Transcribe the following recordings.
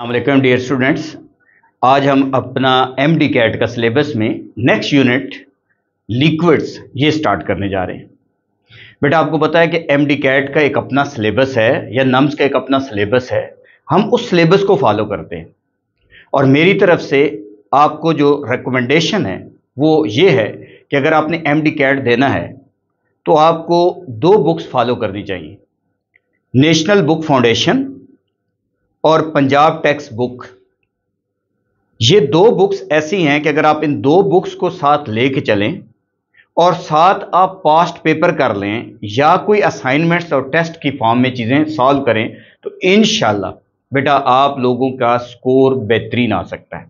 अल्लाम dear students आज हम अपना एम डी कैट का सिलेबस में नेक्स्ट यूनिट लिक्विड्स ये स्टार्ट करने जा रहे हैं। बेटा, आपको पता है कि एम डी कैट का एक अपना सिलेबस है या नम्स का एक अपना सिलेबस है, हम उस सिलेबस को फॉलो करते हैं। और मेरी तरफ़ से आपको जो रिकमेंडेशन है, वो ये है कि अगर आपने एम डी कैट देना है तो आपको दो बुक्स फॉलो करनी चाहिए। नेशनल बुक फाउंडेशन और पंजाब टेक्स्ट बुक। ये दो बुक्स ऐसी हैं कि अगर आप इन दो बुक्स को साथ लेके चलें और साथ आप पास्ट पेपर कर लें या कोई असाइनमेंट्स और टेस्ट की फॉर्म में चीज़ें सॉल्व करें तो इन बेटा आप लोगों का स्कोर बेहतरीन आ सकता है।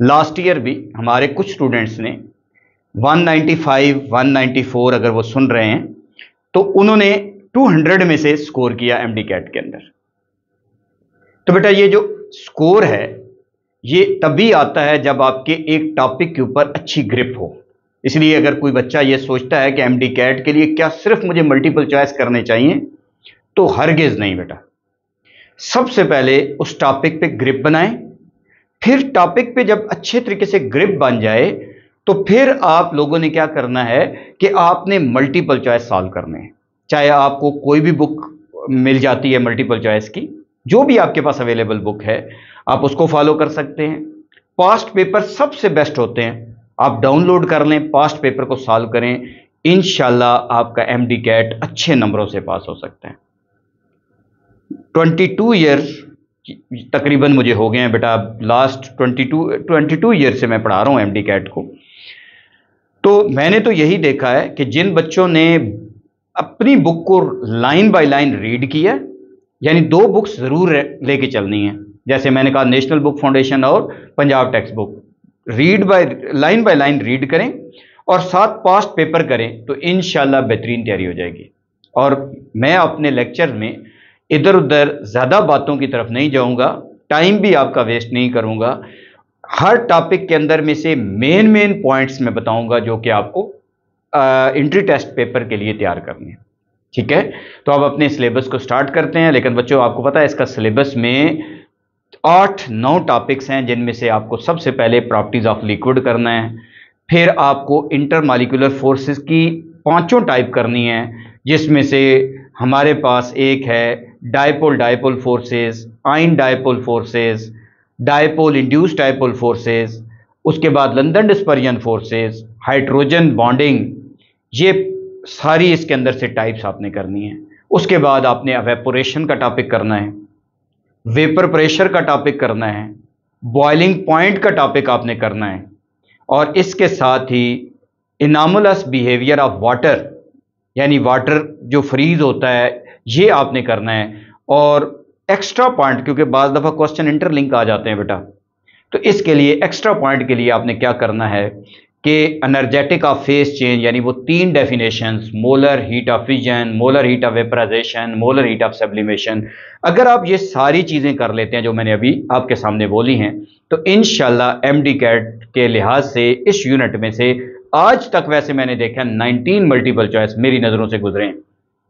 लास्ट ईयर भी हमारे कुछ स्टूडेंट्स ने 195, 194 अगर वो सुन रहे हैं तो उन्होंने 200 में से स्कोर किया एमडी कैट के अंदर। तो बेटा ये जो स्कोर है, ये तभी आता है जब आपके एक टॉपिक के ऊपर अच्छी ग्रिप हो। इसलिए अगर कोई बच्चा ये सोचता है कि एम डी कैट के लिए क्या सिर्फ़ मुझे मल्टीपल चॉइस करने चाहिए तो हरगिज नहीं बेटा। सबसे पहले उस टॉपिक पे ग्रिप बनाएँ, फिर टॉपिक पे जब अच्छे तरीके से ग्रिप बन जाए तो फिर आप लोगों ने क्या करना है कि आपने मल्टीपल चॉइस सॉल्व करने हैं। चाहे आपको कोई भी बुक मिल जाती है मल्टीपल चॉइस की जो भी आपके पास अवेलेबल बुक है, आप उसको फॉलो कर सकते हैं। पास्ट पेपर सबसे बेस्ट होते हैं। आप डाउनलोड कर लें पास्ट पेपर को सॉल्व करें। इन आपका एम डी कैट अच्छे नंबरों से पास हो सकते हैं। ट्वेंटी टू ईयर्स तकरीबन मुझे हो गए हैं बेटा। Last twenty two twenty two year से मैं पढ़ा रहा हूँ एम डी कैट को। तो मैंने तो यही देखा है कि जिन बच्चों ने अपनी बुक को लाइन बाय लाइन रीड किया यानी दो बुक्स ज़रूर लेके चलनी है। जैसे मैंने कहा नेशनल बुक फाउंडेशन और Punjab text book read by line by line read करें और साथ पास्ट पेपर करें तो इन बेहतरीन तैयारी हो जाएगी। और मैं अपने लेक्चर में इधर उधर ज़्यादा बातों की तरफ़ नहीं जाऊँगा टाइम भी आपका वेस्ट नहीं करूँगा। हर टॉपिक के अंदर में से मेन मेन पॉइंट्स मैं बताऊँगा, जो कि आपको इंट्री टेस्ट पेपर के लिए तैयार करनी है। ठीक है? तो अब अपने सिलेबस को स्टार्ट करते हैं, लेकिन बच्चों, आपको पता है, इसका सिलेबस में आठ, नौ टॉपिक्स हैं, जिनमें से आपको सबसे पहले प्रॉपर्टीज़ ऑफ़ लिक्विड करना है, फिर आपको इंटर मालिकुलर फोर्सेस की पाँचों टाइप करनी है, जिसमें से हमारे पास एक है dipole dipole forces ion dipole forces dipole induced dipole forces उसके बाद London dispersion forces hydrogen bonding ये सारी इसके अंदर से टाइप्स आपने करनी है। उसके बाद आपने अवेपोरेशन का टॉपिक करना है वेपर प्रेशर का टॉपिक करना है बॉइलिंग पॉइंट का टॉपिक आपने करना है। और इसके साथ ही इनामुलस बिहेवियर ऑफ़ वाटर यानी वाटर जो फ्रीज होता है, ये आपने करना है। और एक्स्ट्रा पॉइंट क्योंकि बाज़ दफ़ा क्वेश्चन इंटरलिंक आ जाते हैं बेटा। तो इसके लिए एक्स्ट्रा पॉइंट के लिए आपने क्या करना है? कि एनर्जेटिक ऑफ़ फेस चेंज यानी वो तीन definitions molar heat of fusion molar heat of vaporisation molar heat of sublimation अगर आप ये सारी चीज़ें कर लेते हैं जो मैंने अभी आपके सामने बोली हैं तो इन एम डी कैट के लिहाज से, इस यूनिट में से, आज तक वैसे मैंने देखा 19 मल्टीपल चॉइस मेरी नज़रों से गुजरे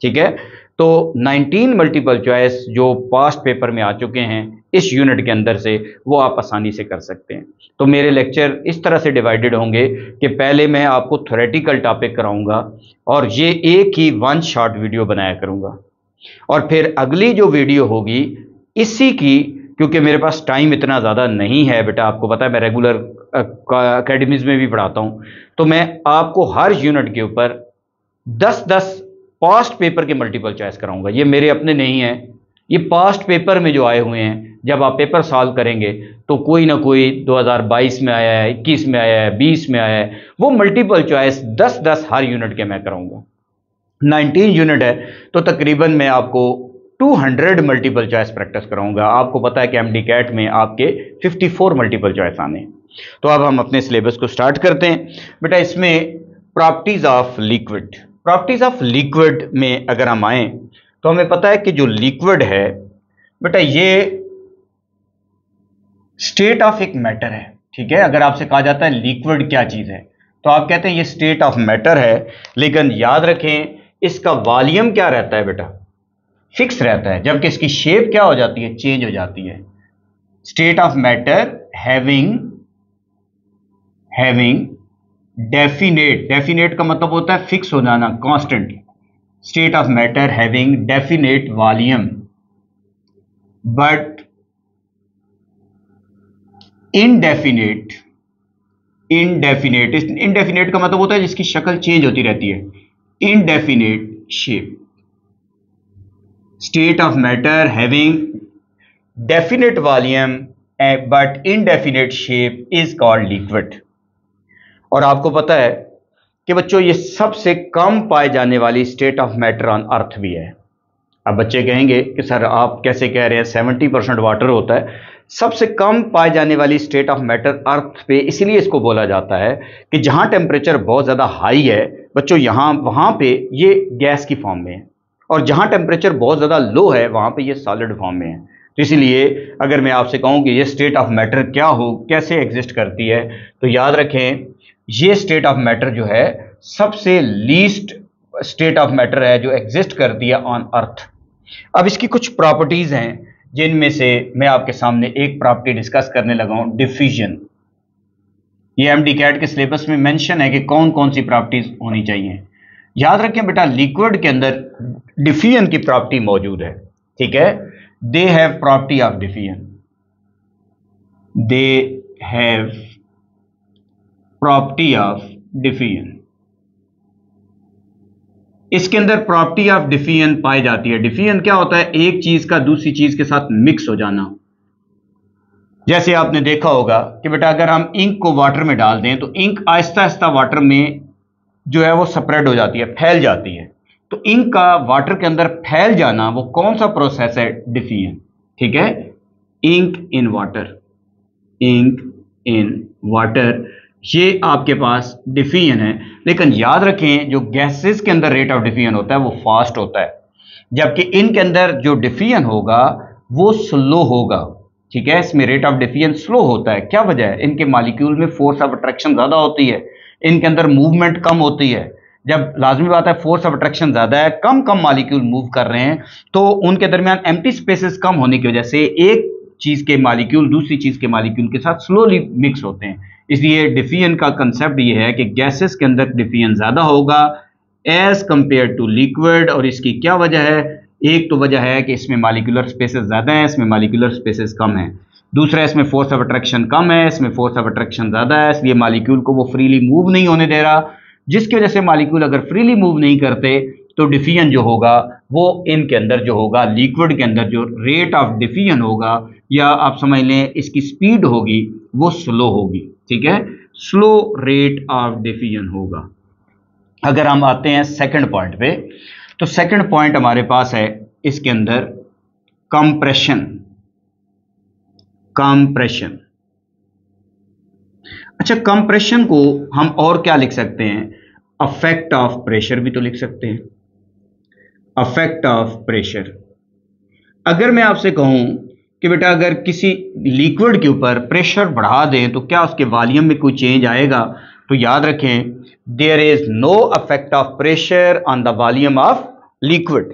ठीक है? तो 19 मल्टीपल चॉइस जो पास्ट पेपर में आ चुके हैं, इस यूनिट के अंदर से वो आप आसानी से कर सकते हैं। तो मेरे लेक्चर इस तरह से डिवाइडेड होंगे कि पहले मैं आपको थोरेटिकल टॉपिक कराऊँगा और ये एक ही वन शॉट वीडियो बनाया करूँगा। और फिर अगली जो वीडियो होगी, इसी की, क्योंकि मेरे पास टाइम इतना ज़्यादा नहीं है बेटा, आपको पता है मैं रेगुलर अकेडमीज़ में भी पढ़ाता हूँ। तो मैं आपको हर यूनिट के ऊपर दस दस पास्ट पेपर के मल्टीपल चॉइस कराऊँगा। ये मेरे अपने नहीं है। ये पास्ट पेपर में जो आए हुए हैं, जब आप पेपर सॉल्व करेंगे तो कोई ना कोई 2022 में आया है 21 में आया है 20 में आया है, वो मल्टीपल चॉइस 10 10 हर यूनिट के मैं कराऊँगा। 19 यूनिट है तो तकरीबन मैं आपको 200 मल्टीपल चॉइस प्रैक्टिस कराऊँगा। आपको पता है कि एमडी कैट में आपके 54 मल्टीपल चॉइस आने तो अब हम अपने सिलेबस को स्टार्ट करते हैं। बेटा, इसमें properties of liquid properties of liquid में अगर हम आए तो हमें पता है कि जो लिक्विड है, बेटा ये स्टेट ऑफ़ एक मैटर है, ठीक है? अगर आपसे कहा जाता है लिक्विड क्या चीज़ है तो आप कहते हैं ये स्टेट ऑफ़ मैटर है, लेकिन याद रखें, इसका वॉल्यूम क्या रहता है बेटा? फिक्स रहता है, जबकि इसकी शेप क्या हो जाती है? चेंज हो जाती है। State of matter having having definite definite का मतलब होता है फिक्स हो जाना constant state of matter having definite volume but indefinite indefinite indefinite का मतलब होता है जिसकी शक्ल चेंज होती रहती है. Indefinite shape state of matter having definite volume but indefinite shape is called liquid और आपको पता है कि बच्चों, ये सबसे कम पाए जाने वाली state of matter on earth भी है। अब बच्चे कहेंगे कि, सर, आप कैसे कह रहे हैं? सेवेंटी परसेंट वाटर होता है। सबसे कम पाए जाने वाली स्टेट ऑफ़ मैटर अर्थ पे इसलिए इसको बोला जाता है कि जहाँ टेम्परेचर बहुत ज़्यादा हाई है, बच्चों, यहाँ, वहाँ पे ये गैस की फॉर्म में है। और जहाँ टेम्परेचर बहुत ज़्यादा लो है, वहाँ पे ये सॉलिड फॉर्म में है। तो इसलिए अगर मैं आपसे कहूँ कि ये स्टेट ऑफ़ मैटर क्या हो, कैसे एग्जिस्ट करती है तो याद रखें ये स्टेट ऑफ़ मैटर जो है, सबसे लीस्ट स्टेट ऑफ़ मैटर है जो एग्जिस्ट करती है ऑन अर्थ अब इसकी कुछ प्रॉपर्टीज़ हैं, जिनमें से मैं आपके सामने एक प्रॉपर्टी डिस्कस करने लगा हूँ डिफ्यूजन ये एम डी कैट के सिलेबस में मेंशन है कि कौन कौन सी प्रॉपर्टीज़ होनी चाहिए। याद रखें बेटा लिक्विड के अंदर डिफ्यूजन की प्रॉपर्टी मौजूद है, ठीक है? They have property of diffusion they have property of diffusion. इसके अंदर प्रॉपर्टी ऑफ़ डिफियन पाई जाती है। डिफियन क्या होता है? एक चीज़ का दूसरी चीज़ के साथ मिक्स हो जाना। जैसे आपने देखा होगा कि बेटा, अगर हम इंक को वाटर में डाल दें तो इंक आहिस्ता आहिस्ता वाटर में जो है वो स्प्रेड हो जाती है, फैल जाती है। तो इंक का वाटर के अंदर फैल जाना वो कौन सा प्रोसेस है? डिफियन। ठीक है? Ink in water. Ink in water. ये आपके पास डिफियन है। लेकिन याद रखें, जो गैसेस के अंदर रेट ऑफ़ डिफियन होता है, वो फास्ट होता है। जबकि इनके अंदर जो डिफियन होगा, वो स्लो होगा। ठीक है? इसमें रेट ऑफ़ डिफियन स्लो होता है। क्या वजह है? इनके मालिक्यूल में फोर्स ऑफ़ अट्रैक्शन ज़्यादा होती है। इनके अंदर मूवमेंट कम होती है। जब लाजमी बात है फोर्स ऑफ़ अट्रैक्शन ज़्यादा है, कम कम मालिक्यूल मूव कर रहे हैं तो उनके दरमियान एम्प्टी स्पेसेस कम होने की वजह से एक चीज़ के मालिक्यूल दूसरी चीज़ के मालिक्यूल के साथ स्लोली मिक्स होते हैं। इसलिए डिफियन का कंसेप्ट ये है कि गैसेस के अंदर डिफियन ज़्यादा होगा एज कंपेयर टू लिक्विड और इसकी क्या वजह है? एक तो वजह है कि इसमें मालिकुलर स्पेसेस ज़्यादा हैं, इसमें मालिकुलर स्पेसेस कम हैं। दूसरा, इसमें फोर्स ऑफ़ अट्रैक्शन कम है, इसमें फोर्स ऑफ़ अट्रैक्शन ज़्यादा है, इसलिए मालिक्यूल को वो फ्रीली मूव नहीं होने दे रहा। जिसकी वजह से मालिक्यूल अगर फ्रीली मूव नहीं करते तो डिफियन जो होगा, वो इनके अंदर जो होगा लिक्विड के अंदर जो रेट ऑफ़ डिफियन होगा, या आप समझ लें, इसकी स्पीड होगी, वो स्लो होगी। ठीक है? स्लो रेट ऑफ़ डिफिजन होगा। अगर हम आते हैं सेकंड पॉइंट पे तो सेकंड पॉइंट हमारे पास है, इसके अंदर कंप्रेशन कंप्रेशन अच्छा कंप्रेशन को हम और क्या लिख सकते हैं? अफेक्ट ऑफ़ प्रेशर भी तो लिख सकते हैं। अफेक्ट ऑफ़ प्रेशर अगर मैं आपसे कहूँ कि बेटा अगर किसी लिक्विड के ऊपर प्रेशर बढ़ा दें तो क्या उसके वॉल्यूम में कोई चेंज आएगा? तो याद रखें there is no effect of pressure on the volume of liquid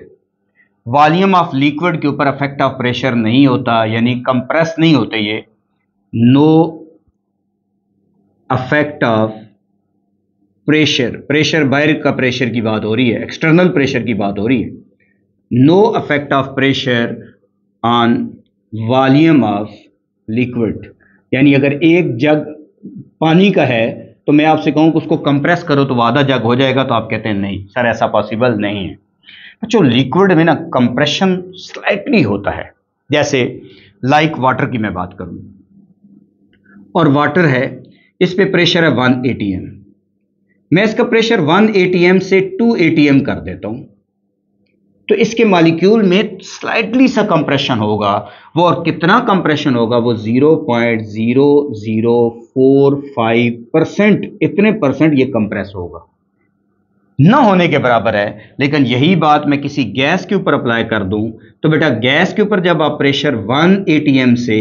volume of liquid के ऊपर अफेक्ट ऑफ़ प्रेशर नहीं होता, यानी कंप्रेस नहीं होते ये. No effect of pressure pressure बाहर का प्रेशर की बात हो रही है एक्सटर्नल प्रेशर की बात हो रही है. No effect of pressure on volume of liquid. यानी अगर एक जग पानी का है तो मैं आपसे कहूँ कि उसको कंप्रेस करो तो आधा जग हो जाएगा तो आप कहते हैं, नहीं सर ऐसा पॉसिबल नहीं है। बच्चों लिक्विड में ना कंप्रेशन स्लाइटली होता है। जैसे लाइक like वाटर की मैं बात करूँ। और वाटर है, इस पे प्रेशर है वन एटीएम मैं इसका प्रेशर वन एटीएम से टू एटीएम कर देता हूँ। तो इसके मालिक्यूल में स्लाइटली सा कंप्रेशन होगा। वो और कितना कंप्रेशन होगा? वो zero point zero zero four five percent इतने परसेंट ये कंप्रेस होगा। न होने के बराबर है, लेकिन यही बात मैं किसी गैस के ऊपर अप्लाई कर दूँ। तो बेटा, गैस के ऊपर जब आप प्रेशर वन एटीएम से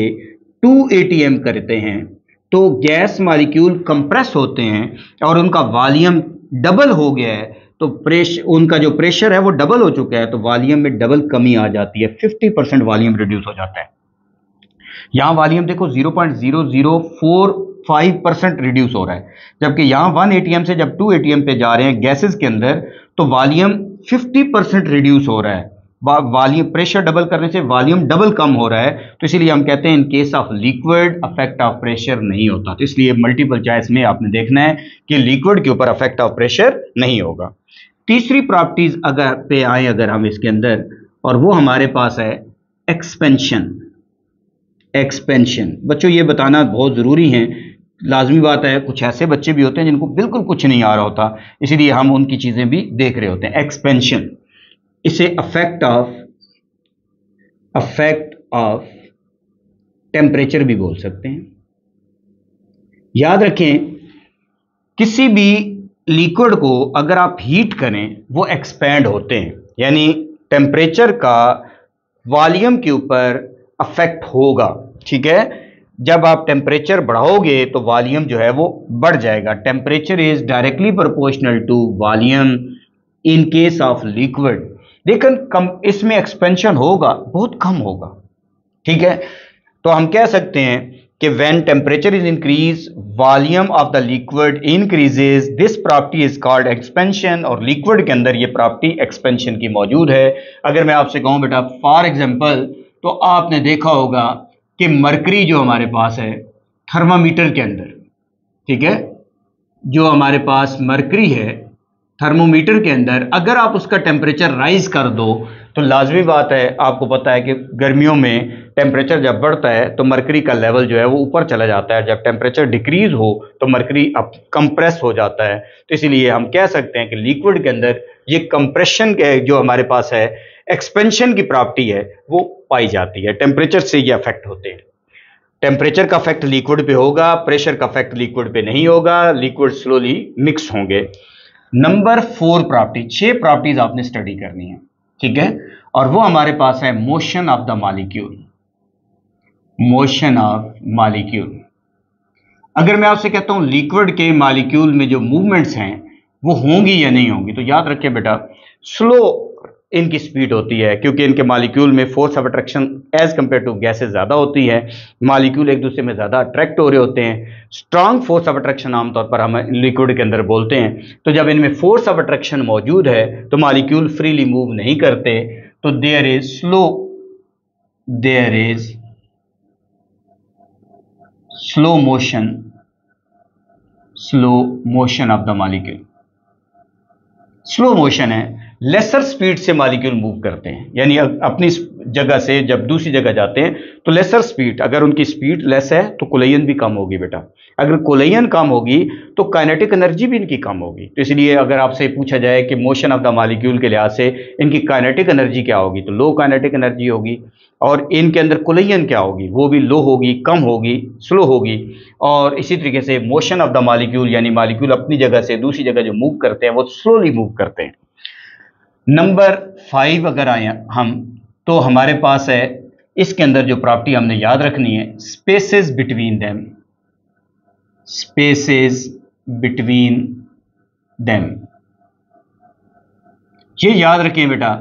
टू एटीएम करते हैं तो गैस मालिक्यूल कंप्रेस होते हैं और उनका वॉल्यूम डबल हो गया है। तो प्रेश, उनका जो प्रेशर है वो डबल हो चुका है तो वॉल्यूम में डबल कमी आ जाती है 50 परसेंट वॉल्यूम रिड्यूस हो जाता है। यहाँ वॉल्यूम देखो 0.0045 परसेंट रिड्यूस हो रहा है, जबकि यहाँ वन एटीएम से जब टू एटीएम पे जा रहे हैं गैसेस के अंदर तो वॉल्यूम 50 परसेंट रिड्यूस हो रहा है। वॉल्यूम, प्रेशर डबल करने से वॉल्यूम डबल कम हो रहा है तो इसलिए हम कहते हैं in case of liquid effect of pressure नहीं होता। तो इसलिए मल्टीपल चॉइस में आपने देखना है कि लिक्विड के ऊपर अफेक्ट ऑफ़ प्रेशर नहीं होगा। तीसरी प्रॉपर्टीज़ अगर पे आए, अगर हम इसके अंदर, और वो हमारे पास है एक्सपेंशन एक्सपेंशन बच्चों, ये बताना बहुत ज़रूरी है। लाजमी बात है, कुछ ऐसे बच्चे भी होते हैं जिनको बिल्कुल कुछ नहीं आ रहा होता, इसीलिए हम उनकी चीज़ें भी देख रहे होते हैं। एक्सपेंशन इसे effect of effect of temperature भी बोल सकते हैं। याद रखें, किसी भी लिक्विड को अगर आप हीट करें, वो एक्सपेंड होते हैं। यानी टेम्परेचर का वॉल्यूम के ऊपर अफेक्ट होगा, ठीक है? जब आप टेम्परेचर बढ़ाओगे तो वॉल्यूम जो है वो बढ़ जाएगा। Temperature is directly proportional to volume in case of liquid लेकिन कम, इसमें एक्सपेंशन होगा, बहुत कम होगा। ठीक है? तो हम कह सकते हैं कि when temperature is increase volume of the liquid increases this property is called expansion और लिक्विड के अंदर ये प्रॉपर्टी एक्सपेंशन की मौजूद है। अगर मैं आपसे कहूँ, बेटा फॉर एग्जांपल तो आपने देखा होगा कि मरकरी जो हमारे पास है थर्मामीटर के अंदर, ठीक है? जो हमारे पास मरकरी है थर्मोमीटर के अंदर अगर आप उसका टेम्परेचर राइज कर दो तो लाजमी बात है, आपको पता है कि गर्मियों में टेम्परेचर जब बढ़ता है तो मरकरी का लेवल जो है वो ऊपर चला जाता है। जब टेम्परेचर डिक्रीज हो तो मरकरी अब कंप्रेस हो जाता है। तो इसीलिए हम कह सकते हैं कि लिक्विड के अंदर ये कंप्रेशन के जो हमारे पास है एक्सपेंशन की प्रॉपर्टी है, वो पाई जाती है। टेम्परेचर से ये अफेक्ट होते हैं। टेम्परेचर का अफेक्ट लिक्विड पे होगा प्रेशर का अफेक्ट लिक्विड पे नहीं होगा लिक्विड स्लोली मिक्स होंगे। नंबर फोर प्रॉपर्टी छह प्रॉपर्टीज़ आपने स्टडी करनी है, ठीक है? और वो हमारे पास है motion of the molecule motion of molecule अगर मैं आपसे कहता हूँ लिक्विड के मालिक्यूल में जो मूवमेंट्स हैं, वो होंगी या नहीं होंगी तो याद रखिए बेटा स्लो इनकी स्पीड होती है, क्योंकि इनके मालिक्यूल में force of attraction as compare to gases ज़्यादा होती है मालिक्यूल एक दूसरे में ज़्यादा अट्रैक्ट हो रहे होते हैं। स्ट्रांग फोर्स ऑफ़ अट्रैक्शन आमतौर पर हम लिक्विड के अंदर बोलते हैं। तो जब इनमें फोर्स ऑफ़ अट्रैक्शन मौजूद है तो मालिक्यूल फ्रीली मूव नहीं करते। तो there is slow there is slow motion slow motion of the molecule slow motion है। लेसर स्पीड से मालिक्यूल मूव करते हैं। यानी अपनी जगह से जब दूसरी जगह जाते हैं तो लेसर स्पीड अगर उनकी स्पीड लेस है तो कोलेयन भी कम होगी बेटा। अगर कोलेयन कम होगी तो काइनेटिक एनर्जी भी इनकी कम होगी। तो इसलिए अगर आपसे पूछा जाए कि मोशन ऑफ़ द मालिक्यूल के लिहाज से इनकी काइनेटिक एनर्जी क्या होगी तो लो काइनेटिक एनर्जी होगी, और इनके अंदर कोलेयन क्या होगी, वो भी लो होगी, कम होगी स्लो होगी, और इसी तरीके से मोशन ऑफ़ द मालिक्यूल यानी मालिक्यूल अपनी जगह से दूसरी जगह जो मूव करते हैं, वो स्लोली मूव करते हैं। नंबर फाइव अगर आए हम तो हमारे पास है, इसके अंदर जो प्रॉपर्टी हमने याद रखनी है spaces between them spaces between them ये याद रखें बेटा,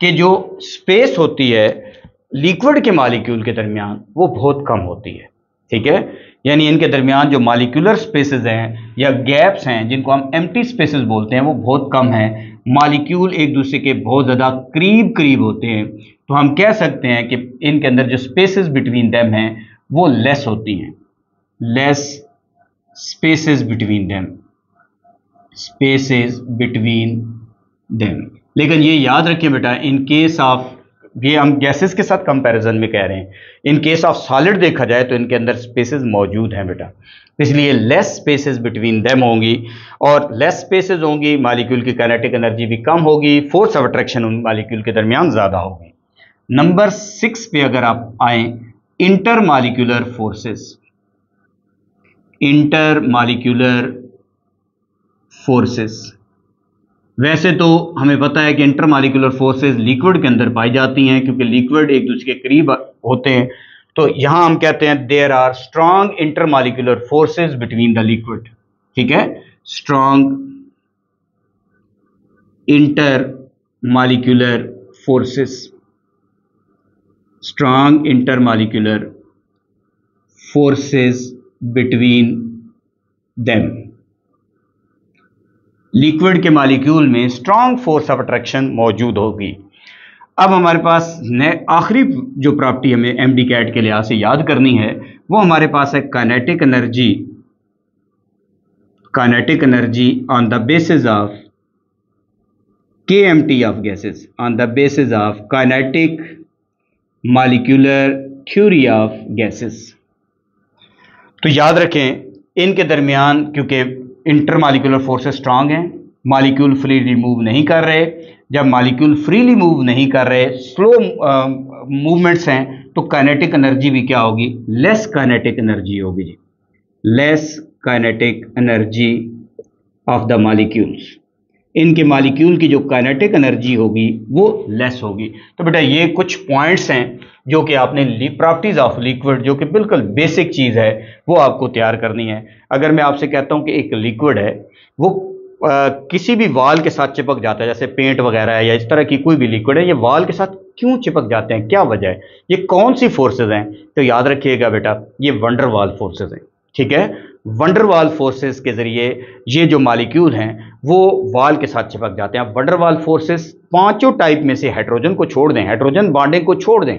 कि जो स्पेस होती है लिक्विड के मालिक्यूल के दरमियान, वो बहुत कम होती है, ठीक है? यानी इनके दरमियान जो मालिकुलर स्पेसेस हैं या गैप्स हैं, जिनको हम एम्प्टी स्पेसेस बोलते हैं, वो बहुत कम हैं। मालिक्यूल एक दूसरे के बहुत ज़्यादा करीब करीब होते हैं। तो हम कह सकते हैं कि इनके अंदर जो स्पेसेस बिटवीन देम हैं, वो लेस होती हैं। Less spaces between them spaces between them लेकिन ये याद रखें बेटा इन केस ऑफ़ ये हम गैसेस के साथ कंपैरिजन में कह रहे हैं। इन केस ऑफ़ सॉलिड देखा जाए तो इनके अंदर स्पेसेस मौजूद हैं बेटा। इसलिए लेस स्पेसेस बिटवीन देम होंगी और लेस स्पेसेस होंगी मालिक्यूल की काइनेटिक एनर्जी भी कम होगी फोर्स ऑफ़ अट्रैक्शन उन मालिक्यूल के दरमियान ज़्यादा होगी। नंबर सिक्स पे अगर आप आए inter molecular forces inter molecular forces वैसे तो हमें पता है कि इंटरमालिकुलर फोर्सेज लिक्विड के अंदर पाई जाती हैं, क्योंकि लिक्विड एक दूसरे के करीब होते हैं। तो यहाँ हम कहते हैं there are strong intermolecular forces between the liquid ठीक है? Strong intermolecular forces strong intermolecular forces between them liquid के मालिक्यूल में स्ट्रॉन्ग फोर्स ऑफ़ अट्रैक्शन मौजूद होगी। अब हमारे पास नए आखिरी जो प्रॉपर्टी हमें एम डी कैट के लिहाज से याद करनी है, वो हमारे पास है kinetic energy kinetic energy on the basis of K M T of gases on the basis of kinetic molecular theory of gases तो याद रखें, इनके दरमियान, क्योंकि इंटरमालिकुलर फोर्सेस स्ट्रांग हैं मालिक्यूल फ्रीली मूव नहीं कर रहे, जब मालिक्यूल फ्रीली मूव नहीं कर रहे स्लो मूवमेंट्स हैं तो काइनेटिक एनर्जी भी क्या होगी? लेस काइनेटिक एनर्जी होगी जी। Less kinetic energy of the molecules इनके मालिक्यूल की जो काइनेटिक एनर्जी होगी वो लेस होगी। तो बेटा ये कुछ पॉइंट्स हैं जो कि आपने प्रॉपर्टीज़ ऑफ़ लिक्विड जो कि बिल्कुल बेसिक चीज़ है वो आपको तैयार करनी है। अगर मैं आपसे कहता हूँ कि एक लिक्विड है वो आ, किसी भी वाल के साथ चिपक जाता है जैसे पेंट वगैरह है या इस तरह की कोई भी लिक्विड है ये वाल के साथ क्यों चिपक जाते हैं क्या वजह है ये कौन सी फोर्सेज हैं? तो याद रखिएगा बेटा ये वंडरवाल फोर्सेज हैं ठीक है? वंडरवाल फोर्सेस के ज़रिए ये जो मालिक्यूल हैं, वो वाल के साथ चिपक जाते हैं। वंडरवाल फोर्सेस पाँचों टाइप में से हाइड्रोजन को छोड़ दें हाइड्रोजन बॉन्डिंग को छोड़ दें।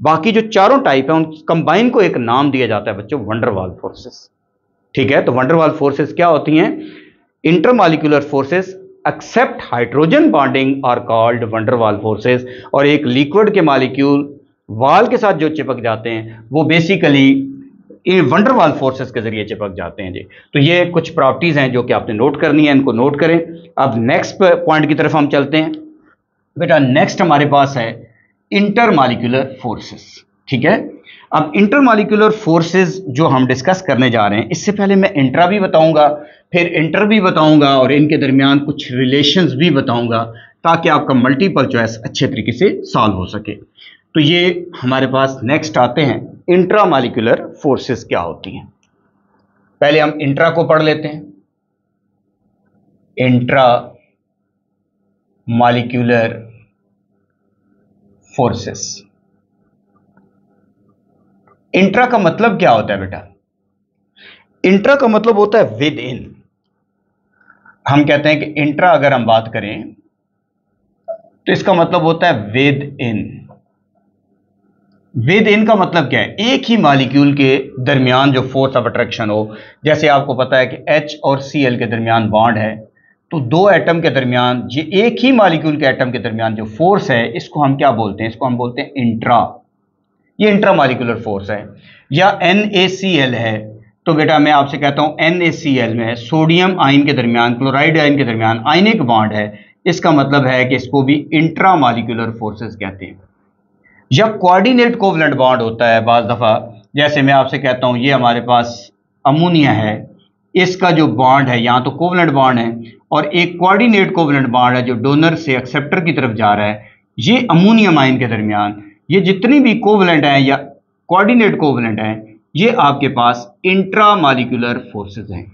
बाकी जो चारों टाइप हैं, उन कंबाइन को एक नाम दिया जाता है बच्चों वंडरवाल फोर्सेस ठीक है? तो वंडरवाल फोर्सेस क्या होती हैं? Intermolecular forces except hydrogen bonding are called van der Waals forces और एक लिक्विड के मालिक्यूल वाल के साथ जो चिपक जाते हैं, वो बेसिकली वंडरवाल फोर्सेस के ज़रिए चिपक जाते हैं जी। तो ये कुछ प्रॉपर्टीज़ हैं जो कि आपने नोट करनी है, इनको नोट करें। अब नेक्स्ट पॉइंट की तरफ़ हम चलते हैं। बेटा नेक्स्ट हमारे पास है इंटरमालिकुलर फोर्सेस ठीक है? अब इंटरमालिकुलर फोर्सेस जो हम डिस्कस करने जा रहे हैं, इससे पहले मैं इंट्रा भी बताऊँगा, फिर इंटर भी बताऊँगा, और इनके दरमियान कुछ रिलेशंस भी बताऊँगा, ताकि आपका मल्टीपल चॉइस अच्छे तरीके से सॉल्व हो सके। तो ये हमारे पास नेक्स्ट आते हैं। इंट्रा मालिकुलर फोर्सेस क्या होती हैं? पहले हम इंट्रा को पढ़ लेते हैं। इंट्रा मालिक्यूलर फोर्सेस इंट्रा का मतलब क्या होता है बेटा? इंट्रा का मतलब होता है विद इन हम कहते हैं कि इंट्रा अगर हम बात करें तो इसका मतलब होता है विद इन विद इन का मतलब क्या है? एक ही मालिक्यूल के दरमियान जो फोर्स ऑफ़ अट्रैक्शन हो, जैसे आपको पता है कि एच और सी एल के दरमियान बॉन्ड है तो दो एटम के दरमियान, ये एक ही मालिक्यूल के एटम के दरमियान जो फोर्स है, इसको हम क्या बोलते हैं? इसको हम बोलते हैं इंट्रा ये इंट्रा मालिकुलर फोर्स है। या एन है तो बेटा मैं आपसे कहता हूँ एन में सोडियम आइन के दरमियान क्लोराइड आइन के दरमियान आइनिक बॉन्ड है। इसका मतलब है कि इसको भी इंट्रा मालिकुलर फोर्सेस कहते हैं। या कोऑर्डिनेट कोवलेंट बॉन्ड होता है बाज दफ़ा, जैसे मैं आपसे कहता हूँ, ये हमारे पास अमोनिया है, इसका जो बॉन्ड है, यहाँ तो कोवलेंट बॉन्ड है, और एक कोऑर्डिनेट कोवलेंट बॉन्ड है जो डोनर से एक्सेप्टर की तरफ़ जा रहा है, ये अमोनियम आइन के दरमियान, ये जितनी भी कोवलेंट हैं या कोऑर्डिनेट कोवलेंट हैं, ये आपके पास इंट्रामालिकुलर फोर्सेज हैं।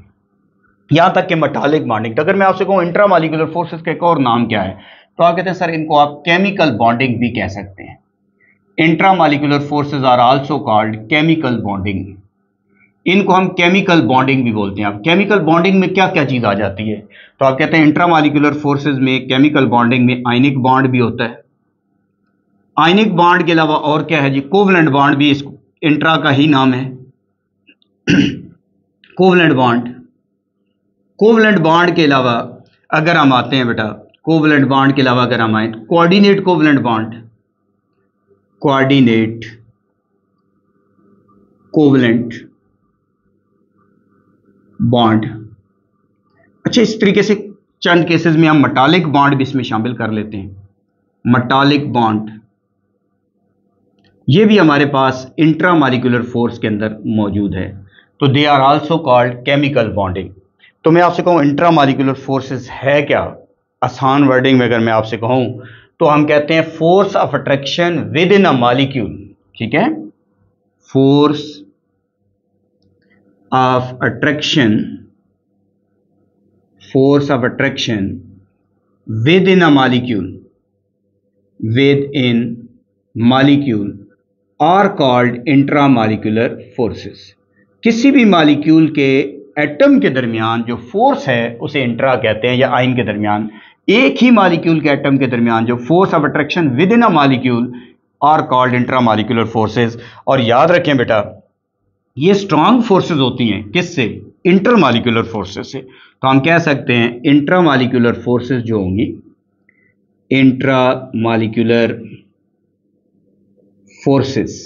यहाँ तक कि मटालिक बॉन्डिंग तो अगर मैं आपसे कहूँ इंट्रामालिकुलर फोर्सेज का एक और नाम क्या है तो आप कहते हैं, सर, इनको आप केमिकल बॉन्डिंग भी कह सकते हैं। Intramolecular forces are also called chemical bonding इनको हम केमिकल बॉन्डिंग भी बोलते हैं। अब केमिकल बॉन्डिंग में क्या क्या चीज़ आ जाती है? तो आप कहते हैं इंट्रामालिकुलर फोर्सेज में केमिकल बॉन्डिंग में आइनिक बॉन्ड भी होता है। आइनिक बॉन्ड के अलावा और क्या है जी? कोवलेंट बॉन्ड भी इस इंट्रा का ही नाम है। कोवलेंट बॉन्ड कोवलेंट बॉन्ड के अलावा अगर हम आते हैं बेटा कोवलेंट बॉन्ड के अलावा अगर हम आए coordinate covalent bond coordinate covalent bond. अच्छा इस तरीके से चंद केसेस में हम मटालिक बॉन्ड भी इसमें शामिल कर लेते हैं। मटालिक बॉन्ड ये भी हमारे पास इंट्रामालिकुलर फोर्स के अंदर मौजूद है। तो they are also called chemical bonding तो मैं आपसे कहूँ इंट्रामालिकुलर फोर्सेस है क्या? आसान वर्डिंग में अगर मैं आपसे कहूँ तो हम कहते हैं force of attraction within a molecule ठीक है? Force of attraction force of attraction within a molecule within molecule are called intramolecular forces किसी भी मालिक्यूल के एटम के दरमियान जो फोर्स है, उसे इंट्रा कहते हैं या आइन के दरमियान एक ही मालिक्यूल के एटम के दरमियान जो force of attraction within a molecule are called intramolecular forces और याद रखें बेटा, ये स्ट्रांग फोर्सेज होती हैं किससे? इंटर मालिकुलर फोर्सेज से। तो हम कह सकते हैं इंट्रा मालिकुलर फोर्सेज जो होंगी इंट्रा मालिकुलर फोर्सेस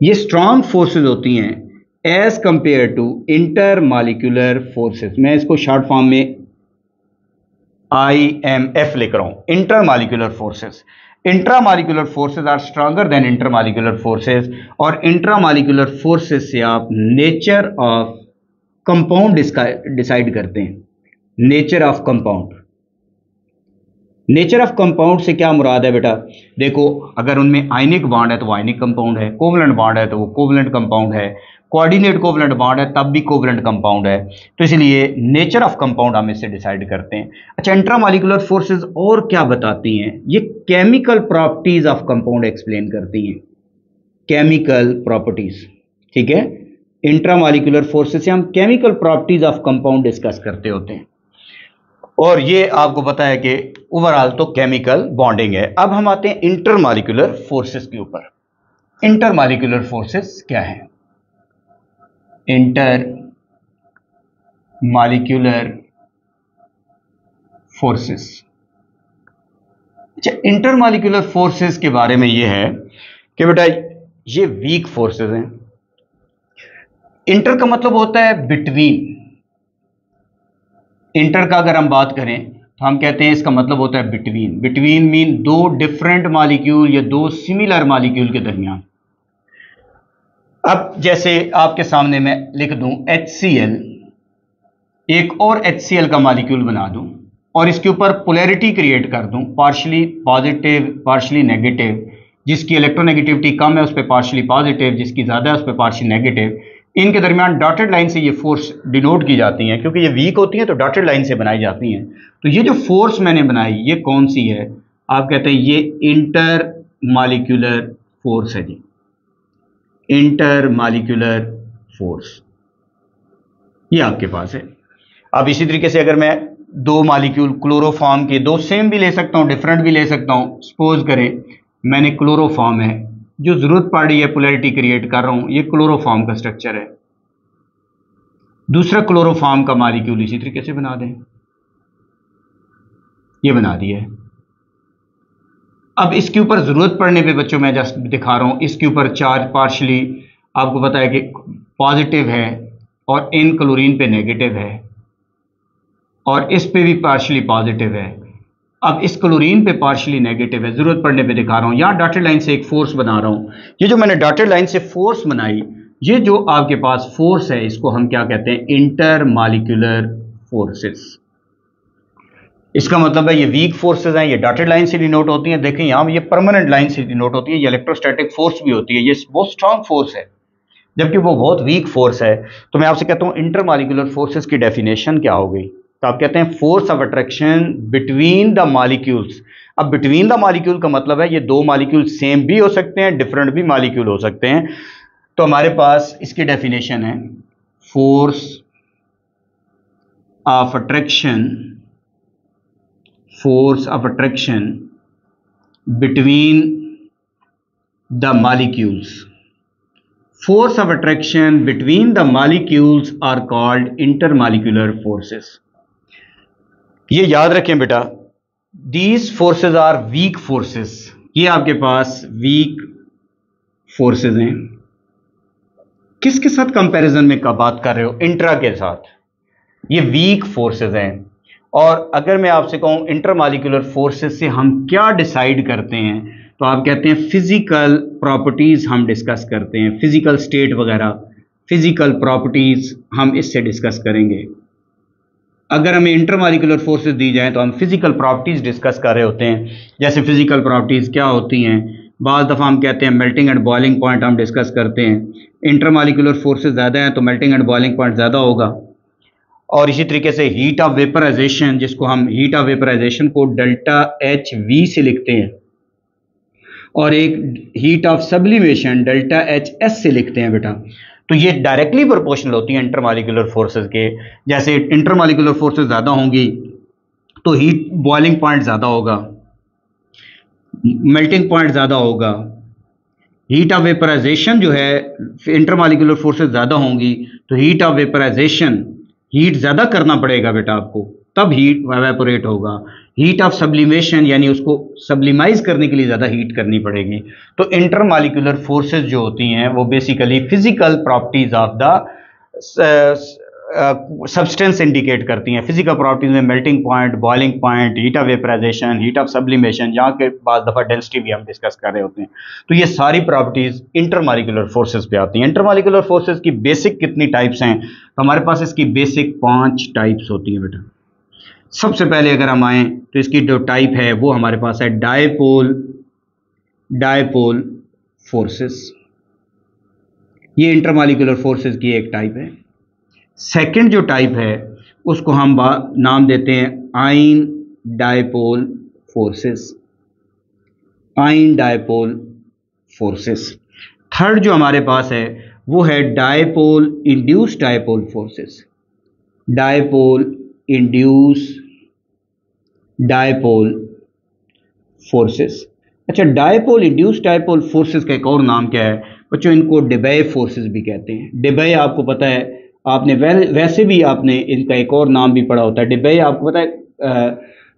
ये स्ट्रांग फोर्सेस होती हैं as compared to intermolecular forces मैं इसको शॉर्ट फॉर्म में आई एम एफ़ लिख रहा हूँ intermolecular forces intramolecular forces are stronger than intermolecular forces और इंट्रा मालिकुलर फोर्सेस से आप नेचर ऑफ़ कंपाउंड डिसाइड करते हैं। Nature of compound nature of compound से क्या मुराद है बेटा? देखो, अगर उनमें आयनिक बॉन्ड है तो आयनिक कंपाउंड है कोवलेंट बॉन्ड है तो वो कोवलेंट कंपाउंड है। कोऑर्डिनेट कोवलेंट बॉन्ड है, तब भी कोवलेंट कंपाउंड है। तो इसलिए नेचर ऑफ़ कंपाउंड हम इससे डिसाइड करते हैं। अच्छा इंट्रामालिकुलर फोर्सेज और क्या बताती हैं? ये chemical properties of compound explain करती हैं। केमिकल प्रॉपर्टीज़ ठीक है? इंट्रामालिकुलर फोर्सेज से हम chemical properties of compound discuss करते होते हैं। और ये आपको पता है कि ओवरऑल तो केमिकल बॉन्डिंग है। अब हम आते हैं इंटरमालिकुलर फोर्सेस के ऊपर। इंटरमालिकुलर फोर्सेस क्या है? इंटर मालिक्यूलर फोर्सेस अच्छा इंटर मालिक्यूलर फोर्सेस के बारे में ये है कि बेटा, ये वीक फोर्सेस हैं। इंटर का मतलब होता है बिटवीन इंटर का अगर हम बात करें तो हम कहते हैं इसका मतलब होता है बिटवीन बिटवीन मीन दो डिफरेंट मालिक्यूल या दो सिमिलर मालिक्यूल के दरमियान। अब जैसे आपके सामने मैं लिख दूँ HCl एक और HCl का मालिक्यूल बना दूँ और इसके ऊपर पोलैरिटी क्रिएट कर दूँ पार्शली पॉजिटिव पार्शली नेगेटिव जिसकी इलेक्ट्रोनेगेटिविटी कम है, उस पर पार्शली पॉजिटिव जिसकी ज़्यादा है, उस पर पार्शली नेगेटिव इनके दरमियान डॉटेड लाइन से ये फोर्स डिनोट की जाती हैं, क्योंकि ये वीक होती हैं तो डॉटेड लाइन से बनाई जाती हैं। तो ये जो फोर्स मैंने बनाई, ये कौन सी है? आप कहते हैं ये इंटर मालिक्यूलर फोर्स है जी। Inter molecular force. ये आपके पास है। अब इसी तरीके से अगर मैं दो मालिक्यूल क्लोरोफॉर्म के दो सेम भी ले सकता हूँ, डिफरेंट भी ले सकता हूँ, सपोज़ करें, मैंने क्लोरोफॉर्म है, जो ज़रूरत पड़ है पोलैरिटी क्रिएट कर रहा हूँ, ये क्लोरोफॉर्म का स्ट्रक्चर है। दूसरा क्लोरोफॉर्म का मालिक्यूल इसी तरीके से बना दें। ये बना दिया है। अब इसके ऊपर ज़रूरत पड़ने पे बच्चों, मैं जस्ट दिखा रहा हूँ, इसके ऊपर चार्ज पार्शली आपको पता है कि पॉजिटिव है और इन क्लोरीन पे नेगेटिव है और इस पे भी पार्शली पॉजिटिव है। अब इस क्लोरीन पे पार्शली नेगेटिव है, ज़रूरत पड़ने पे दिखा रहा हूँ। यहाँ डॉटेड लाइन से एक फोर्स बना रहा हूँ। ये जो मैंने डॉटेड लाइन से फोर्स बनाई, ये जो आपके पास फोर्स है, इसको हम क्या कहते हैं? इंटर मालिकुलर फोर्सेस इसका मतलब है ये वीक फोर्सेस हैं, ये डॉटेड लाइन से डिनोट होती हैं। देखें, यहाँ ये परमानेंट लाइन से डिनोट होती है, ये इलेक्ट्रोस्टैटिक फोर्स भी होती है। ये बहुत स्ट्रांग फोर्स है, जबकि वो बहुत वीक फोर्स है। तो मैं आपसे कहता हूँ इंटर मालिकुलर फोर्सेस की डेफिनेशन क्या हो गई? तो आप कहते हैं force of attraction between the molecules अब बिटवीन द मालिक्यूल का मतलब है, ये दो मालिक्यूल सेम भी हो सकते हैं डिफरेंट भी मालिक्यूल हो सकते हैं। तो हमारे पास इसकी डेफिनेशन है force of attraction force of attraction between the molecules force of attraction between the molecules are called intermolecular forces. ये याद रखें बेटा these forces are weak forces ये आपके पास वीक फोर्सेज हैं। किसके साथ कंपैरिजन में का बात कर रहे हो? इंट्रा के साथ। ये वीक फोर्सेज हैं। और अगर मैं आपसे कहूँ इंटरमालिकुलर फोर्सेस से हम क्या डिसाइड करते हैं तो आप कहते हैं फ़िज़िकल प्रॉपर्टीज़ हम डिस्कस करते हैं फ़िज़िकल स्टेट वगैरह फ़िज़िकल प्रॉपर्टीज़ हम इससे डिस्कस करेंगे। अगर हमें इंटरमालिकुलर फोर्सेस दी जाएँ तो हम फ़िज़िकल प्रॉपर्टीज़ डिस्कस कर रहे होते हैं। जैसे फ़िज़िकल प्रॉपर्टीज़ क्या होती हैं? बाज़ दफ़ा हम कहते हैं मेल्टिंग एंड बॉइलिंग पॉइंट हम डिस्कस करते हैं। इंटरमालिकुलर फोर्सेस ज़्यादा हैं तो मेल्टिंग एंड बॉइलिंग पॉइंट ज़्यादा होगा। और इसी तरीके से हीट ऑफ़ वेपराइजेशन जिसको हम हीट ऑफ़ वेपराइजेशन को डेल्टा एच वी से लिखते हैं, और एक heat of sublimation delta H S से लिखते हैं बेटा। तो ये डायरेक्टली प्रोपोर्शनल होती हैं इंटरमालिकुलर फोर्सेस के। जैसे इंटरमालिकुलर फोर्सेस ज़्यादा होंगी तो हीट बॉइलिंग पॉइंट ज़्यादा होगा मेल्टिंग पॉइंट ज़्यादा होगा हीट ऑफ़ वेपराइजेशन जो है इंटरमालिकुलर फोर्सेस ज़्यादा होंगी तो हीट ऑफ़ वेपराइजेशन हीट ज़्यादा करना पड़ेगा बेटा आपको, तब हीट वेपोरेट होगा। हीट ऑफ़ सब्लिमेशन यानी उसको सब्लिमाइज करने के लिए ज़्यादा हीट करनी पड़ेगी। तो इंटरमालिकुलर फोर्सेज जो होती हैं, वो basically physical properties of the substance indicate करती हैं। फ़िज़िकल प्रॉपर्टीज़ में melting point boiling point heat of vaporization heat of sublimation जहाँ के बाद दफ़ा डेंसिटी भी हम डिस्कस कर रहे होते हैं। तो ये सारी प्रॉपर्टीज़ इंटरमालिकुलर फोर्सेस पे आती हैं। इंटरमालिकुलर फोर्सेस की बेसिक कितनी टाइप्स हैं? तो हमारे पास इसकी बेसिक पाँच टाइप्स होती हैं बेटा। सबसे पहले अगर हम आए तो इसकी जो टाइप है, वो हमारे पास है डायपोल डायपोल फोर्सेस ये इंटरमालिकुलर फोर्सेस की एक टाइप है। सेकंड जो टाइप है, उसको हम नाम देते हैं ion dipole forces. Ion dipole forces. Third जो हमारे पास है, वो है dipole induce dipole forces. Dipole induce dipole forces. अच्छा डायपोल इंड्यूस डायपोल फोर्सेस का एक और नाम क्या है? बच्चों, इनको डिबे फोर्सेस भी कहते हैं। डिबे आपको पता है आपने वैसे भी आपने इनका एक और नाम भी पढ़ा होता है। डिबे आपको पता है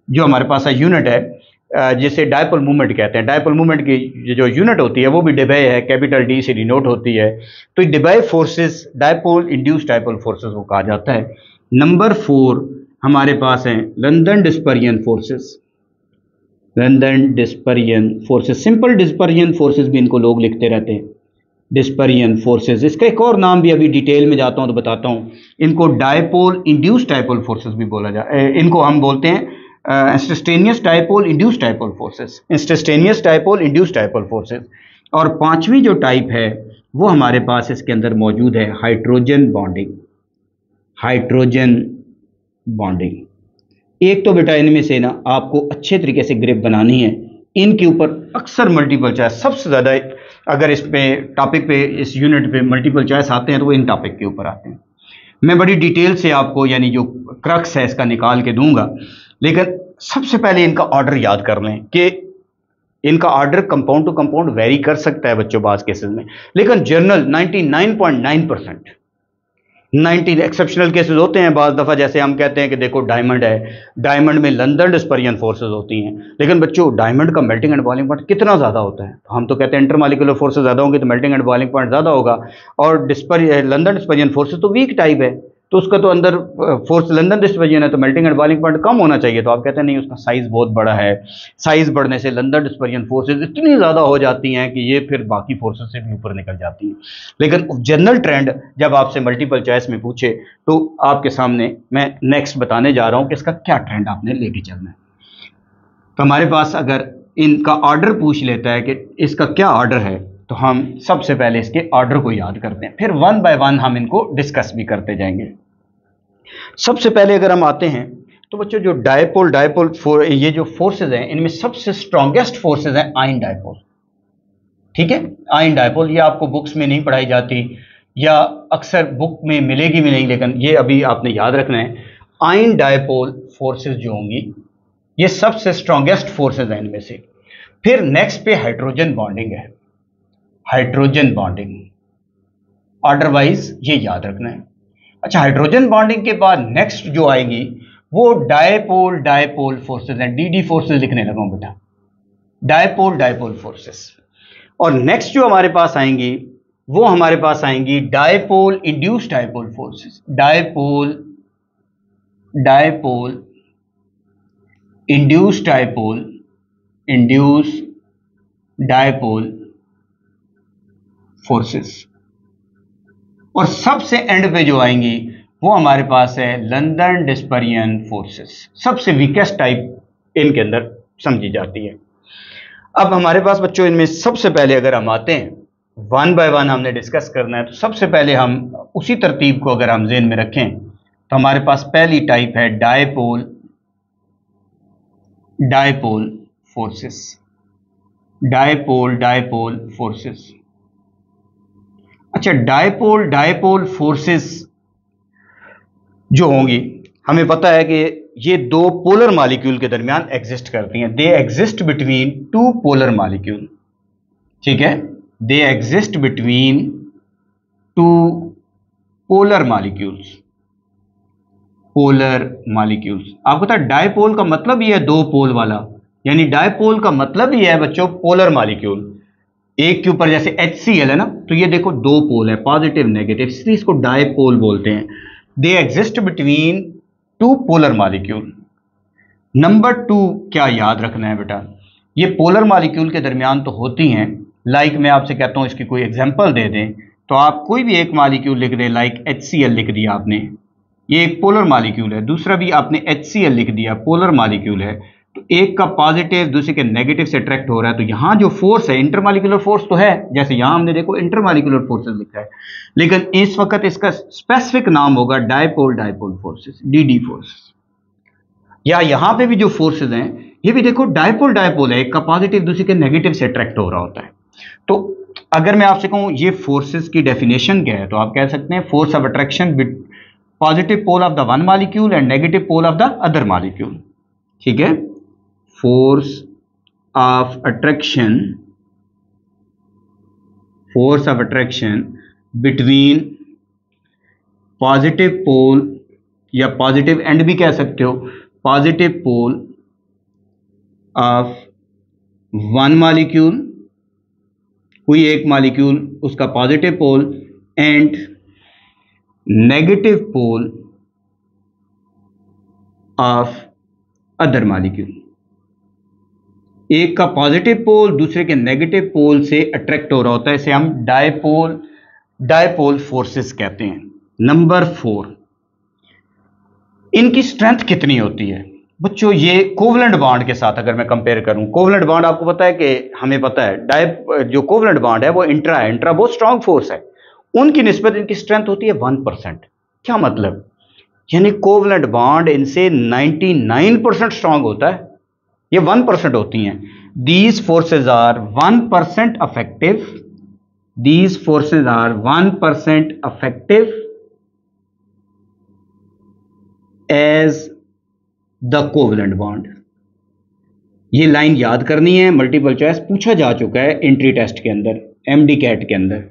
जो हमारे पास है यूनिट है जिसे डायपोल मूवमेंट कहते हैं। डायपोल मूवमेंट की जो यूनिट होती है, वो भी डिबे है कैपिटल डी से डिनोट होती है। तो Debye forces dipole induce dipole forces को कहा जाता है। नंबर फोर हमारे पास हैं London dispersion forces London dispersion forces simple dispersion forces भी इनको लोग लिखते रहते हैं। डिस्परियन फोर्सेस इसका एक और नाम भी अभी डिटेल में जाता हूँ तो बताता हूँ। इनको डायपोल इंड्यूस टाइपोल फोर्सेस भी बोला जाए इनको हम बोलते हैं instantaneous dipole induce dipole forces instantaneous dipole induce dipole forces और पांचवी जो टाइप है, वो हमारे पास इसके अंदर मौजूद है हाइड्रोजन बॉन्डिंग हाइड्रोजन बॉन्डिंग एक तो बेटा इनमें से ना आपको अच्छे तरीके से ग्रिप बनानी है। इनके ऊपर अक्सर मल्टीपल चॉइस सबसे ज़्यादा अगर इस पे टॉपिक पे, इस यूनिट पे मल्टीपल चॉइस आते हैं तो वो इन टॉपिक के ऊपर आते हैं। मैं बड़ी डिटेल से आपको, यानी जो क्रक्स है, इसका निकाल के दूँगा। लेकिन सबसे पहले इनका ऑर्डर याद कर लें कि इनका order compound to compound vary कर सकता है बच्चों, बाज केसेस में। लेकिन general 99.9 percent ninety exceptional cases होते हैं बाद दफ़ा, जैसे हम कहते हैं कि देखो डायमंड है। डायमंड में लंदन डिस्परियन फोर्सेज होती हैं। लेकिन बच्चों, डायमंड का मेल्टिंग एंड बॉलिंग पॉइंट कितना ज़्यादा होता है? हम तो कहते हैं इंटर मालिकुलर फोर्सेज ज़्यादा होंगे तो मेल्टिंग एंड बॉलिंग पॉइंट ज़्यादा होगा। और डिस्पर, लंदन डिस्परियन फोर्सेज तो वीक टाइप है। तो उसका तो अंदर फोर्स लंदन डिस्पर्जन है तो मेल्टिंग एंड बॉइलिंग पॉइंट कम होना चाहिए। तो आप कहते हैं, नहीं, उसका साइज़ बहुत बड़ा है। साइज़ बढ़ने से लंदन डिस्पर्जन फोर्सेज इतनी ज़्यादा हो जाती हैं कि ये फिर बाकी फोर्सेज से भी ऊपर निकल जाती हैं। लेकिन जनरल ट्रेंड जब आपसे मल्टीपल चॉइस में पूछे तो आपके सामने मैं नेक्स्ट बताने जा रहा हूँ कि इसका क्या ट्रेंड आपने लेके चलना है। तो हमारे पास अगर इनका ऑर्डर पूछ लेता है कि इसका क्या ऑर्डर है तो हम सबसे पहले इसके ऑर्डर को याद करते हैं। फिर वन बाय वन हम इनको डिस्कस भी करते जाएँगे। सबसे पहले अगर हम आते हैं तो बच्चों, जो डायपोल डायपोल फोर ये जो फोर्सेज हैं, इनमें सबसे स्ट्रॉन्गेस्ट फोर्सेज हैं आइन डायपोल ठीक है? आइन डायपोल ये आपको बुक्स में नहीं पढ़ाई जाती, या अक्सर बुक में मिलेगी भी नहीं, लेकिन ये अभी आपने याद रखना है। आइन डायपोल फोर्सेज जो होंगी, ये सबसे स्ट्रॉन्गेस्ट फोर्सेज हैं इनमें से। फिर नेक्स्ट पे हाइड्रोजन बॉन्डिंग है। हाइड्रोजन बॉन्डिंग ऑर्डर वाइज ये याद रखना है। अच्छा हाइड्रोजन बॉन्डिंग के बाद नेक्स्ट जो आएगी, वो डायपोल डायपोल फोर्सेस हैं डी डी फोर्सेस लिखने लगा बेटा। डायपोल डायपोल फोर्सेस और नेक्स्ट जो हमारे पास आएँगी, वो हमारे पास आएँगी dipole induce dipole forces dipole dipole induce dipole induce dipole forces और सबसे एंड पे जो आएँगी, वो हमारे पास है लंदन डिस्परियन फोर्सेस सबसे वीकेस्ट टाइप इनके अंदर समझी जाती है। अब हमारे पास बच्चों, इनमें सबसे पहले अगर हम आते हैं वन बाय वन हमने डिस्कस करना है तो सबसे पहले हम उसी तरतीब को अगर हम जेन में रखें तो हमारे पास पहली टाइप है dipole dipole forces dipole dipole forces अच्छा डायपोल डायपोल फोर्सेस जो होंगी, हमें पता है कि ये दो पोलर मालिक्यूल के दरमियान एग्जिस्ट करती हैं। They exist between two polar molecule ठीक है? They exist between two polar molecules polar molecules आपको पता डायपोल का मतलब ये है दो पोल वाला, यानी डायपोल का मतलब ही है बच्चों पोलर मालिक्यूल एक के ऊपर जैसे एच है ना तो ये देखो दो पोल है पॉजिटिव नेगेटिव इसलिए इसको डायपोल बोलते हैं। They exist between two polar molecule number two क्या याद रखना है बेटा? ये पोलर मालिक्यूल के दरमियान तो होती हैं लाइक मैं आपसे कहता हूँ, इसकी कोई एग्ज़ाम्पल दे दें तो आप कोई भी एक मालिक्यूल लिख दें लाइक एच लिख दिया आपने। ये एक पोलर मालिक्यूल है, दूसरा भी आपने एच लिख दिया पोलर मालिक्यूल है। तो एक का पॉजिटिव दूसरे के नेगेटिव से अट्रैक्ट हो रहा है तो यहाँ जो फोर्स है इंटरमालिकुलर फोर्स तो है, जैसे यहाँ हमने देखो इंटरमालिकुलर फोर्सेस लिखा है। लेकिन इस वक्त इसका स्पेसिफिक नाम होगा dipole dipole forces D forces या यहाँ पे भी जो फोर्सेस हैं, ये भी देखो डायपोल डायपोल है, एक का पॉजिटिव दूसरे के नेगेटिव से अट्रैक्ट हो रहा होता है। तो अगर मैं आपसे कहूँ, ये फोर्सेस की डेफिनेशन क्या है तो आप कह सकते हैं force of attraction positive pole of the one molecule and negative pole of the other molecule ठीक है? Force of attraction, force of attraction between positive pole या पॉजिटिव एंड भी कह सकते हो। Positive pole of one molecule कोई एक मालिक्यूल उसका positive pole and negative pole of other molecule एक का पॉजिटिव पोल दूसरे के नेगेटिव पोल से अट्रैक्ट हो रहा होता है। इसे हम डायपोल डायपोल फोर्सेस कहते हैं। नंबर फोर इनकी स्ट्रेंथ कितनी होती है? बच्चों, ये कोवलेंट बॉन्ड के साथ अगर मैं कंपेयर करूँ कोवलेंट बॉन्ड आपको पता है कि हमें पता है डाय जो कोवलेंट बॉन्ड है, वो इंट्रा है इंट्रा बहुत स्ट्रांग फोर्स है। उनकी निस्बत इनकी स्ट्रेंथ होती है वन परसेंट क्या मतलब? यानी कोवलेंट बॉन्ड इनसे 99 परसेंट स्ट्रांग होता है। ये वन परसेंट होती हैं। These forces are one percent effective these forces are one percent effective as the covalent bond ये लाइन याद करनी है मल्टीपल चॉइस पूछा जा चुका है एंट्री टेस्ट के अंदर एमडी कैट के अंदर।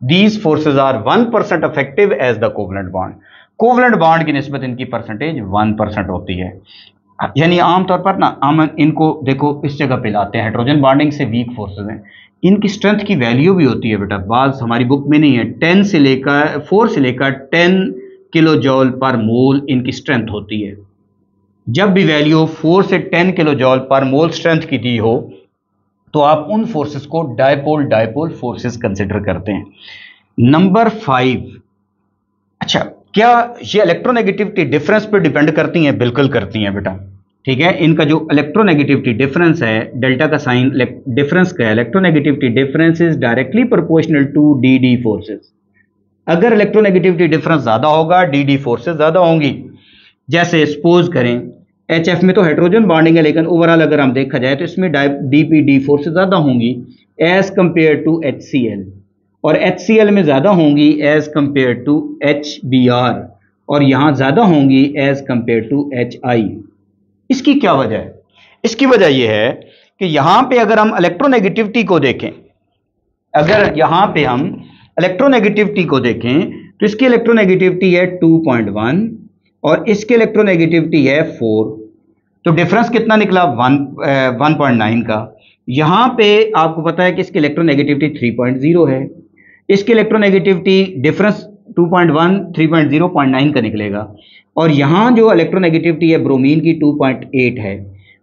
These forces are one percent effective as the covalent bond covalent bond की नस्बत इनकी परसेंटेज वन परसेंट होती है। यानी आमतौर पर ना, हम इनको, देखो, इस जगह पे लाते हैं हाइड्रोजन बॉन्डिंग से वीक फोर्सेज हैं। इनकी स्ट्रेंथ की वैल्यू भी होती है बेटा बाज हमारी बुक में नहीं है टेन से लेकर फोर से लेकर टेन किलो जॉल पर मोल इनकी स्ट्रेंथ होती है। जब भी वैल्यू फोर से ten kilo joule per mole strength की दी हो तो आप उन फोर्सेस को डायपोल डायपोल फोर्सेस कंसिडर करते हैं। नंबर फाइव अच्छा क्या ये इलेक्ट्रोनेगेटिविटी डिफरेंस पर डिपेंड करती हैं? बिल्कुल करती हैं बेटा। ठीक है? इनका जो इलेक्ट्रोनेगेटिविटी डिफरेंस है डेल्टा का साइन डिफरेंस का electronegativity difference is directly proportional to D D forces अगर इलेक्ट्रोनेगेटिविटी डिफरेंस ज़्यादा होगा डी डी फोर्सेज ज़्यादा होंगी। जैसे सपोज़ करें एच एफ़ में तो हाइड्रोजन बॉन्डिंग है, लेकिन ओवरऑल अगर हम देखा जाए तो इसमें डी पी डी फोर्सेज ज़्यादा होंगी as compared to H C L और एच में ज़्यादा होंगी एज़ कंपेयर टू एच और यहाँ ज़्यादा होंगी एज़ कंपेयर टू एच इसकी क्या वजह है? इसकी वजह यह है कि यहाँ पे अगर हम इलेक्ट्रोनेगेटिविटी को देखें, अगर यहाँ पे हम इलेक्ट्रोनेगेटिविटी को देखें तो इसकी इलेक्ट्रोनेगेटिविटी है 2.1 और इसकी इलेक्ट्रोनेगेटिविटी है 4 तो डिफरेंस कितना निकला? वन वन पॉइंट नाइन का। यहाँ पे आपको पता है कि इसकी इलेक्ट्रोनेगेटिविटी 3.0 है। इसकी इलेक्ट्रोनेगेटिविटी डिफरेंस 2.1 3.0.9 का निकलेगा। और यहाँ जो इलेक्ट्रोनेगेटिविटी है ब्रोमीन की 2.8 है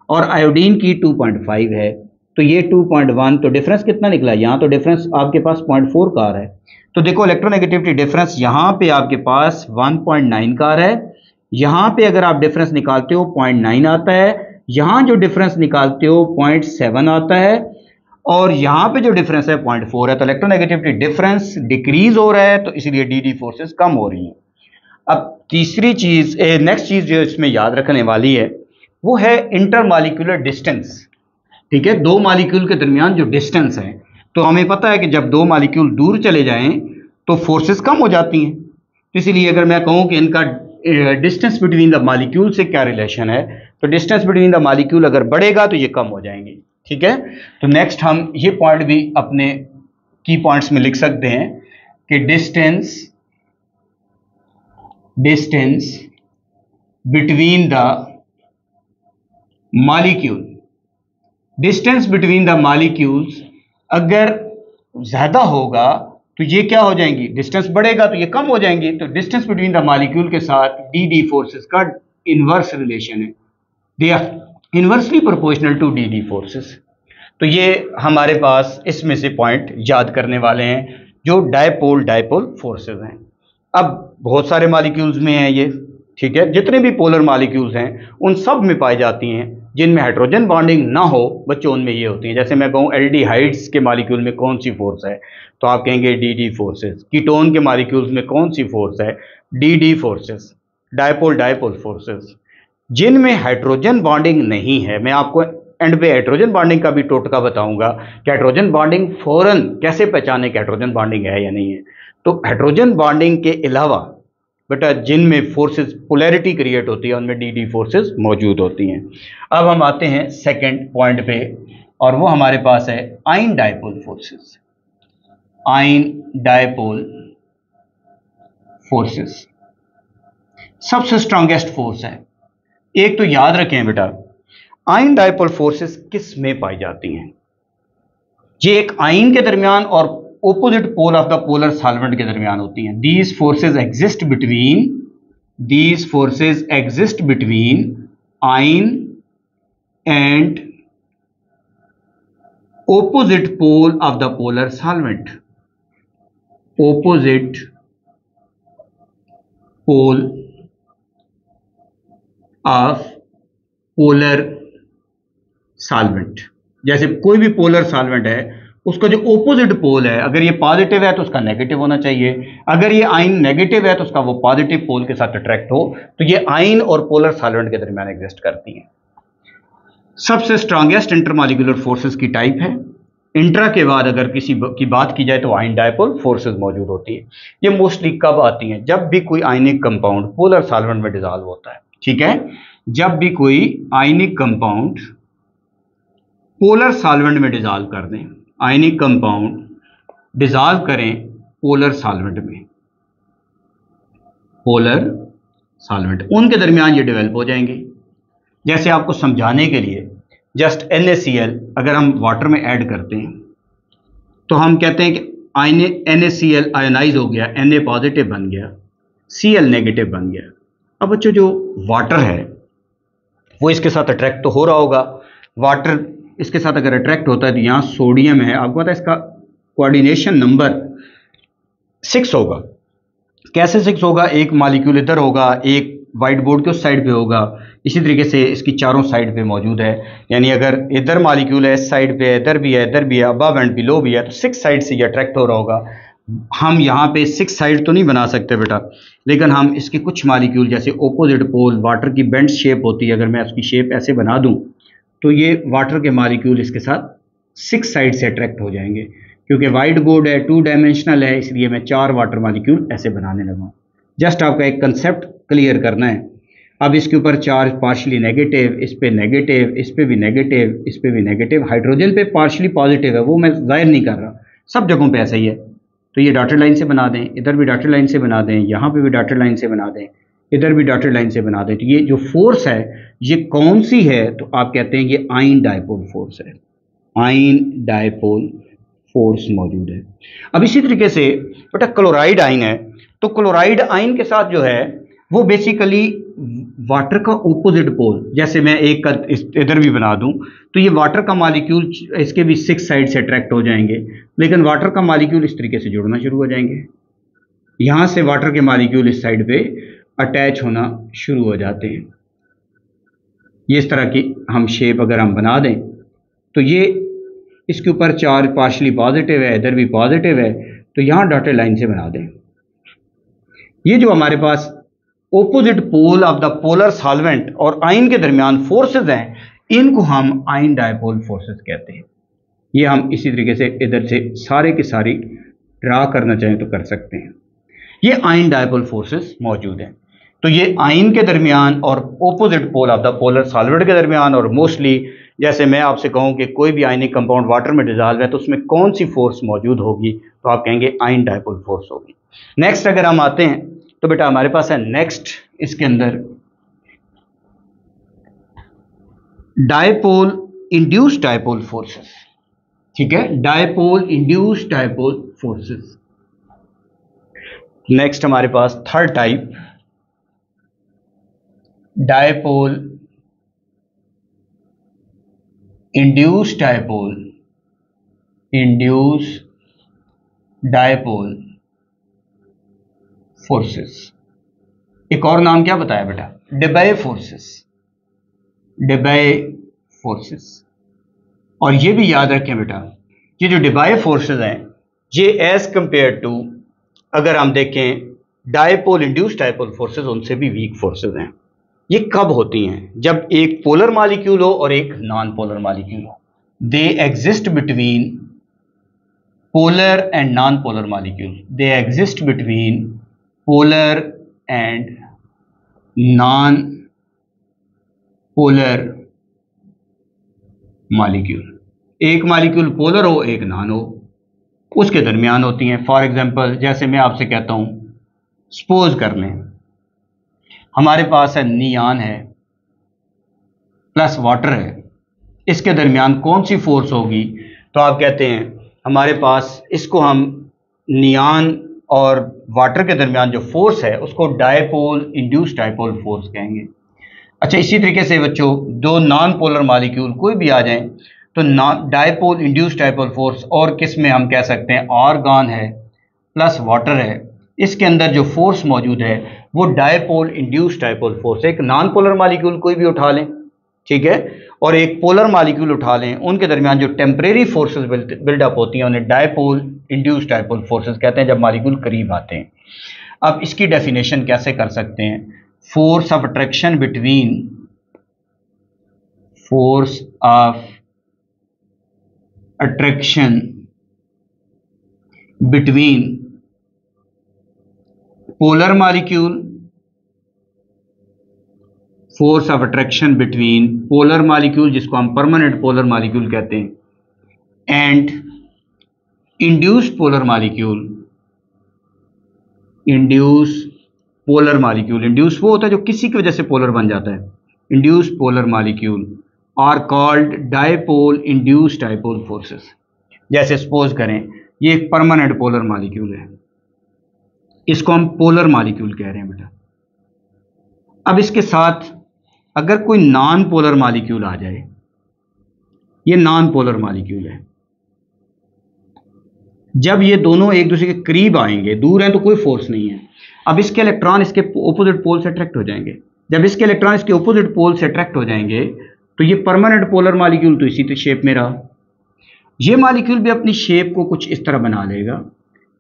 और आयोडीन की 2.5 है। तो ये 2.1 तो डिफरेंस कितना निकला? यहाँ तो डिफरेंस आपके पास 0.4 का आ है। तो देखो इलेक्ट्रोनेगेटिविटी डिफरेंस यहाँ पे आपके पास 1.9 का आ रहा है। यहाँ पे अगर आप डिफरेंस निकालते हो 0.9 आता है। यहाँ जो डिफरेंस निकालते हो 0.7 आता है। और यहाँ पे जो डिफरेंस है पॉइंट फोर है तो इलेक्ट्रोनेगेटिविटी डिफरेंस डिक्रीज हो रहा है तो इसलिए डी डी फोर्सेस कम हो रही हैं। अब तीसरी चीज़ नेक्स्ट चीज़ जो इसमें याद रखने वाली है, वो है इंटरमालिकुलर डिस्टेंस ठीक है, दो मालिक्यूल के दरमियान जो डिस्टेंस है तो हमें पता है कि जब दो मालिक्यूल दूर चले जाएँ तो फोर्सेस कम हो जाती हैं। तो इसीलिए अगर मैं कहूँ कि इनका डिस्टेंस बिटवीन द मालिक्यूल से क्या रिलेशन है तो डिस्टेंस बिटवीन द मालिक्यूल अगर बढ़ेगा तो ये कम हो जाएँगे। ठीक है? तो नेक्स्ट हम ये पॉइंट भी अपने की पॉइंट्स में लिख सकते हैं कि distance distance between the molecule distance between the molecules अगर ज़्यादा होगा तो ये क्या हो जाएँगी? डिस्टेंस बढ़ेगा तो ये कम हो जाएँगी। तो डिस्टेंस बिटवीन द मालिक्यूल के साथ डी डी फोर्सेस का इनवर्स रिलेशन है। They inversely proportional to D D forces तो ये हमारे पास इसमें से पॉइंट याद करने वाले हैं, जो डायपोल डायपोल फोर्सेस हैं। अब बहुत सारे मालिक्यूल्स में हैं ये, ठीक है? जितने भी पोलर मालिक्यूल्स हैं, उन सब में पाई जाती हैं, जिनमें हाइड्रोजन बॉन्डिंग ना हो बच्चों उनमें ये होती हैं। जैसे मैं कहूँ एल्डिहाइड्स के मालिक्यूल में कौन सी फोर्स है? तो आप कहेंगे डी डी फोर्सेस कीटोन के मालिक्यूल्स में कौन सी फोर्स है? D D forces dipole dipole forces जिनमें हाइड्रोजन बॉन्डिंग नहीं है, मैं आपको एंड पे हाइड्रोजन बॉन्डिंग का भी टोटका बताऊँगा कि हाइड्रोजन बॉन्डिंग फ़ौरन कैसे पहचाने कि हाइड्रोजन बॉन्डिंग है या नहीं है। तो हाइड्रोजन बॉन्डिंग के अलावा, बेटा, जिनमें फोर्सेस पोलैरिटी क्रिएट होती है, उनमें डी डी फोर्सेस मौजूद होती हैं। अब हम आते हैं सेकंड पॉइंट पे, और वो हमारे पास है ion dipole forces ion dipole forces सबसे स्ट्रांगेस्ट फोर्स है। एक तो याद रखें बेटा आइन डायपोल फोर्सेस किसमें पाई जाती हैं? ये एक आइन के दरमियान और opposite pole of the polar solvent के दरमियान होती हैं। These forces exist between these forces exist between ion and opposite pole of the polar solvent opposite pole of polar solvent. जैसे कोई भी पोलर सॉल्वेंट है, उसका जो ओपोजिट पोल है, अगर ये पॉजिटिव है तो उसका नेगेटिव होना चाहिए। अगर ये आइन नेगेटिव है तो उसका वो पॉजिटिव पोल के साथ अट्रैक्ट हो। तो ये आइन और पोलर सॉल्वेंट के दरमियान एग्जिस्ट करती हैं। सबसे स्ट्रांगेस्ट इंटरमोलिकुलर फोर्सेस की टाइप है। इंट्रा के बाद अगर किसी की बात की जाए तो आइन डायपोल फोर्सेस मौजूद होती है। ये मोस्टली कब आती हैं? जब भी कोई आइनिक कंपाउंड पोलर सॉल्वेंट में डिजॉल्व होता है। ठीक है? जब भी कोई आइनिक कंपाउंड पोलर सॉल्वेंट में डिजॉल्व कर दें, आयनिक कंपाउंड डिजॉल्व करें पोलर सॉल्वेंट में। पोलर सॉल्वेंट उनके दरमियान ये डेवलप हो जाएँगे। जैसे आपको समझाने के लिए जस्ट एनएससीएल अगर हम वाटर में ऐड करते हैं तो हम कहते हैं कि आइन एन आयोनाइज हो गया एन ए पॉजिटिव बन गया सी नेगेटिव बन गया। अब बच्चों, जो वाटर है, वो इसके साथ अट्रैक्ट तो हो रहा होगा। वाटर इसके साथ अगर अट्रैक्ट होता है तो यहाँ सोडियम है। आपको पता है इसका कोऑर्डिनेशन नंबर सिक्स होगा। कैसे सिक्स होगा? एक मालिक्यूल इधर होगा, एक वाइट बोर्ड के उस साइड पे होगा। इसी तरीके से इसकी चारों साइड पे मौजूद है। यानी अगर इधर मालिक्यूल है, इस साइड पे इधर भी है, इधर भी है अबव एंड बिलो भी है तो सिक्स साइड से ये अट्रैक्ट हो रहा होगा। हम यहाँ पे सिक्स साइड तो नहीं बना सकते बेटा, लेकिन हम इसके कुछ मालिक्यूल जैसे ओपोजिट पोल वाटर की बेंड शेप होती है, अगर मैं उसकी शेप ऐसे बना दूँ तो ये वाटर के मालिक्यूल इसके साथ सिक्स साइड से अट्रैक्ट हो जाएँगे, क्योंकि वाइट बोर्ड है टू डायमेंशनल है, इसलिए मैं चार वाटर मालिक्यूल ऐसे बनाने लगा जस्ट आपका एक कंसेप्ट क्लियर करना है। अब इसके ऊपर चार्ज पार्शली नेगेटिव इस पर नेगेटिव इस पर भी नेगेटिव इस पर भी नेगेटिव हाइड्रोजन पे पार्शली पॉजिटिव है, वो मैं ज़ाहिर नहीं कर रहा। सब जगहों पे ऐसा ही है। तो ये डॉटर लाइन से बना दें, इधर भी डॉटर लाइन से बना दें, यहाँ पे भी डॉटर लाइन से बना दें, इधर भी डॉटेड लाइन से बना दें। तो ये जो फोर्स है, ये कौन सी है? तो आप कहते हैं ये आइन डायपोल फोर्स है। आइन डायपोल फोर्स मौजूद है। अब इसी तरीके से, बेटा क्लोराइड आइन है तो क्लोराइड आइन के साथ जो है, वो बेसिकली वाटर का ओपोजिट पोल जैसे मैं एक इधर भी बना दूँ तो ये वाटर का मालिक्यूल इसके भी सिक्स साइड से अट्रैक्ट हो जाएँगे, लेकिन वाटर का मालिक्यूल इस तरीके से जुड़ना शुरू हो जाएँगे। यहाँ से वाटर के मालिक्यूल इस साइड पे अटैच होना शुरू हो जाते हैं। ये इस तरह की हम शेप अगर हम बना दें तो ये इसके ऊपर चार्ज पार्शली पॉजिटिव है, इधर भी पॉजिटिव है तो यहाँ डॉटेड लाइन से बना दें। ये जो हमारे पास opposite pole of the polar solvent और आइन के दरमियान फोर्सेस हैं, इनको हम आइन डायपोल फोर्सेस कहते हैं। ये हम इसी तरीके से इधर से सारे के सारी ड्रा करना चाहें तो कर सकते हैं। ये आइन डायपोल फोर्सेस मौजूद हैं। तो ये आइन के दरमियान और opposite pole of the polar solid के दरमियान और मोस्टली जैसे मैं आपसे कहूँ कि कोई भी आइनिक कंपाउंड वाटर में डिजॉल्व है तो उसमें कौन सी फोर्स मौजूद होगी तो आप कहेंगे आइन डायपोल फोर्स होगी। नेक्स्ट अगर हम आते हैं तो बेटा हमारे पास है नेक्स्ट इसके अंदर। डायपोल इंड्यूस डायपोल फोर्सेस ठीक है? Dipole induced dipole forces next हमारे पास third type dipole induced dipole induced dipole forces एक और नाम क्या बताया बेटा? डिबे फोर्सेस डिबे फोर्सेस और ये भी याद रखें बेटा, ये जो डिबाई फोर्सेस हैं, ये एज कंपेयर टू अगर हम देखें डायपोल इंड्यूस डायपोल फोर्सेस उनसे भी वीक फोर्सेस हैं। ये कब होती हैं? जब एक पोलर मालिक्यूल हो और एक नॉन पोलर मालिक्यूल हो। They exist between polar and non polar molecule they exist between polar and non polar molecule एक मालिक्यूल पोलर हो, एक नॉन हो। उसके दरमियान होती हैं। फॉर एग्जांपल जैसे मैं आपसे कहता हूँ सपोज़ कर लें, हमारे पास है नियान है प्लस वाटर है। इसके दरमियान कौन सी फोर्स होगी? तो आप कहते हैं, हमारे पास, इसको हम नियान और वाटर के दरमियान जो फोर्स है, उसको डायपोल इंड्यूस डायपोल फोर्स कहेंगे। अच्छा इसी तरीके से बच्चों, दो नॉन पोलर मालिक्यूल कोई भी आ जाए तो डायपोल इंड्यूस डायपोल फोर्स और किसमें हम कह सकते हैं आर्गॉन है प्लस वाटर है, इसके अंदर जो फोर्स मौजूद है, वो डायपोल इंड्यूस डायपोल फोर्स एक नॉन पोलर मालिक्यूल कोई भी उठा लें, ठीक है? और एक पोलर मालिक्यूल उठा लें, उनके दरमियान जो टेम्परेरी फोर्सेस बिल्डअप होती हैं, उन्हें डायपोल इंड्यूस डायपोल फोर्सेस कहते हैं जब मालिक्यूल करीब आते हैं। अब इसकी डेफिनेशन कैसे कर सकते हैं? Force of attraction between force of attraction between polar molecule force of attraction between polar molecule जिसको हम परमानेंट पोलर मालिक्यूल कहते हैं and induced polar molecule induced polar molecule induced वो होता है जो किसी की वजह से पोलर बन जाता है। Induced polar molecule are called dipole induced dipole forces जैसे सपोज़ करें, ये एक परमानेंट पोलर मालिक्यूल है। इसको हम पोलर मालिक्यूल कह रहे हैं बेटा। अब इसके साथ अगर कोई नॉन पोलर मालिक्यूल आ जाए, ये नॉन पोलर मालिक्यूल है। जब ये दोनों एक दूसरे के करीब आएँगे, दूर हैं तो कोई फोर्स नहीं है। अब इसके इलेक्ट्रॉन इसके ओपोजिट पोल से अट्रैक्ट हो जाएँगे। जब इसके इलेक्ट्रॉन इसके ओपोजिट पोल से अट्रैक्ट हो जाएँगे तो ये परमानेंट पोलर मालिक्यूल तो इसी तो शेप में रहा। ये मालिक्यूल भी अपनी शेप को कुछ इस तरह बना लेगा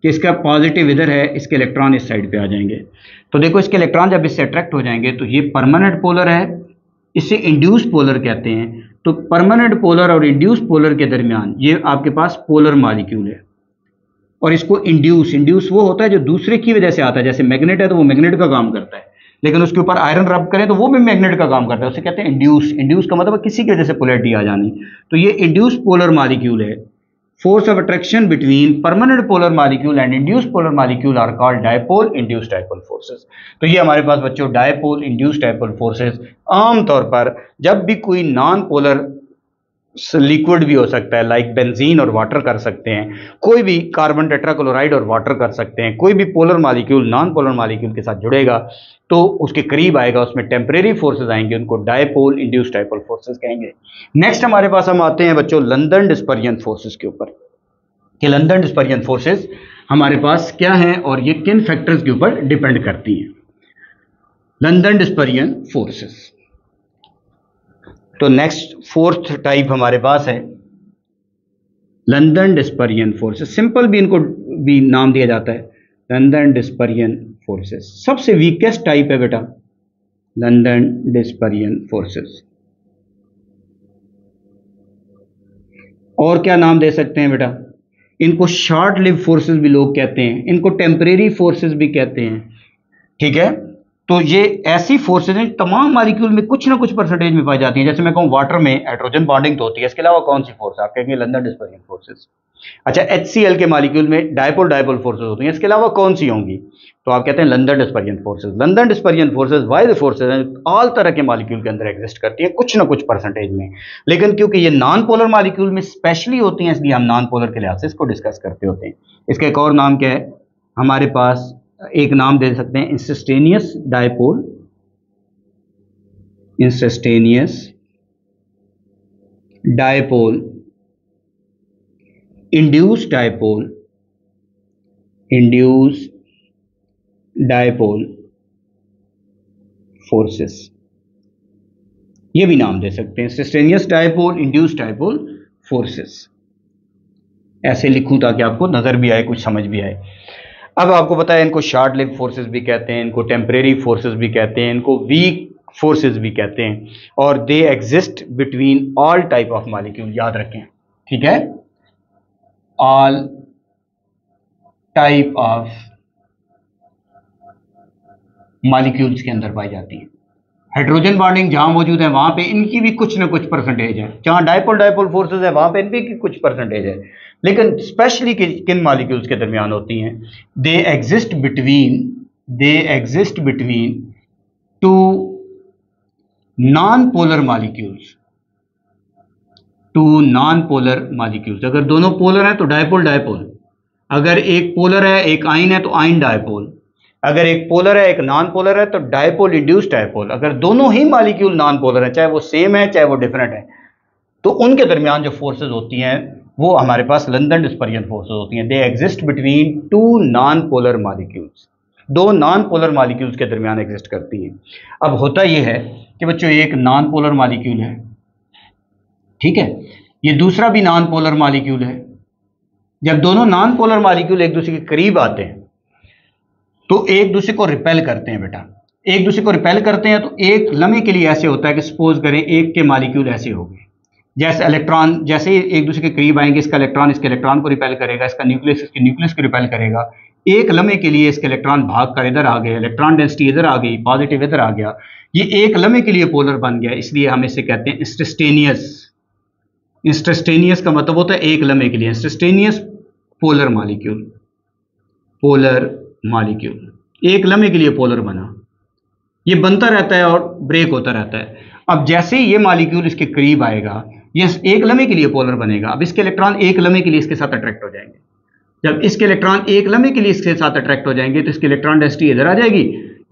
कि इसका पॉजिटिव इधर है, इसके इलेक्ट्रॉन इस साइड पे आ जाएँगे। तो देखो, इसके इलेक्ट्रॉन जब इससे अट्रैक्ट हो जाएँगे तो ये परमानेंट पोलर है। इसे इंड्यूस पोलर कहते हैं। तो परमानेंट पोलर और इंड्यूस पोलर के दरमियान ये आपके पास पोलर मालिक्यूल है। और इसको इंड्यूस इंड्यूस वो होता है जो दूसरे की वजह से आता है। जैसे मैग्नेट है तो वो मैग्नेट का काम करता है। लेकिन उसके ऊपर आयरन रब करें तो वो भी मैग्नेट का काम करता है। उसे कहते हैं इंड्यूस इंड्यूस का मतलब किसी की वजह से पोलरिटी आ जानी। तो ये इंड्यूस पोलर मालिक्यूल है। Force of attraction between permanent polar molecule and induced polar molecule are called dipole induced dipole forces. तो ये हमारे पास बच्चों डायपोल induced dipole forces आम तौर पर जब भी कोई नॉन पोलर लिक्विड भी हो सकता है लाइक बेंजीन और वाटर कर सकते हैं। कोई भी कार्बन टेट्राक्लोराइड और वाटर कर सकते हैं। कोई भी polar molecule non polar molecule के साथ जुड़ेगा तो उसके करीब आएगा, उसमें टेम्परेरी फोर्सेज आएँगे, उनको डायपोल इंड्यूस डायपोल फोर्सेज कहेंगे। नेक्स्ट हमारे पास हम आते हैं बच्चों लंदन डिस्पर्जन फोर्सेज के ऊपर। कि लंदन डिस्पर्जन फोर्सेज हमारे पास क्या हैं और ये किन फैक्टर्स के ऊपर डिपेंड करती हैं? लंदन डिस्पर्जन फोर्सेस तो नेक्स्ट फोर्थ टाइप हमारे पास है। लंदन डिस्परियन फोर्सेस सिंपल भी इनको भी नाम दिया जाता है। लंदन डिस्परियन फोर्सेस सबसे वीकेस्ट टाइप है बेटा। लंदन डिस्परियन फोर्सेस और क्या नाम दे सकते हैं बेटा? इनको शॉर्ट लिव फोर्सेस भी लोग कहते हैं। इनको टेम्परेरी फोर्सेस भी कहते हैं। ठीक है? तो ये ऐसी फोर्सेज हैं, तमाम मालिक्यूल में कुछ ना कुछ परसेंटेज में पाई जाती हैं। जैसे मैं कहूँ वाटर में हाइड्रोजन बॉन्डिंग तो होती है। इसके अलावा कौन सी फोर्स आप कहेंगे लंदन डिस्पर्जन फोर्सेज अच्छा एचसीएल के मालिक्यूल में डायपोल डायपोल फोर्सेज होती हैं। इसके अलावा कौन सी होंगी? तो आप कहते हैं London dispersion forces London dispersion forces wide forces all तरह के मालिक्यूल के अंदर एग्जिस्ट करती है, कुछ ना कुछ परसेंटेज में। लेकिन क्योंकि ये नॉन पोलर मालिक्यूल में स्पेशली होती हैं, इसलिए हम नॉन पोलर के लिहाज से इसको डिस्कस करते होते हैं। इसका एक और नाम क्या है? हमारे पास एक नाम दे सकते हैं instantaneous dipole instantaneous dipole induced dipole induced dipole forces ये भी नाम दे सकते हैं instantaneous dipole induced dipole forces ऐसे लिखूं ताकि आपको नज़र भी आए, कुछ समझ भी आए। अब आपको पता है, इनको शार्ट लिव फोर्सेस भी कहते हैं, इनको टेम्परेरी फोर्सेस भी कहते हैं, इनको वीक फोर्सेस भी कहते हैं, और they exist between all type of molecule याद रखें, ठीक है? ऑल टाइप ऑफ़ मालिक्यूल्स के अंदर पाई जाती हैं। हाइड्रोजन बॉन्डिंग जहाँ मौजूद है, वहाँ पे इनकी भी कुछ ना कुछ परसेंटेज है। जहाँ डायपोल डायपोल फोर्सेस है, वहाँ पे इनकी भी कुछ परसेंटेज है। लेकिन स्पेशली किन मालिक्यूल्स के दरमियान होती हैं? They exist between they exist between two non polar molecules two non polar molecules अगर दोनों पोलर हैं तो डायपोल डायपोल अगर एक पोलर है, एक आइन है तो आइन डायपोल अगर एक पोलर है, एक नॉन पोलर है तो डायपोल इंड्यूस डायपोल अगर दोनों ही मालिक्यूल नॉन पोलर है, चाहे वो सेम है, चाहे वो डिफरेंट है तो उनके दरमियान जो फोर्सेज होती हैं, वो हमारे पास लंदन डिस्पर्जन फोर्सेज होती हैं। They exist between two non polar molecules दो नॉन पोलर मालिक्यूल्स के दरमियान एग्जिस्ट करती हैं। अब होता यह है कि बच्चों एक नॉन पोलर मालिक्यूल है। ठीक है? ये दूसरा भी नॉन पोलर मालिक्यूल है। जब दोनों नॉन पोलर मालिक्यूल एक दूसरे के करीब आते हैं तो एक दूसरे को रिपेल करते हैं बेटा। एक दूसरे को रिपेल करते हैं तो एक लम्हे के लिए ऐसे होता है कि सपोज़ करें एक के मालिक्यूल ऐसे हो गए। जैसे इलेक्ट्रॉन जैसे ही एक दूसरे के करीब आएँगे, इसका इलेक्ट्रॉन इसके इलेक्ट्रॉन को रिपेल करेगा, इसका न्यूक्लियस इसके न्यूक्लियस को रिपेल करेगा। एक लम्हे के लिए इसके इलेक्ट्रॉन भाग कर इधर आ गए इलेक्ट्रॉन डेंसिटी इधर आ गई पॉजिटिव इधर आ गया। ये एक लम्हे के लिए पोलर बन गया, इसलिए हम इसे कहते हैं इंस्टस्टेनियस इंस्टस्टेनियस का मतलब होता है एक लम्हे के लिए instantaneous polar molecule polar molecule एक लम्हे के लिए पोलर बना। ये बनता रहता है और ब्रेक होता रहता है। अब जैसे ही ये मालिक्यूल इसके करीब आएगा, ये एक लम्हे के लिए पोलर बनेगा। अब इसके इलेक्ट्रॉन एक लम्हे के लिए इसके साथ अट्रैक्ट हो जाएँगे। जब इसके इलेक्ट्रॉन एक लम्हे के लिए इसके साथ अट्रैक्ट हो जाएँगे तो इसकी इलेक्ट्रॉन डेंसिटी इधर आ जाएगी,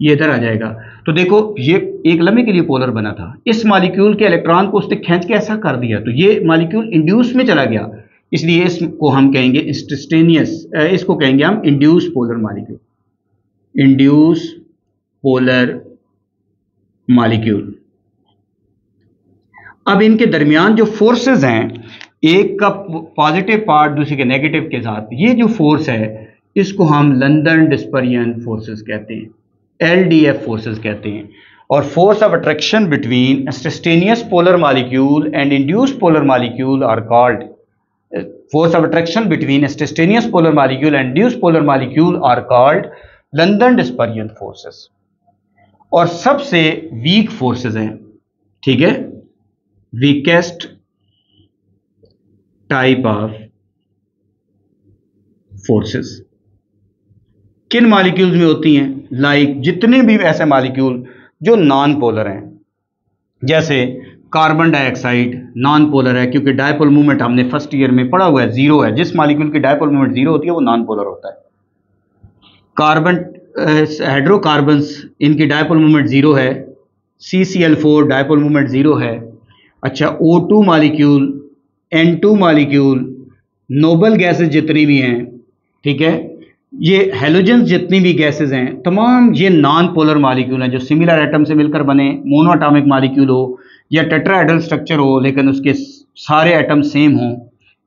ये इधर आ जाएगा। तो देखो, ये एक लम्हे के लिए पोलर बना था। इस मालिक्यूल के इलेक्ट्रॉन को उसने खींच के ऐसा कर दिया। तो ये मालिक्यूल इंड्यूस में चला गया। इसलिए इसको हम कहेंगे इंस्टेनियस इसको कहेंगे हम induced polar molecule induced polar molecule अब इनके दरमियान जो फोर्सेस हैं, एक का पॉजिटिव पार्ट दूसरे के नेगेटिव के साथ, ये जो फोर्स है, इसको हम लंदन डिस्परियन फोर्सेस कहते हैं एल डी एफ़ फोर्सेज कहते हैं। और force of attraction between instantaneous polar molecule and induced polar molecule are called force of attraction between instantaneous polar molecule and induced polar molecule are called London dispersion forces और सबसे weak forces हैं ठीक है weakest type of forces किन molecules में होती हैं like like, जितने भी ऐसे मॉलिक्यूल जो नॉन पोलर हैं जैसे कार्बन डाइऑक्साइड नॉन पोलर है, क्योंकि डायपोल मूवमेंट हमने फ़र्स्ट ईयर में पढ़ा हुआ है ज़ीरो है। जिस मालिक्यूल की डायपोल मूवमेंट ज़ीरो होती है, वो नॉन पोलर होता है। कार्बन हाइड्रोकार्बन्स इनकी डायपोल मूवमेंट ज़ीरो है। C C L four dipole movement zero है। अच्छा O two molecule N two molecule noble gases जितनी भी हैं, ठीक है? ये हेलोजेंस जितनी भी गैसेज हैं, तमाम ये नॉन पोलर मालिक्यूल हैं, जो सिमिलर एटम से मिलकर बने मोनोटामिक मालिक्यूल हो, या टेट्राहेड्रल स्ट्रक्चर हो, लेकिन उसके सारे एटम सेम हों,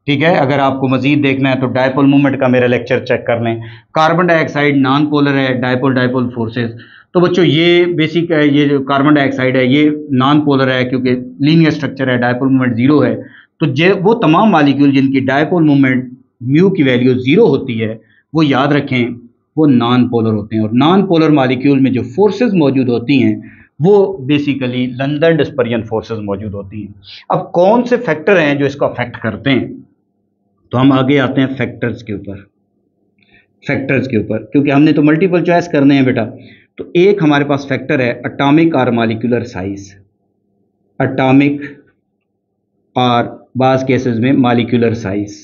ठीक है? अगर आपको मजीद देखना है तो डायपोल मूवमेंट का मेरा लेक्चर चेक कर लें। कार्बन डाइऑक्साइड नॉन पोलर है डायपोल डायपोल फोर्सेस तो बच्चों, ये बेसिक है, ये जो कार्बन डाइऑक्साइड है, ये नॉन पोलर है, क्योंकि लीनियर स्ट्रक्चर है डायपोल मूवमेंट ज़ीरो है। तो जे, वो तमाम मालिक्यूल जिनकी डायपोल मूवमेंट म्यू की वैल्यू ज़ीरो होती है वो याद रखें, वो नॉन पोलर होते हैं और नॉन पोलर मालिक्यूल में जो फोर्सेस मौजूद होती हैं, वो बेसिकली लंदन डिस्परियन फोर्सेस मौजूद होती हैं। अब कौन से फैक्टर हैं जो इसको अफेक्ट करते हैं? तो हम आगे आते हैं फैक्टर्स के ऊपर। फैक्टर्स के ऊपर, क्योंकि हमने तो मल्टीपल चॉइस करने हैं बेटा। तो एक हमारे पास फैक्टर है अटामिक और मालिकुलर साइज़ अटामिक और बाज केसेस में molecular size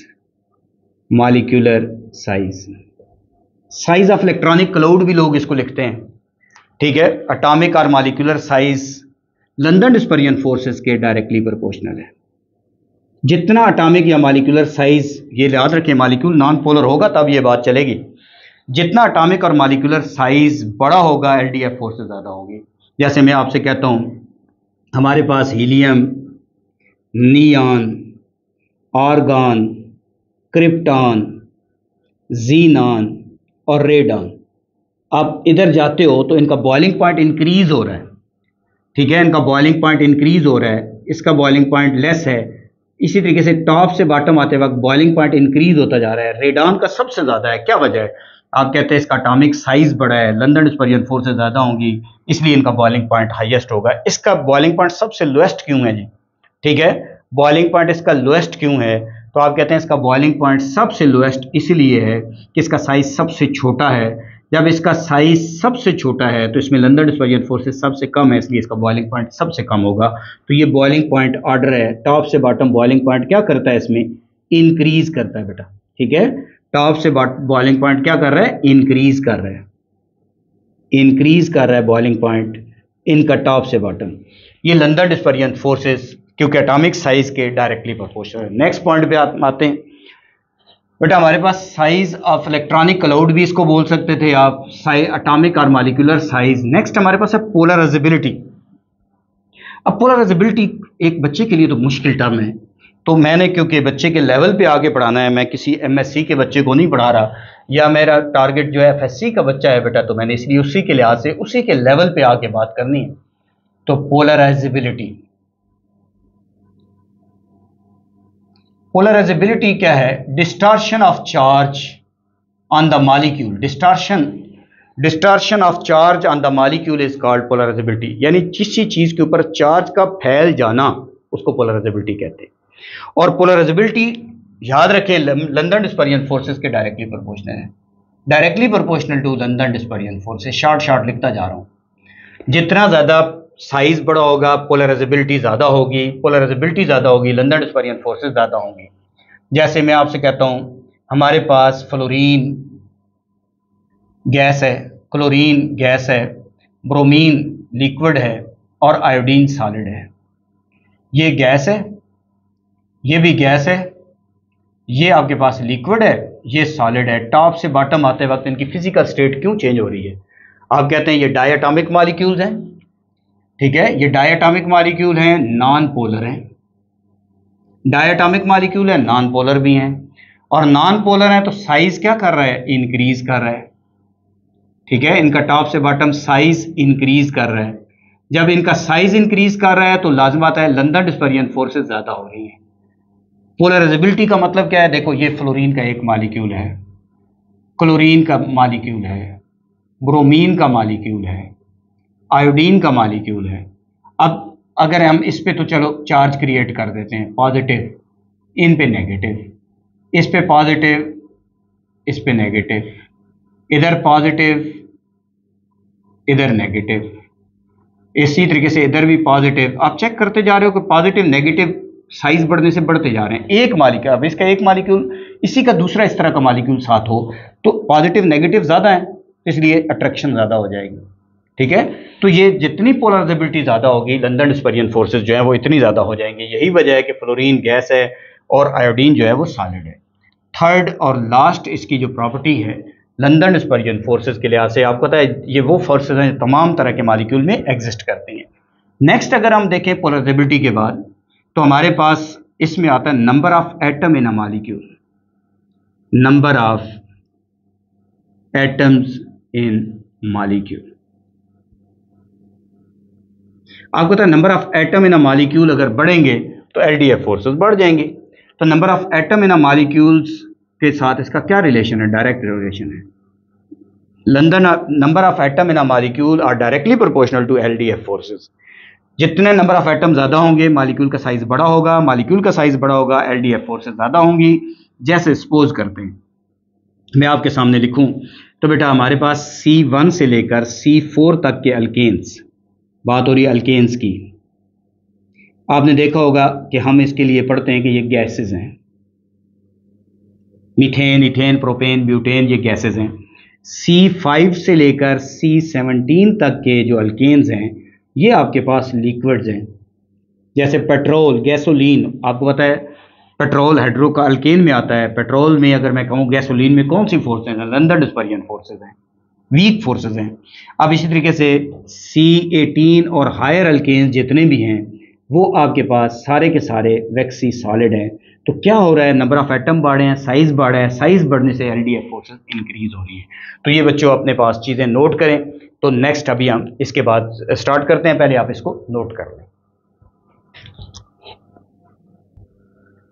molecular size size of electronic cloud भी लोग इसको लिखते हैं। ठीक है? अटामिक और molecular size London dispersion forces के डायरेक्टली प्रोपोर्शनल है। जितना अटामिक या मालिकुलर साइज़ ये याद रखें मालिक्यूल नॉन पोलर होगा, तब ये बात चलेगी। जितना अटामिक और मालिकुलर साइज़ बड़ा होगा एलडीएफ फोर्सेस ज़्यादा होगी। जैसे मैं आपसे कहता हूँ, हमारे पास helium neon argon krypton, xenon और रेडॉन। आप इधर जाते हो तो इनका बॉइलिंग पॉइंट इंक्रीज हो रहा है। ठीक है, इनका बॉइलिंग पॉइंट इंक्रीज हो रहा है। इसका बॉइलिंग पॉइंट लेस है। इसी तरीके से टॉप से बॉटम आते वक्त बॉइलिंग पॉइंट इंक्रीज होता जा रहा है। रेडान का सबसे ज़्यादा है। क्या वजह है? आप कहते हैं इसका अटामिक साइज़ बड़ा है। लंदन डिस्पर्जन फोर्सेज ज़्यादा होंगी। इसलिए इनका बॉइलिंग पॉइंट हाईएस्ट होगा। इसका बॉइलिंग पॉइंट सबसे लोएस्ट क्यों है जी? ठीक है बॉइलिंग पॉइंट इसका लोएस्ट क्यों है? तो आप कहते हैं इसका बॉइलिंग पॉइंट सबसे लोएस्ट इसलिए है कि इसका साइज़ सबसे छोटा है। जब इसका साइज़ सबसे छोटा है तो इसमें लंदन डिस्पर्जन फोर्सेस सबसे कम है, इसलिए इसका बॉइलिंग पॉइंट सबसे कम होगा। तो ये बॉइलिंग पॉइंट ऑर्डर है। टॉप से बॉटम बॉइलिंग पॉइंट क्या करता है इसमें? इंक्रीज करता है बेटा। ठीक है? टॉप से बॉइलिंग पॉइंट क्या कर रहा है? इंक्रीज कर रहा है। इंक्रीज कर रहा है बॉइलिंग पॉइंट इनका टॉप से बॉटम ये लंदन डिस्पर्जन फोर्सेस क्योंकि अटोमिक साइज़ के डायरेक्टली प्रोपोर्शनल है। नेक्स्ट पॉइंट पे आते हैं। बेटा, हमारे पास साइज़ ऑफ़ इलेक्ट्रॉनिक क्लाउड भी इसको बोल सकते थे आप। साइज़ अटोमिक और मालिकुलर साइज़ नेक्स्ट हमारे पास है पोलराइजेबिलिटी अब पोलराइजेबिलिटी एक बच्चे के लिए तो मुश्किल टर्म है। तो मैंने क्योंकि बच्चे के लेवल पे आगे पढ़ाना है, मैं किसी एमएससी के बच्चे को नहीं पढ़ा रहा, या मेरा टारगेट जो है एफएससी का बच्चा है बेटा तो मैंने इसलिए उसी के लिहाज से उसी के लेवल पे आके बात करनी है। तो पोलराइजेबिलिटी पोलराइजेबिलिटी क्या है? Distortion of charge on the molecule distortion distortion of charge on the molecule is called polarizability यानी किसी चीज़ के ऊपर चार्ज का फैल जाना, उसको पोलराइजेबिलिटी कहते हैं। और पोलराइजेबिलिटी याद रखें लंदन डिस्पर्जन फोर्सेस के डायरेक्टली प्रोपोर्शनल है। Directly proportional to London dispersion forces short short लिखता जा रहा हूँ। जितना ज़्यादा साइज़ बड़ा होगा पोलराइजेबिलिटी ज़्यादा होगी पोलराइजेबिलिटी ज़्यादा होगी लंदन डिस्पेरियन फोर्सेज ज़्यादा होंगी। जैसे मैं आपसे कहता हूँ, हमारे पास फ्लोरीन गैस है क्लोरीन गैस है ब्रोमीन लिक्विड है और आयोडीन सॉलिड है। ये गैस है, ये भी गैस है, ये आपके पास लिक्विड है, ये सॉलिड है। टॉप से बॉटम आते वक्त इनकी फ़िज़िकल स्टेट क्यों चेंज हो रही है? आप कहते हैं ये डायटॉमिक मॉलिक्यूल्स हैं ठीक है, ये डायटॉमिक मॉलिक्यूल हैं नॉन पोलर हैं। डायटॉमिक मॉलिक्यूल है नॉन पोलर भी हैं। और नॉन पोलर है तो साइज़ क्या कर रहा है? इंक्रीज कर रहा है। ठीक है, इनका टॉप से बॉटम साइज़ इंक्रीज कर रहा है। जब इनका साइज़ इंक्रीज कर रहा है तो लाजम आता है लंदन डिस्पेरियन फोर्सेज ज़्यादा हो रही हैं। पोलराइजेबिलिटी का मतलब क्या है? देखो, ये फ्लोरीन का एक मालिक्यूल है। क्लोरीन का मालिक्यूल है। ब्रोमीन का मालिक्यूल है। आयोडीन का मालिक्यूल है। अब अगर हम इस पे तो चलो चार्ज क्रिएट कर देते हैं पॉजिटिव इन पे नेगेटिव इस पे पॉजिटिव इस पे नेगेटिव इधर पॉजिटिव इधर नेगेटिव इसी तरीके से इधर भी पॉजिटिव आप चेक करते जा रहे हो कि पॉजिटिव नेगेटिव साइज़ बढ़ने से बढ़ते जा रहे हैं। एक मालिक्यूल अब इसका एक मालिक्यूल इसी का दूसरा इस तरह का मालिक्यूल साथ हो तो पॉजिटिव नेगेटिव ज़्यादा है इसलिए अट्रैक्शन ज़्यादा हो जाएगी। ठीक है? तो ये जितनी पोलराइजेबिलिटी ज़्यादा होगी लंदन डिस्पेरियन फोर्सेज जो है वो इतनी ज़्यादा हो जाएँगे। यही वजह है कि फ्लोरीन गैस है और आयोडीन जो है वो सॉलिड है। थर्ड और लास्ट इसकी जो प्रॉपर्टी है लंदन डिस्पर्जन फोर्सेज के लिहाज से आपको पता है, ये वो फोर्सेज हैं तमाम तरह के मालिक्यूल में एग्जिस्ट करती हैं। नेक्स्ट अगर हम देखें पोलराइजेबिलिटी के बाद तो हमारे पास इसमें आता है number of atom in a molecule number of atoms in molecule आपको पता है number of atom in a molecule अगर बढ़ेंगे तो एल डी एफ़ फोर्सेस बढ़ जाएँगे। तो number of atom in a molecules के साथ इसका क्या रिलेशन है? डायरेक्ट रिलेशन है। London number of atom in a molecule are directly proportional to LDF forces जितने नंबर ऑफ़ एटम ज़्यादा होंगे मालिक्यूल का साइज़ बड़ा होगा मालिक्यूल का साइज़ बड़ा होगा एल डी एफ़ फोर्सेज ज़्यादा होंगी, जैसे सपोज़ करते हैं। मैं आपके सामने लिखूं। तो बेटा हमारे पास सी वन से लेकर सी फोर तक के अल्केन्स बात हो रही है अल्केन्स की। आपने देखा होगा कि हम इसके लिए पढ़ते हैं कि ये गैसेस हैं। मीथेन, इथेन प्रोपेन ब्यूटेन ये गैसेस हैं। सी फाइव से लेकर सी सेवनटीन तक के जो अल्केन्स हैं, ये आपके पास लिक्विड्स हैं। जैसे पेट्रोल गैसोलीन आपको पता है पेट्रोल हाइड्रो का अल्केन में आता है। पेट्रोल में अगर मैं कहूँ गैसोलीन में कौन सी फोर्सेज हैं? लंदन डिस्पर्जन फोर्सेज हैं। वीक फोर्सेज हैं। अब इसी तरीके से सी एटीन और हायर अल्केन जितने भी हैं, वो आपके पास सारे के सारे वैक्सी सॉलिड हैं। तो क्या हो रहा है? नंबर ऑफ़ एटम बढ़े हैं साइज़ बढ़ा है साइज़ बढ़ने से L D F forces increase हो रही है। तो ये बच्चों अपने पास चीज़ें नोट करें। तो नेक्स्ट अभी हम इसके बाद स्टार्ट करते हैं। पहले आप इसको नोट कर लें।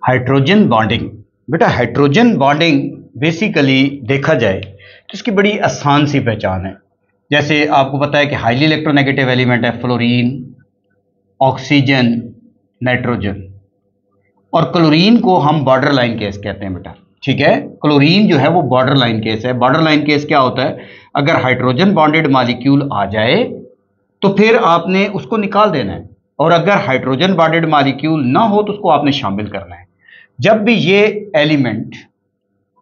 हाइड्रोजन बॉन्डिंग बेटा हाइड्रोजन बॉन्डिंग बेसिकली देखा जाए तो इसकी बड़ी आसान सी पहचान है। जैसे आपको पता है कि हाईली इलेक्ट्रोनेगेटिव एलिमेंट है फ्लोरीन ऑक्सीजन नाइट्रोजन और क्लोरीन को हम बॉर्डर लाइन केस कहते हैं बेटा, ठीक है? क्लोरीन जो है वो बॉर्डर लाइन केस है। बॉर्डर लाइन केस क्या होता है? अगर हाइड्रोजन बॉन्डेड मालिक्यूल आ जाए तो फिर आपने उसको निकाल देना है। और अगर हाइड्रोजन बॉन्डेड मालिक्यूल ना हो तो उसको आपने शामिल करना है। जब भी ये एलिमेंट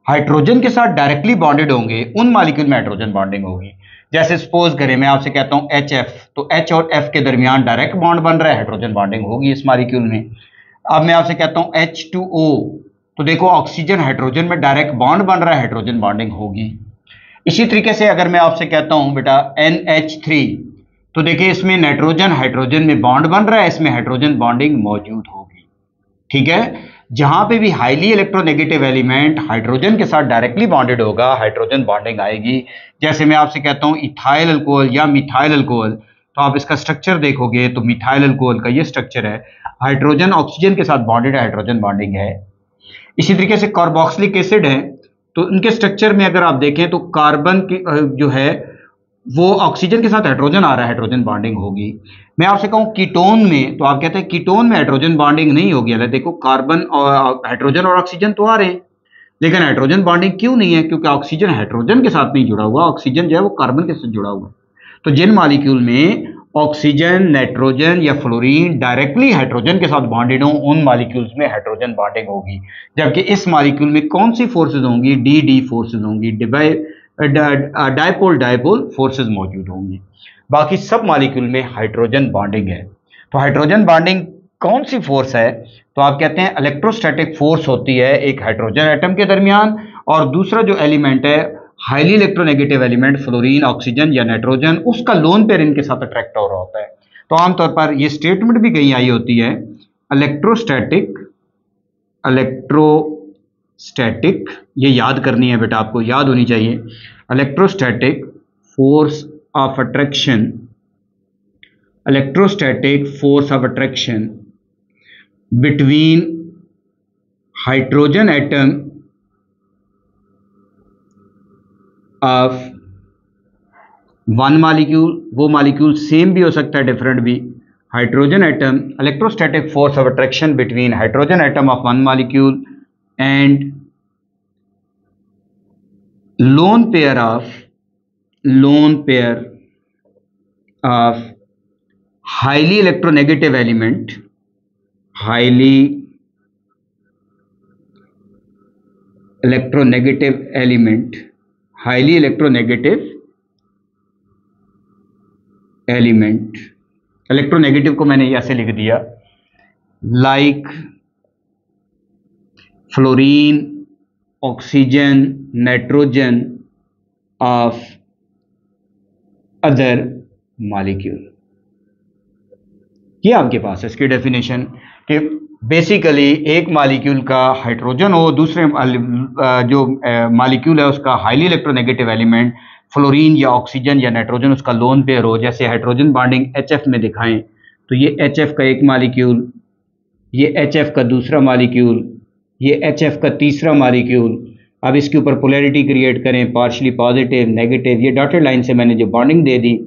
हाइड्रोजन के साथ डायरेक्टली बॉन्डेड होंगे, उन मालिक्यूल में हाइड्रोजन बॉन्डिंग होगी। जैसे सपोज़ करें, मैं आपसे कहता हूँ एच एफ़ तो एच और एफ़ के दरमियान डायरेक्ट बॉन्ड बन रहा है हाइड्रोजन बॉन्डिंग होगी इस मालिक्यूल में। अब मैं आपसे कहता हूँ एच टू ओ तो देखो ऑक्सीजन हाइड्रोजन में डायरेक्ट बॉन्ड बन रहा है हाइड्रोजन बॉन्डिंग होगी। इसी तरीके से अगर मैं आपसे कहता हूँ, बेटा NH3 तो देखिए इसमें नाइट्रोजन हाइड्रोजन में बॉन्ड बन रहा है, इसमें हाइड्रोजन बॉन्डिंग मौजूद होगी। ठीक है? जहाँ पे भी हाईली इलेक्ट्रोनेगेटिव एलिमेंट हाइड्रोजन के साथ डायरेक्टली बॉन्डेड होगा हाइड्रोजन बॉन्डिंग आएगी। जैसे मैं आपसे कहता हूँ इथाइल अल्कोहल या मिथाइल अल्कोहल तो आप इसका स्ट्रक्चर देखोगे तो मिथाइल अल्कोहल का ये स्ट्रक्चर है हाइड्रोजन ऑक्सीजन के साथ बॉन्डेड हाइड्रोजन बॉन्डिंग है। इसी तरीके से कार्बोक्सिलिक एसिड है तो इनके स्ट्रक्चर में अगर आप देखें तो कार्बन की जो है वो ऑक्सीजन के साथ हाइड्रोजन आ रहा है हाइड्रोजन बॉन्डिंग होगी। मैं आपसे कहूँ कीटोन में तो आप कहते हैं कीटोन में हाइड्रोजन बॉन्डिंग नहीं होगी। अगर देखो कार्बन और हाइड्रोजन और ऑक्सीजन तो आ रहे हैं। लेकिन हाइड्रोजन बॉन्डिंग क्यों नहीं है? क्योंकि ऑक्सीजन हाइड्रोजन के साथ नहीं जुड़ा हुआ ऑक्सीजन जो है वो कार्बन के साथ जुड़ा हुआ। तो जिन मालिक्यूल में ऑक्सीजन नाइट्रोजन या फ्लोरीन डायरेक्टली हाइड्रोजन के साथ बॉन्डेड हो, उन मालिक्यूल्स में हाइड्रोजन बॉन्डिंग होगी। जबकि इस मालिक्यूल में कौन सी फोर्सेज होंगी? डी डी फोर्सेज होंगी। डायपोल डायपोल फोर्सेज मौजूद होंगी। बाकी सब मालिक्यूल में हाइड्रोजन बॉन्डिंग है। तो हाइड्रोजन बॉन्डिंग कौन सी फोर्स है? तो आप कहते हैं इलेक्ट्रोस्टैटिक फोर्स होती है एक हाइड्रोजन एटम के दरमियान, और दूसरा जो एलिमेंट है highly electronegative element fluorine oxygen या नाइट्रोजन उसका लोन पेयर इनके साथ अट्रैक्ट हो रहा होता है। तो आमतौर पर यह स्टेटमेंट भी कहीं आई होती है इलेक्ट्रोस्टैटिक इलेक्ट्रोस्टैटिक ये याद करनी है बेटा आपको, याद होनी चाहिए। Electrostatic force of attraction electrostatic force of attraction between hydrogen atom of one molecule वो मालिक्यूल सेम भी हो सकता है डिफरेंट भी। Hydrogen atom electrostatic force of attraction between hydrogen atom of one molecule and lone pair of lone pair of highly electronegative element highly electronegative element highly electronegative element electronegative को मैंने ऐसे लिख दिया। Like fluorine oxygen nitrogen of other molecule ये आपके पास है इसकी definition कि बेसिकली एक मालिक्यूल का हाइड्रोजन हो, दूसरे जो मालिक्यूल है उसका हाईली इलेक्ट्रोनेगेटिव एलिमेंट फ्लोरीन या ऑक्सीजन या नाइट्रोजन उसका लोन पेयर हो, जैसे हाइड्रोजन बॉन्डिंग एचएफ में दिखाएँ तो ये एचएफ का एक मालिक्यूल ये एच एफ़ का दूसरा मालिक्यूल ये एच एफ़ का तीसरा मालिक्यूल अब इसके ऊपर पोलैरिटी क्रिएट करें पार्शली पॉजिटिव नेगेटिव ये डॉटेड लाइन से मैंने जो बॉन्डिंग दे दी,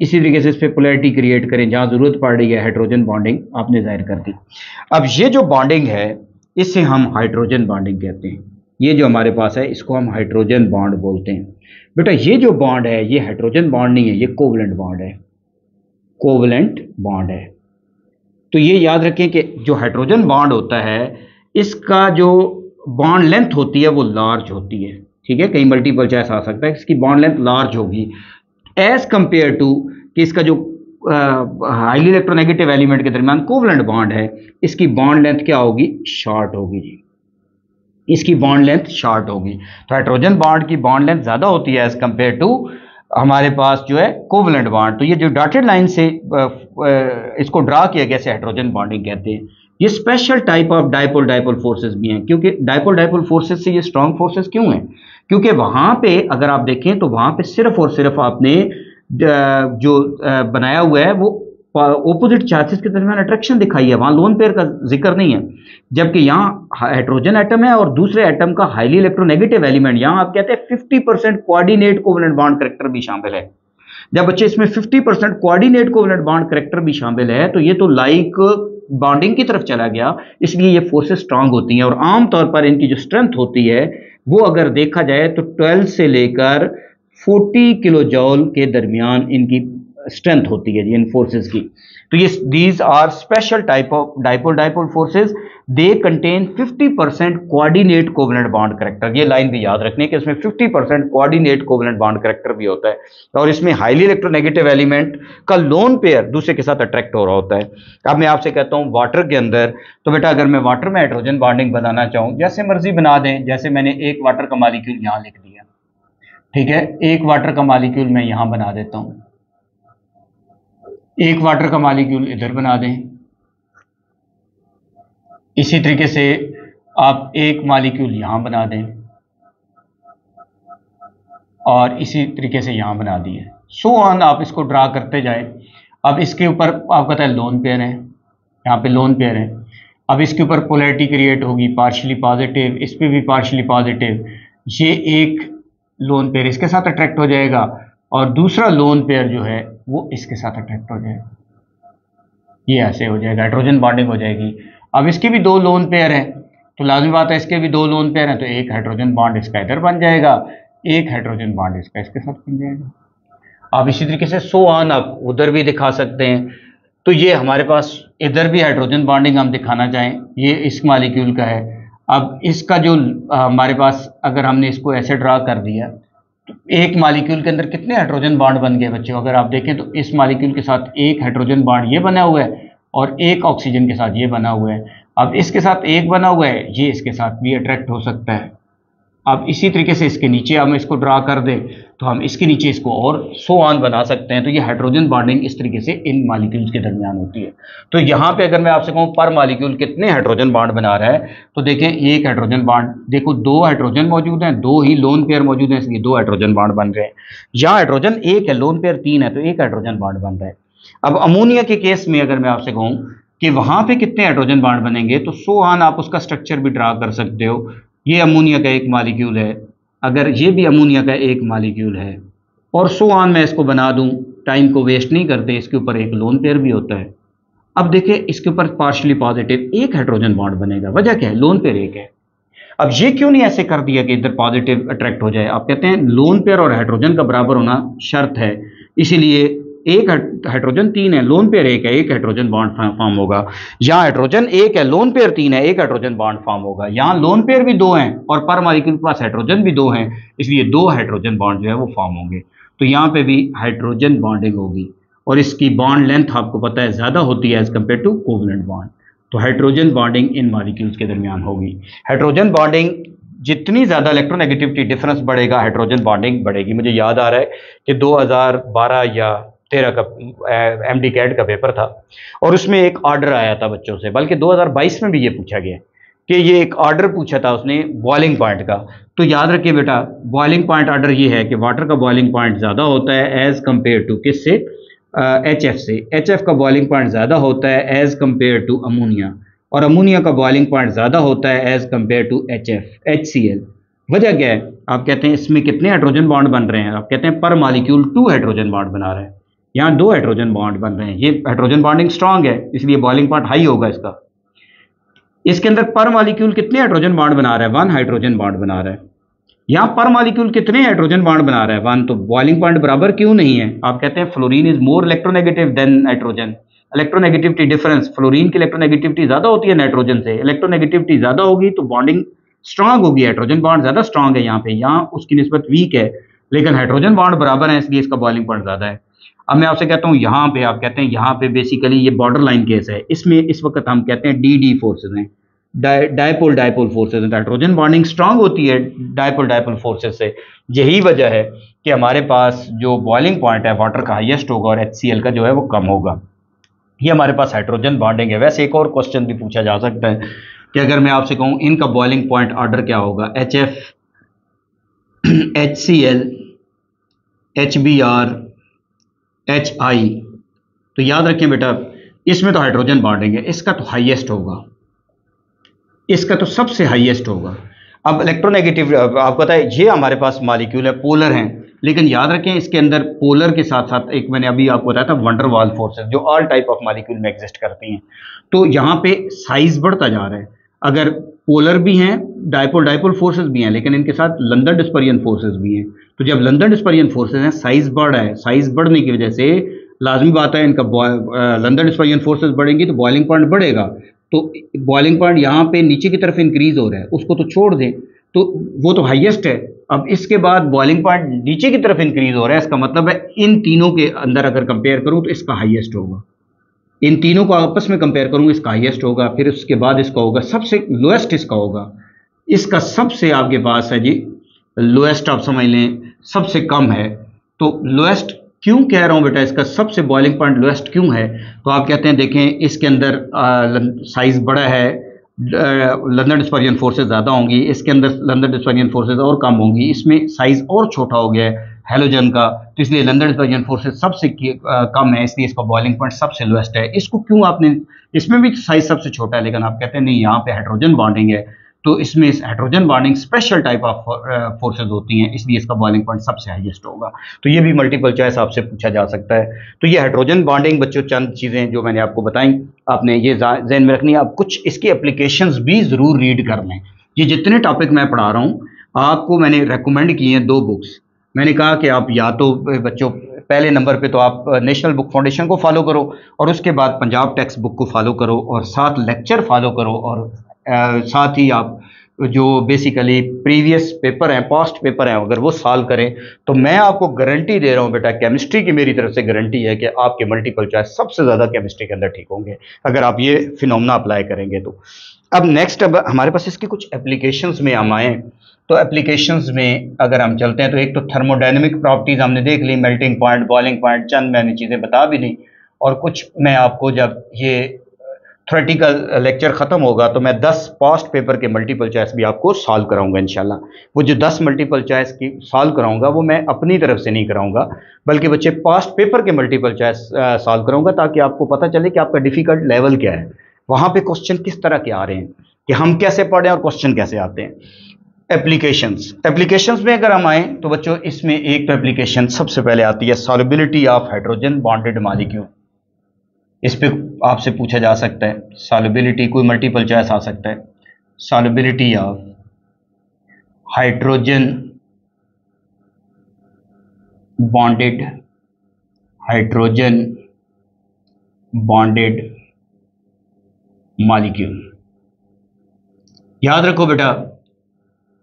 इसी तरीके से इस पर पोलैरिटी क्रिएट करें, जहाँ ज़रूरत पड़ रही है हाइड्रोजन बॉन्डिंग आपने ज़ाहिर कर दी। अब ये जो बॉन्डिंग है, इसे हम हाइड्रोजन बॉन्डिंग कहते हैं। ये जो हमारे पास है, इसको हम हाइड्रोजन बॉन्ड बोलते हैं। बेटा, ये जो बॉन्ड है, ये हाइड्रोजन बॉन्ड नहीं है, ये कोवलेंट बॉन्ड है। कोवलेंट बॉन्ड है। तो ये याद रखें कि जो हाइड्रोजन बॉन्ड होता है इसका जो बॉन्ड लेंथ होती है, वो लार्ज होती है। ठीक है? कई मल्टीपल चॉइस आ सकता है। इसकी बॉन्ड लेंथ लार्ज होगी। एज कंपेयर टू कि इसका जो हाईली इलेक्ट्रोनेगेटिव एलिमेंट के दरमियान कोवलेंट बॉन्ड है, इसकी बॉन्ड लेंथ क्या होगी? शॉर्ट होगी जी। इसकी बॉन्ड लेंथ शॉर्ट होगी। तो हाइड्रोजन बॉन्ड की बॉन्ड लेंथ ज़्यादा होती है एज कंपेयर टू हमारे पास जो है कोवलेंट बॉन्ड तो ये जो डॉटेड लाइन से इसको ड्रा किया गया हाइड्रोजन बॉन्डिंग कहते हैं। ये special type of dipole dipole forces भी हैं, क्योंकि डायपोल डाइपोल फोर्सेस से ये स्ट्रॉन्ग फोर्सेस क्यों हैं? क्योंकि वहाँ पे अगर आप देखें तो वहाँ पे सिर्फ़ और सिर्फ़ आपने जो बनाया हुआ है, वो ओपोजिट चार्जेस के दरमियान अट्रैक्शन दिखाई है। वहाँ लोन पेयर का ज़िक्र नहीं है। जबकि यहाँ हाइड्रोजन एटम है और दूसरे एटम का हाईली इलेक्ट्रोनेगेटिव एलिमेंट यहाँ आप कहते हैं fifty percent coordinate covalent bond character भी शामिल है। जब बच्चे इसमें 50 percent coordinate covalent bond character भी शामिल है तो ये तो लाइक बॉन्डिंग की तरफ़ चला गया, इसलिए ये फोर्सेस स्ट्रांग होती हैं और आमतौर पर इनकी जो स्ट्रेंथ होती है, वो अगर देखा जाए तो 12 से लेकर 40 किलो जॉल के दरमियान इनकी स्ट्रेंथ होती है जी इन फोर्सेज की। तो ये these are special type of dipole dipole forces they contain 50 percent coordinate covalent bond character ये लाइन भी याद रखने कि इसमें 50 percent coordinate covalent bond character भी होता है और इसमें हाईली इलेक्ट्रोनेगेटिव एलिमेंट का लोन पेयर दूसरे के साथ अट्रैक्ट हो रहा होता है। अब मैं आपसे कहता हूँ वाटर के अंदर तो बेटा अगर मैं वाटर में हाइड्रोजन बॉन्डिंग बनाना चाहूँ, जैसे मर्ज़ी बना दें, जैसे मैंने एक वाटर का मालिक्यूल यहाँ लिख दिया। ठीक है? एक वाटर का मालिक्यूल मैं यहाँ बना देता हूँ। एक वाटर का मालिक्यूल इधर बना दें। इसी तरीके से आप एक मालिक्यूल यहाँ बना दें और इसी तरीके से यहाँ बना दिए। सो ऑन आप इसको ड्रा करते जाए। अब इसके ऊपर आप कहता है लोन पेयर है। यहाँ पे लोन पेयर है। अब इसके ऊपर पोलैरिटी क्रिएट होगी पार्शली पॉजिटिव इस पर भी पार्शली पॉजिटिव ये एक लोन पेयर इसके साथ अट्रैक्ट हो जाएगा और दूसरा लोन पेयर जो है, वो इसके साथ अट्रैक्ट हो जाएगा। ये ऐसे हो जाएगा हाइड्रोजन बॉन्डिंग हो जाएगी। अब इसके भी दो लोन पेयर हैं। तो लाजमी बात है, इसके भी दो लोन पेयर हैं तो एक हाइड्रोजन बॉन्ड इसका इधर बन जाएगा, एक हाइड्रोजन बॉन्ड इसका इसके साथ बन जाएगा। आप इसी तरीके से सो ऑन आप उधर भी दिखा सकते हैं। तो ये हमारे पास इधर भी हाइड्रोजन बॉन्डिंग हम दिखाना चाहें, ये इस मालिक्यूल का है। अब इसका जो हमारे पास अगर हमने इसको ऐसे ड्रा कर दिया तो एक मालिक्यूल के अंदर कितने हाइड्रोजन बॉन्ड बन गए बच्चों? अगर आप देखें तो इस मालिक्यूल के साथ एक हाइड्रोजन बॉन्ड ये बना हुआ है और एक ऑक्सीजन के साथ ये बना हुआ है। अब इसके साथ एक बना हुआ है, ये इसके साथ भी अट्रैक्ट हो सकता है। अब इसी तरीके से इसके नीचे हम इसको ड्रा कर दें तो हम इसके नीचे इसको और सो ऑन बना सकते हैं। तो ये हाइड्रोजन बॉन्डिंग इस तरीके से इन मालिक्यूल्स के दरमियान होती है। तो यहाँ पे अगर मैं आपसे कहूँ, पर मालिक्यूल कितने हाइड्रोजन बॉन्ड बना रहा है तो देखें एक हाइड्रोजन बॉन्ड देखो, दो हाइड्रोजन मौजूद हैं, दो ही लोन पेयर मौजूद हैं, इसलिए दो हाइड्रोजन बॉन्ड बन रहे हैं। यहाँ हाइड्रोजन एक है लोन पेयर तीन है तो एक हाइड्रोजन बॉन्ड बन रहा है। अब अमोनिया के केस में अगर मैं आपसे कहूँ कि वहाँ पे कितने हाइड्रोजन बॉन्ड बनेंगे तो सो आन आप उसका स्ट्रक्चर भी ड्रा कर सकते हो। ये अमोनिया का एक मालिक्यूल है। अगर ये भी अमोनिया का एक मालिक्यूल है, और सो आन मैं इसको बना दूँ टाइम को वेस्ट नहीं करते, इसके ऊपर एक लोन पेयर भी होता है। अब देखिए, इसके ऊपर पार्शली पॉजिटिव एक हाइड्रोजन बॉन्ड बनेगा। वजह क्या है? लोन पेयर एक है। अब ये क्यों नहीं ऐसे कर दिया कि इधर पॉजिटिव अट्रैक्ट हो जाए? आप कहते हैं लोन पेयर और हाइड्रोजन का बराबर होना शर्त है। इसीलिए एक हाइड्रोजन तीन है लोन पेयर एक है, एक हाइड्रोजन बॉन्ड फॉर्म होगा। यहाँ हाइड्रोजन एक है लोन पेयर तीन है, एक हाइड्रोजन बॉन्ड फॉर्म होगा। यहाँ लोन पेयर भी दो हैं और पर मालिक्यूल के पास हाइड्रोजन भी दो हैं, इसलिए दो हाइड्रोजन बॉन्ड जो है वो फॉर्म होंगे। तो यहाँ पे भी हाइड्रोजन बॉन्डिंग होगी और इसकी बॉन्ड लेंथ आपको पता है ज़्यादा होती है as compare to covalent bond तो हाइड्रोजन बॉन्डिंग इन मॉलिक्यूल्स के दरमियान होगी। हाइड्रोजन बॉन्डिंग जितनी ज़्यादा इलेक्ट्रोनेगेटिविटी डिफरेंस बढ़ेगा हाइड्रोजन बॉन्डिंग बढ़ेगी। मुझे याद आ रहा है कि 2012 या तेरह का एम डी कैड का पेपर था। और उसमें एक ऑर्डर आया था बच्चों से, बल्कि 2022 में भी ये पूछा गया कि ये एक ऑर्डर पूछा था उसने बॉइलिंग पॉइंट का। तो याद रखिए बेटा बॉइलिंग पॉइंट ऑर्डर ये है कि वाटर का बॉइलिंग पॉइंट ज़्यादा होता है एज़ कंपेयर टू किससे? एच एफ़ से। एच एफ़ का बॉइलिंग पॉइंट ज़्यादा होता है एज़ कंपेयर टू अमोनिया और अमोनिया का बॉइलिंग पॉइंट ज़्यादा होता है as compare to H F H C L वजह क्या है? आप कहते हैं इसमें कितने हाइड्रोजन बॉन्ड बन रहे हैं? आप कहते हैं पर मालिक्यूल टू हाइड्रोजन बॉन्ड बना रहे हैं। यहाँ दो हाइड्रोजन बॉन्ड बन रहे हैं। ये हाइड्रोजन बॉन्डिंग स्ट्रांग है, इसलिए बॉइलिंग पॉइंट हाई होगा इसका। इसके अंदर पर मालिक्यूल कितने हाइड्रोजन बॉन्ड बना रहा है? वन हाइड्रोजन बॉन्ड बना रहा है। यहाँ पर मालिक्यूल कितने हाइड्रोजन बॉन्ड बना रहा है? वन तो बॉइलिंग पॉइंट बराबर क्यों नहीं है? आप कहते हैं fluorine is more electronegative than nitrogen electronegativity difference fluorine की इलेक्ट्रोनेगेटिविटी ज़्यादा होती है नाइट्रोजन से। इलेक्ट्रोनेगेटिविटी ज़्यादा होगी तो बॉन्डिंग स्ट्रांग होगी। हाइड्रोजन बॉन्ड ज़्यादा स्ट्रांग है यहाँ पे। यहाँ उसकी नस्बत वीक है, लेकिन हाइड्रोजन बॉन्ड बराबर है, इसलिए इसका बॉइलिंग पॉइंट ज़्यादा है। अब मैं आपसे कहता हूँ, यहाँ पे आप कहते हैं, यहाँ पे बेसिकली ये बॉर्डर लाइन केस है। इसमें, इस वक्त हम कहते हैं डी डी फोर्सेज हैं। Dipole dipole forces hydrogen bonding strong होती है डायपोल डायपोल फोर्सेज से। यही वजह है कि हमारे पास जो बॉइलिंग पॉइंट है वाटर का हाईएस्ट होगा और एचसीएल का जो है वो कम होगा। ये हमारे पास हाइड्रोजन बॉन्डिंग है। वैसे एक और क्वेश्चन भी पूछा जा सकता है कि अगर मैं आपसे कहूँ, इनका बॉइलिंग पॉइंट ऑर्डर क्या होगा? H F H C L H B R H I तो याद रखें बेटा, इसमें तो हाइड्रोजन बांटेंगे, इसका तो हाईएस्ट होगा। इसका तो सबसे हाईएस्ट होगा। अब इलेक्ट्रोनेगेटिव आपको पता है ये हमारे पास मालिक्यूल है पोलर हैं। लेकिन याद रखें, इसके अंदर पोलर के साथ साथ एक मैंने अभी आपको बताया था वंडरवाल फोर्सेस जो ऑल टाइप ऑफ़ मालिक्यूल में एग्जिस्ट करती हैं। तो यहाँ पे साइज़ बढ़ता जा रहा है। अगर पोलर भी हैं डायपोल डायपोल फोर्सेस भी हैं, लेकिन इनके साथ लंदन डिस्परियन फोर्सेस भी हैं। तो जब लंदन डिस्परियन फोर्सेस हैं साइज़ बढ़ है। साइज़ बढ़ने की वजह से लाजमी बात है, इनका लंदन डिस्परियन फोर्सेस बढ़ेंगी तो बॉइलिंग पॉइंट बढ़ेगा। तो बॉइलिंग पॉइंट यहाँ पे नीचे की तरफ़ इंक्रीज हो रहा है, उसको तो छोड़ दें। तो वो तो हाईएस्ट है। अब इसके बाद बॉइलिंग पॉइंट नीचे की तरफ़ इंक्रीज हो रहा है, इसका मतलब है इन तीनों के अंदर अगर कंपेयर करूँ तो इसका हाईएस्ट होगा। इन तीनों को आपस में कंपेयर करूँगा, इसका हाईएस्ट होगा, फिर उसके बाद इसका होगा, सबसे लोएस्ट इसका होगा। इसका सबसे आपके पास है जी लोएस्ट आप समझ लें, सबसे कम है। तो लोएस्ट क्यों कह रहा हूँ बेटा, इसका सबसे बॉइलिंग पॉइंट लोएस्ट क्यों है? तो आप कहते हैं, देखें, इसके अंदर साइज़ बड़ा है लंदन डिस्पर्जन फोर्सेज ज़्यादा होंगी, इसके अंदर लंदन डिस्पर्जन फोर्सेज और कम होंगी, इसमें साइज़ और छोटा हो गया है। हेलोजन का तो इसलिए लंदन डिस्पर्जन फोर्सेज सबसे कम है, इसलिए इसका बॉइलिंग पॉइंट सबसे लोएस्ट है। इसको क्यों आपने, इसमें भी साइज़ सबसे छोटा है, लेकिन आप कहते हैं, नहीं, यहाँ पे हाइड्रोजन बॉन्डिंग है तो इसमें इस hydrogen bonding special type of forces होती हैं, इसलिए इसका बॉइलिंग पॉइंट सबसे हाईएस्ट होगा। तो ये भी मल्टीपल चॉइस आपसे पूछा जा सकता है। तो ये हाइड्रोजन बॉन्डिंग बच्चों, चंद चीज़ें जो मैंने आपको बताई। आपने ये जहन में रखनी है, आप कुछ इसकी एप्लीकेशन भी ज़रूर रीड कर लें। ये जितने टॉपिक मैं पढ़ा रहा हूँ, आपको मैंने रिकमेंड किए हैं दो बुक्स मैंने कहा कि आप या तो बच्चों पहले नंबर पे तो आप नेशनल बुक फाउंडेशन को फॉलो करो और उसके बाद पंजाब टेक्स्ट बुक को फॉलो करो और साथ लेक्चर फॉलो करो और आ, साथ ही आप जो बेसिकली प्रीवियस पेपर हैं पास्ट पेपर हैं अगर वो साल करें तो मैं आपको गारंटी दे रहा हूँ बेटा केमिस्ट्री की मेरी तरफ़ से गारंटी है कि आपके मल्टीपल चॉइस सबसे ज़्यादा केमिस्ट्री के अंदर ठीक होंगे अगर आप ये फिनोमना अप्लाई करेंगे तो। अब नेक्स्ट अब हमारे पास इसकी कुछ एप्लीकेशंस में हम आए तो एप्लीकेशंस में अगर हम चलते हैं तो एक तो थर्मोडाइनमिक प्रॉपर्टीज़ हमने देख ली मेल्टिंग पॉइंट बॉइलिंग पॉइंट चंद मैंने चीज़ें बता भी दी। और कुछ मैं आपको जब ये थ्रेटिकल लेक्चर ख़त्म होगा तो मैं 10 पास्ट पेपर के मल्टीपल चॉइस भी आपको सॉल्व कराऊँगा, इंशाल्लाह। वो जो 10 मल्टीपल चॉइस की सॉल्व कराऊँगा, वो मैं अपनी तरफ़ से नहीं कराऊँगा, बल्कि बच्चे पास्ट पेपर के मल्टीपल चॉइस सॉल्व कराऊँगा, ताकि आपको पता चले कि आपका डिफ़िकल्ट लेवल क्या है। वहाँ पर क्वेश्चन किस तरह के आ रहे हैं, कि हम कैसे पढ़ें और क्वेश्चन कैसे आते हैं। एप्लीकेशंस एप्लीकेशंस में अगर हम आए तो बच्चों, इसमें एक तो एप्लीकेशन सबसे पहले आती है solubility of hydrogen bonded molecule इस पर आपसे पूछा जा सकता है सॉलिबिलिटी कोई मल्टीपल चॉइस आ सकता है. Solubility of hydrogen bonded hydrogen bonded molecule याद रखो बेटा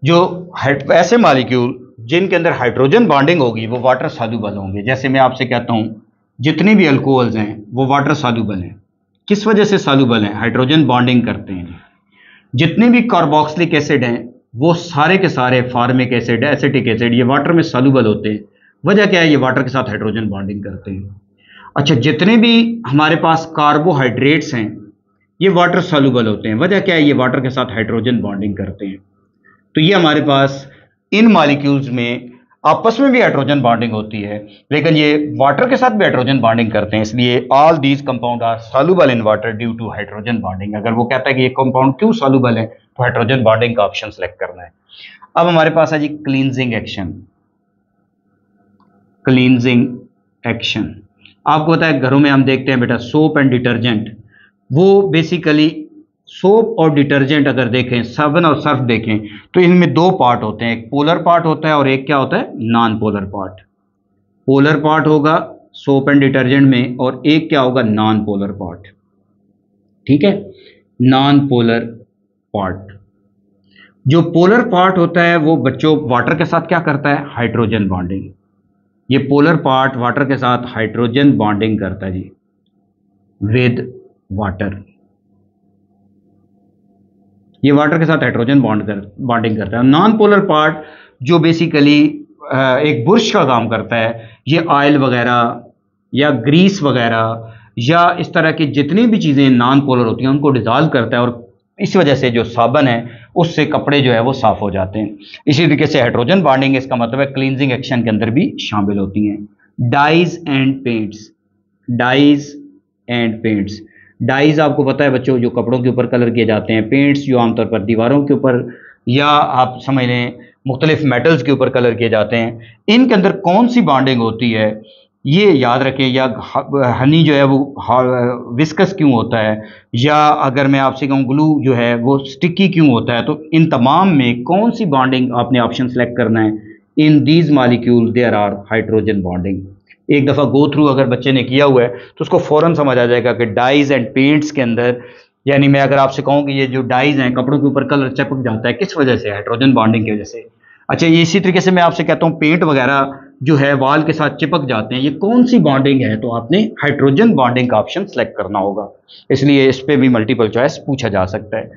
जो ऐसे मालिक्यूल जिनके अंदर हाइड्रोजन बॉन्डिंग होगी, वो वाटर सालुबल होंगे। जैसे मैं आपसे कहता हूँ, जितने भी अल्कोहल्स हैं, वो वाटर सालूबल हैं। किस वजह से सालूबल हैं? हाइड्रोजन बॉन्डिंग करते हैं। जितने भी कार्बोक्सलिक एसिड हैं, वो सारे के सारे फार्मिक एसिड, एसिटिक एसिड, ये वाटर में सालूबल होते हैं। वजह क्या है? ये वाटर के साथ हाइड्रोजन बॉन्डिंग करते हैं। अच्छा जितने भी हमारे पास कार्बोहाइड्रेट्स हैं, ये वाटर सालूबल होते हैं। वजह क्या है? ये वाटर के साथ हाइड्रोजन बॉन्डिंग करते हैं। तो ये हमारे पास इन मालिक्यूल्स में आपस में भी हाइड्रोजन बॉन्डिंग होती है, लेकिन ये वाटर के साथ भी हाइड्रोजन बॉन्डिंग करते हैं, इसलिए all these compound are soluble in water due to hydrogen bonding अगर वो कहता है कि ये कंपाउंड क्यों सॉल्युबल है तो हाइड्रोजन बॉन्डिंग का ऑप्शन सेलेक्ट करना है। अब हमारे पास है जी क्लींजिंग एक्शन क्लींजिंग एक्शन आपको पता है घरों में हम देखते हैं बेटा सोप एंड डिटर्जेंट वो बेसिकली सोप और डिटर्जेंट अगर देखें साबन और सर्फ देखें तो इनमें दो पार्ट होते हैं। एक पोलर पार्ट होता है और एक क्या होता है? Non polar part polar part होगा सोप एंड डिटर्जेंट में और एक क्या होगा? नॉन पोलर पार्ट ठीक है? नॉन पोलर पार्ट जो पोलर पार्ट होता है, वो बच्चों वाटर के साथ क्या करता है? हाइड्रोजन बॉन्डिंग ये पोलर पार्ट वाटर के साथ हाइड्रोजन बॉन्डिंग करता है जी विद वाटर ये वाटर के साथ हाइड्रोजन बॉन्ड कर बॉन्डिंग करता है। नॉन पोलर पार्ट जो बेसिकली एक बुरश का काम करता है, ये ऑयल वगैरह या ग्रीस वगैरह या इस तरह की जितनी भी चीज़ें नॉन पोलर होती हैं, उनको डिजॉल्व करता है और इस वजह से जो साबन है, उससे कपड़े जो है वो साफ़ हो जाते हैं। इसी तरीके से हाइड्रोजन बॉन्डिंग इसका मतलब है क्लींजिंग एक्शन के अंदर भी शामिल होती हैं। Dyes and paints dyes and paints dyes आपको पता है बच्चों, जो कपड़ों के ऊपर कलर किए जाते हैं पेंट्स जो आमतौर पर दीवारों के ऊपर या आप समझ लें, मुख्तलिफ़ मेटल्स के ऊपर कलर किए जाते हैं। इनके अंदर कौन सी बॉन्डिंग होती है, ये याद रखें, या हनी जो है वो विस्कस क्यों होता है, या अगर मैं आपसे कहूँ ग्लू जो है वो स्टिकी क्यों होता है तो इन तमाम में कौन सी बॉन्डिंग आपने ऑप्शन सेलेक्ट करना है? In these molecule there are hydrogen bonding एक दफ़ा गो थ्रू अगर बच्चे ने किया हुआ है तो उसको फ़ौरन समझ आ जाएगा कि डाइज एंड पेंट्स के अंदर, यानी मैं अगर आपसे कहूँ कि ये जो डाइज हैं, कपड़ों के ऊपर कलर चपक जाता है, किस वजह से हाइड्रोजन बॉन्डिंग की वजह से। अच्छा ये इसी तरीके से मैं आपसे कहता हूँ पेंट वगैरह जो है वाल के साथ चिपक जाते हैं, ये कौन सी बॉन्डिंग है? तो आपने हाइड्रोजन बॉन्डिंग का ऑप्शन सेलेक्ट करना होगा। इसलिए इस पर भी मल्टीपल चॉइस पूछा जा सकता है।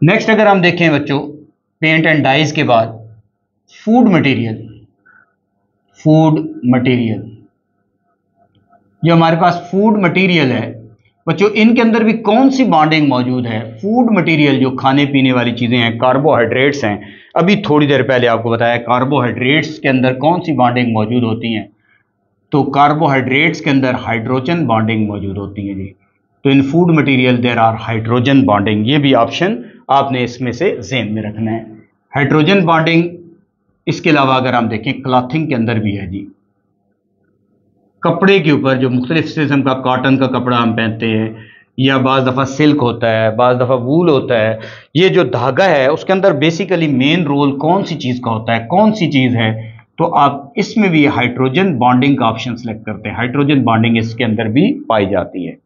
नेक्स्ट अगर हम देखें बच्चों पेंट एंड डाइज के बाद फ़ूड मटेरियल फ़ूड मटेरियल जो हमारे पास फ़ूड मटेरियल है। बच्चों, इनके अंदर भी कौन सी बॉन्डिंग मौजूद है? फ़ूड मटेरियल जो खाने पीने वाली चीज़ें हैं कार्बोहाइड्रेट्स हैं। अभी थोड़ी देर पहले आपको बताया कार्बोहाइड्रेट्स के अंदर कौन सी बॉन्डिंग मौजूद होती हैं? तो कार्बोहाइड्रेट्स के अंदर हाइड्रोजन बॉन्डिंग मौजूद होती है जी। तो in food material there are hydrogen bonding ये भी ऑप्शन आपने इसमें से जेन में रखना है। हाइड्रोजन बॉन्डिंग इसके अलावा अगर हम देखें क्लॉथिंग के अंदर भी है जी। कपड़े के ऊपर जो मुख्तलिफ़ किस्म का कॉटन का कपड़ा हम पहनते हैं, या बाज़ दफ़ा सिल्क होता है, बाज़ दफ़ा वूल होता है, ये जो धागा है, उसके अंदर बेसिकली मेन रोल कौन सी चीज़ का होता है, कौन सी चीज़ है तो आप इसमें भी हाइड्रोजन बॉन्डिंग का ऑप्शन सेलेक्ट करते हैं। हाइड्रोजन बॉन्डिंग इसके अंदर भी पाई जाती है।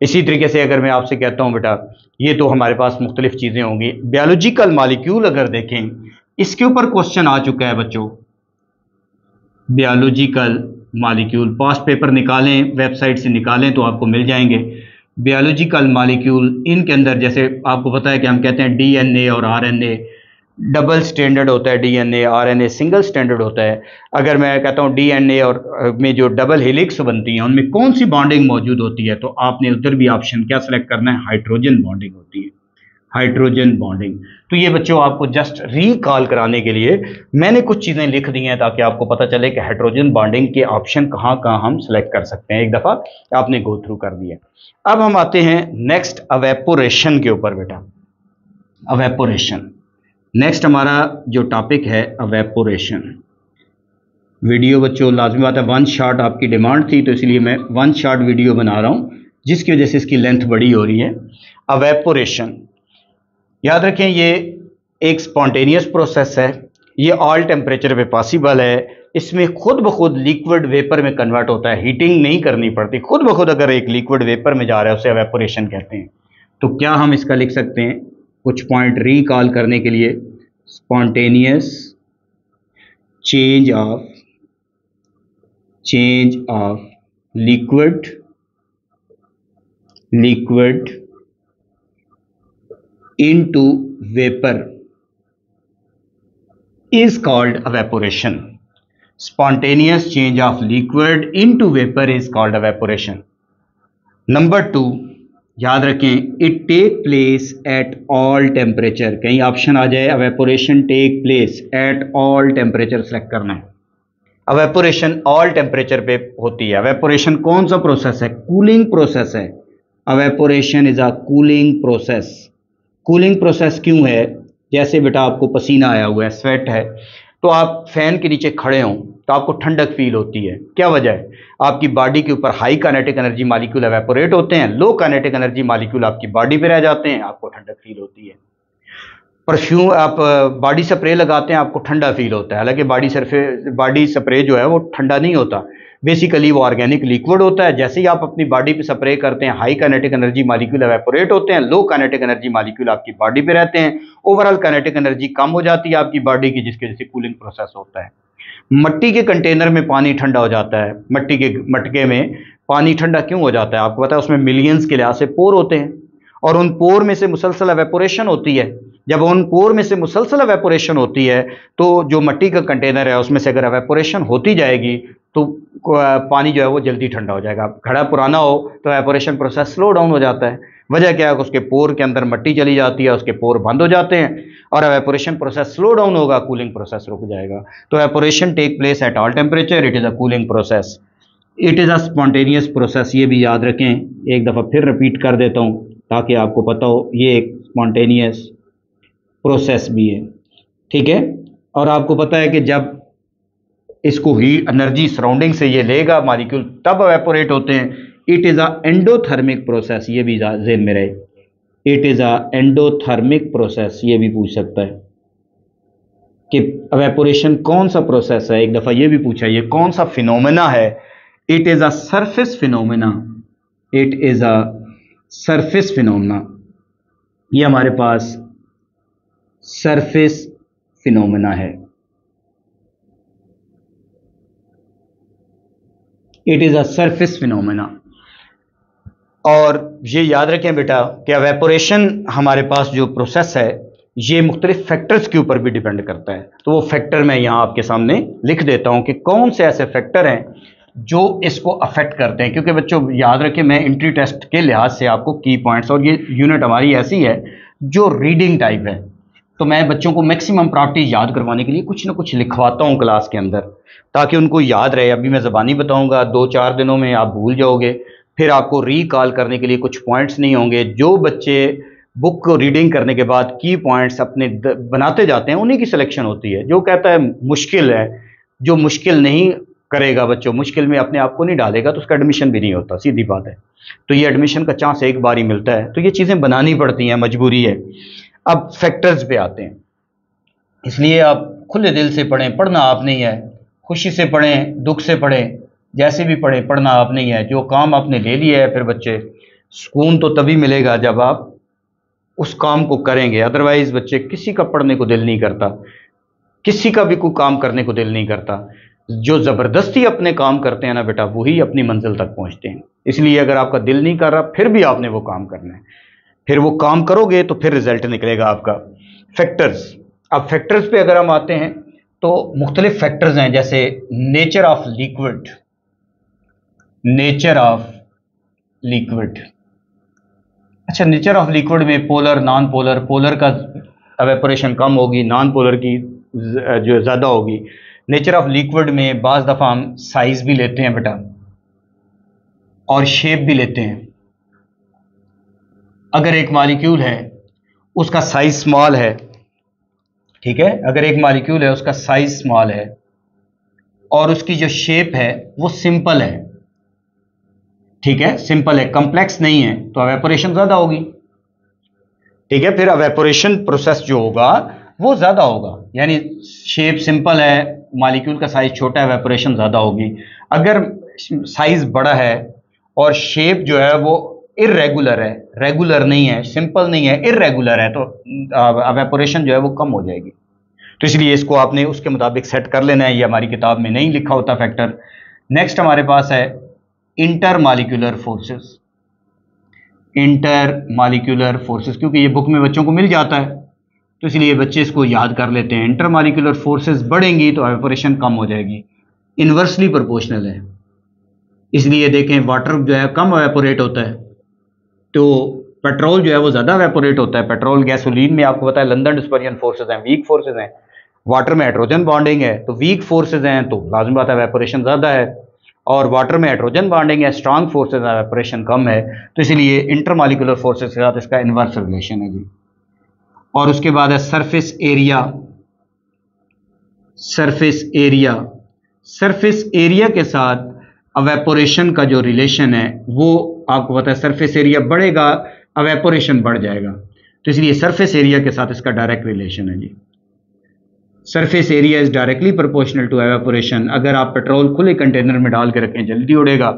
इसी तरीके से अगर मैं आपसे कहता हूँ, बेटा, ये तो हमारे पास मुख्तलिफ़ चीज़ें होंगी। बायोलॉजिकल मालिक्यूल अगर देखें इसके ऊपर क्वेश्चन आ चुका है बच्चों। बायोलॉजिकल मालिक्यूल पास पेपर निकालें वेबसाइट से निकालें तो आपको मिल जाएँगे। बायोलॉजिकल मालिक्यूल इनके अंदर, जैसे आपको पता है कि हम कहते हैं डीएनए और आरएनए डबल स्टैंडर्ड होता है डीएनए आरएनए सिंगल स्टैंडर्ड होता है। अगर मैं कहता हूँ डीएनए और में जो डबल हेलिक्स बनती हैं, उनमें कौन सी बॉन्डिंग मौजूद होती है तो आपने उधर भी ऑप्शन क्या सेलेक्ट करना है हाइड्रोजन बॉन्डिंग होती है। Hydrogen bonding. तो ये बच्चों आपको जस्ट रिकॉल कराने के लिए मैंने कुछ चीज़ें लिख दी हैं ताकि आपको पता चले कि हाइड्रोजन बॉन्डिंग के ऑप्शन कहाँ कहाँ हम सेलेक्ट कर सकते हैं। एक दफ़ा आपने गो थ्रू कर दिया। अब हम आते हैं नेक्स्ट अवेपोरेशन के ऊपर बेटा। अवेपोरेशन नेक्स्ट हमारा जो टॉपिक है अवेपोरेशन वीडियो बच्चों, लाजमी बात है वन शॉट आपकी डिमांड थी तो इसलिए मैं वन शॉट वीडियो बना रहा हूँ, जिसकी वजह से इसकी लेंथ बड़ी हो रही है। अवेपोरेशन याद रखें, ये एक स्पॉन्टेनियस प्रोसेस है। ये ऑल टेम्परेचर पे पॉसिबल है। इसमें खुद ब खुद लिक्विड वेपर में कन्वर्ट होता है। हीटिंग नहीं करनी पड़ती। खुद ब खुद अगर एक लिक्विड वेपर में जा रहा है, उसे एवेपोरेशन कहते हैं। तो क्या हम इसका लिख सकते हैं? कुछ पॉइंट रिकॉल करने के लिए। Spontaneous change of change of liquid liquid into vapor is called evaporation. Spontaneous change of liquid into vapor is called evaporation. Number two, याद रखें it take place at all temperature कहीं option आ जाए evaporation take place at all temperature select करना है। Evaporation all temperature पे होती है। अवेपोरेशन कौन सा प्रोसेस है? कूलिंग प्रोसेस है। Evaporation is a cooling process cooling process क्यों है? जैसे बेटा आपको पसीना आया हुआ है स्वेट है तो आप फ़ैन के नीचे खड़े हों तो आपको ठंडक फील होती है। क्या वजह है? आपकी बॉडी के ऊपर high kinetic energy molecule evaporate होते हैं लो कानेटिक एनर्जी मालिक्यूल आपकी बॉडी पे रह जाते हैं, आपको ठंडक फील होती है। परफ्यूम, आप बॉडी स्प्रे लगाते हैं, आपको ठंडा फील होता है। हालाँकि बॉडी सरफे बॉडी स्प्रे जो है, वो ठंडा नहीं होता। बेसिकली वो ऑर्गेनिक लिक्विड होता है। जैसे ही आप अपनी बॉडी पे स्प्रे करते हैं, high kinetic energy molecule evaporate होते हैं लो कानेटिक एनर्जी मालिक्यूल आपकी बॉडी पे रहते हैं। ओवरऑल कानेटिक एनर्जी कम हो जाती है आपकी बॉडी की, जिसके जैसे कूलिंग प्रोसेस होता है। मट्टी के कंटेनर में पानी ठंडा हो जाता है। मट्टी के, मटके में पानी ठंडा क्यों हो जाता है? आपको पता है, उसमें मिलियंस के लिहाज से पोर होते हैं। और उन पोर में से मुसलसल एवेपोरेशन होती है। जब उन पोर में से मुसलसल एवेपोरेशन होती है तो जो मट्टी का कंटेनर है, उसमें से अगर एवेपोरेशन होती जाएगी तो पानी जो है वो जल्दी ठंडा हो जाएगा। घड़ा पुराना हो तो एवेपोरेशन प्रोसेस स्लो डाउन हो जाता है। वजह क्या है? उसके पोर के अंदर मट्टी चली जाती है, उसके पोर बंद हो जाते हैं, और एवेपोरेशन प्रोसेस स्लो डाउन होगा कूलिंग प्रोसेस रुक जाएगा। तो evaporation take place at all temperature it is a cooling process it is a spontaneous process ये भी याद रखें। एक दफ़ा फिर रिपीट कर देता हूँ, ताकि आपको पता हो, ये एक स्पॉन्टेनियस प्रोसेस भी है। ठीक है? और आपको पता है कि जब इसको ही एनर्जी सराउंडिंग से ये लेगा मालिक्यूल तब एवेपोरेट होते हैं। It is a endothermic process ये भी जेन में रहे। It is a endothermic process ये भी पूछ सकता है कि अवेपोरेशन कौन सा प्रोसेस है? एक दफ़ा ये भी पूछा, ये कौन सा फिनोमेना है? It is a surface phenomena it is a surface phenomena ये हमारे पास सरफेस फिनोमेना है। It is a surface phenomena और ये याद रखें बेटा कि वेपोरेशन हमारे पास जो प्रोसेस है, ये मुख्तलिफ़ फैक्टर्स के ऊपर भी डिपेंड करता है। तो वो फैक्टर मैं यहाँ आपके सामने लिख देता हूँ कि कौन से ऐसे फैक्टर हैं जो इसको अफेक्ट करते हैं। क्योंकि बच्चों, याद रखें, मैं इंट्री टेस्ट के लिहाज से आपको की पॉइंट्स और ये यूनिट हमारी ऐसी है जो रीडिंग टाइप है। तो मैं बच्चों को मैक्सिमम प्रॉपर्टी याद करवाने के लिए कुछ ना कुछ लिखवाता हूँ क्लास के अंदर, ताकि उनको याद रहे। अभी मैं ज़बानी बताऊँगा, दो चार दिनों में आप भूल जाओगे, फिर आपको रिकॉल करने के लिए कुछ पॉइंट्स नहीं होंगे। जो बच्चे बुक को रीडिंग करने के बाद की पॉइंट्स अपने बनाते जाते हैं, उन्हीं की सिलेक्शन होती है। जो कहता है मुश्किल है, जो मुश्किल नहीं करेगा बच्चों, मुश्किल में अपने आप को नहीं डालेगा तो उसका एडमिशन भी नहीं होता, सीधी बात है। तो ये एडमिशन का चांस एक बार ही मिलता है। तो ये चीज़ें बनानी पड़ती हैं, मजबूरी है। अब फैक्टर्स पे आते हैं। इसलिए आप खुले दिल से पढ़ें, पढ़ना आप नहीं है। खुशी से पढ़ें, दुख से पढ़ें, जैसे भी पढ़ें, पढ़ना आप नहीं है। जो काम आपने ले लिया है फिर बच्चे, सुकून तो तभी मिलेगा जब आप उस काम को करेंगे। अदरवाइज़ बच्चे किसी का पढ़ने को दिल नहीं करता। किसी का भी कोई काम करने को दिल नहीं करता। जो ज़बरदस्ती अपने काम करते हैं ना बेटा वही अपनी मंजिल तक पहुँचते हैं। इसलिए अगर आपका दिल नहीं कर रहा, फिर भी आपने वो काम करना है। फिर वो काम करोगे तो फिर रिज़ल्ट निकलेगा आपका। फैक्टर्स अब फैक्टर्स पे अगर हम आते हैं तो मुख्तलिफ़ फैक्टर्स हैं, जैसे nature of liquid nature of liquid अच्छा नेचर ऑफ़ लिक्विड में पोलर नॉन पोलर पोलर का एवेपोरेशन कम होगी नॉन पोलर की जो ज़्यादा होगी। नेचर ऑफ़ लिक्विड में बाज़ दफ़ा हम साइज़ भी लेते हैं बेटा, और शेप भी लेते हैं। अगर एक मालिक्यूल है, उसका साइज़ स्मॉल है, ठीक है? अगर एक मालिक्यूल है, उसका साइज़ स्मॉल है, और उसकी जो शेप है, वो सिंपल है, ठीक है? सिंपल है कॉम्प्लेक्स नहीं है तो अवेपोरेशन ज़्यादा होगी। ठीक है? फिर अवेपोरेशन प्रोसेस जो होगा, वो ज़्यादा होगा। यानी शेप सिंपल है मालिक्यूल का साइज़ छोटा है वेपोरेशन ज़्यादा होगी। अगर साइज़ बड़ा है, और शेप जो है, वो इरेगुलर है रेगुलर नहीं है सिंपल नहीं है इरेगुलर है तो अवेपोरेशन जो है वो कम हो जाएगी। तो इसलिए इसको आपने उसके मुताबिक सेट कर लेना है, ये हमारी किताब में नहीं लिखा होता फैक्टर नेक्स्ट हमारे पास है inter molecular forces inter molecular forces क्योंकि ये बुक में बच्चों को मिल जाता है। तो इसलिए बच्चे इसको याद कर लेते हैं। इंटर मालिकुलर फोर्सेस बढ़ेंगी तो एवेपोरेशन कम हो जाएगी। इन्वर्सली प्रोपोर्शनल है। इसलिए देखें वाटर जो है कम एवेपोरेट होता है। तो पेट्रोल जो है वो ज़्यादा वेपोरेट होता है। पेट्रोल गैसोलीन में आपको पता है लंदन डिस्पर्जन फोर्सेज हैं वीक फोर्सेज हैं। वाटर में हाइड्रोजन बॉन्डिंग है तो वीक फोर्सेज हैं तो लाजमी बात है वेपोरेशन ज़्यादा है। और वाटर में हाइड्रोजन बॉन्डिंग है स्ट्रांग फोर्सेज है वेपोरेशन कम है। तो इसलिए इंटरमालिकुलर फोर्सेज के साथ इसका इन्वर्स रिलेशन है जी। और उसके बाद है surface area surface area surface area के साथ अवेपोरेशन का जो रिलेशन है, वो आपको पता है सरफेस एरिया बढ़ेगा अवेपोरेशन बढ़ जाएगा। तो इसलिए सरफेस एरिया के साथ इसका डायरेक्ट रिलेशन है जी। Surface area is directly proportional to evaporation अगर आप पेट्रोल खुले कंटेनर में डाल के रखें, जल्दी उड़ेगा।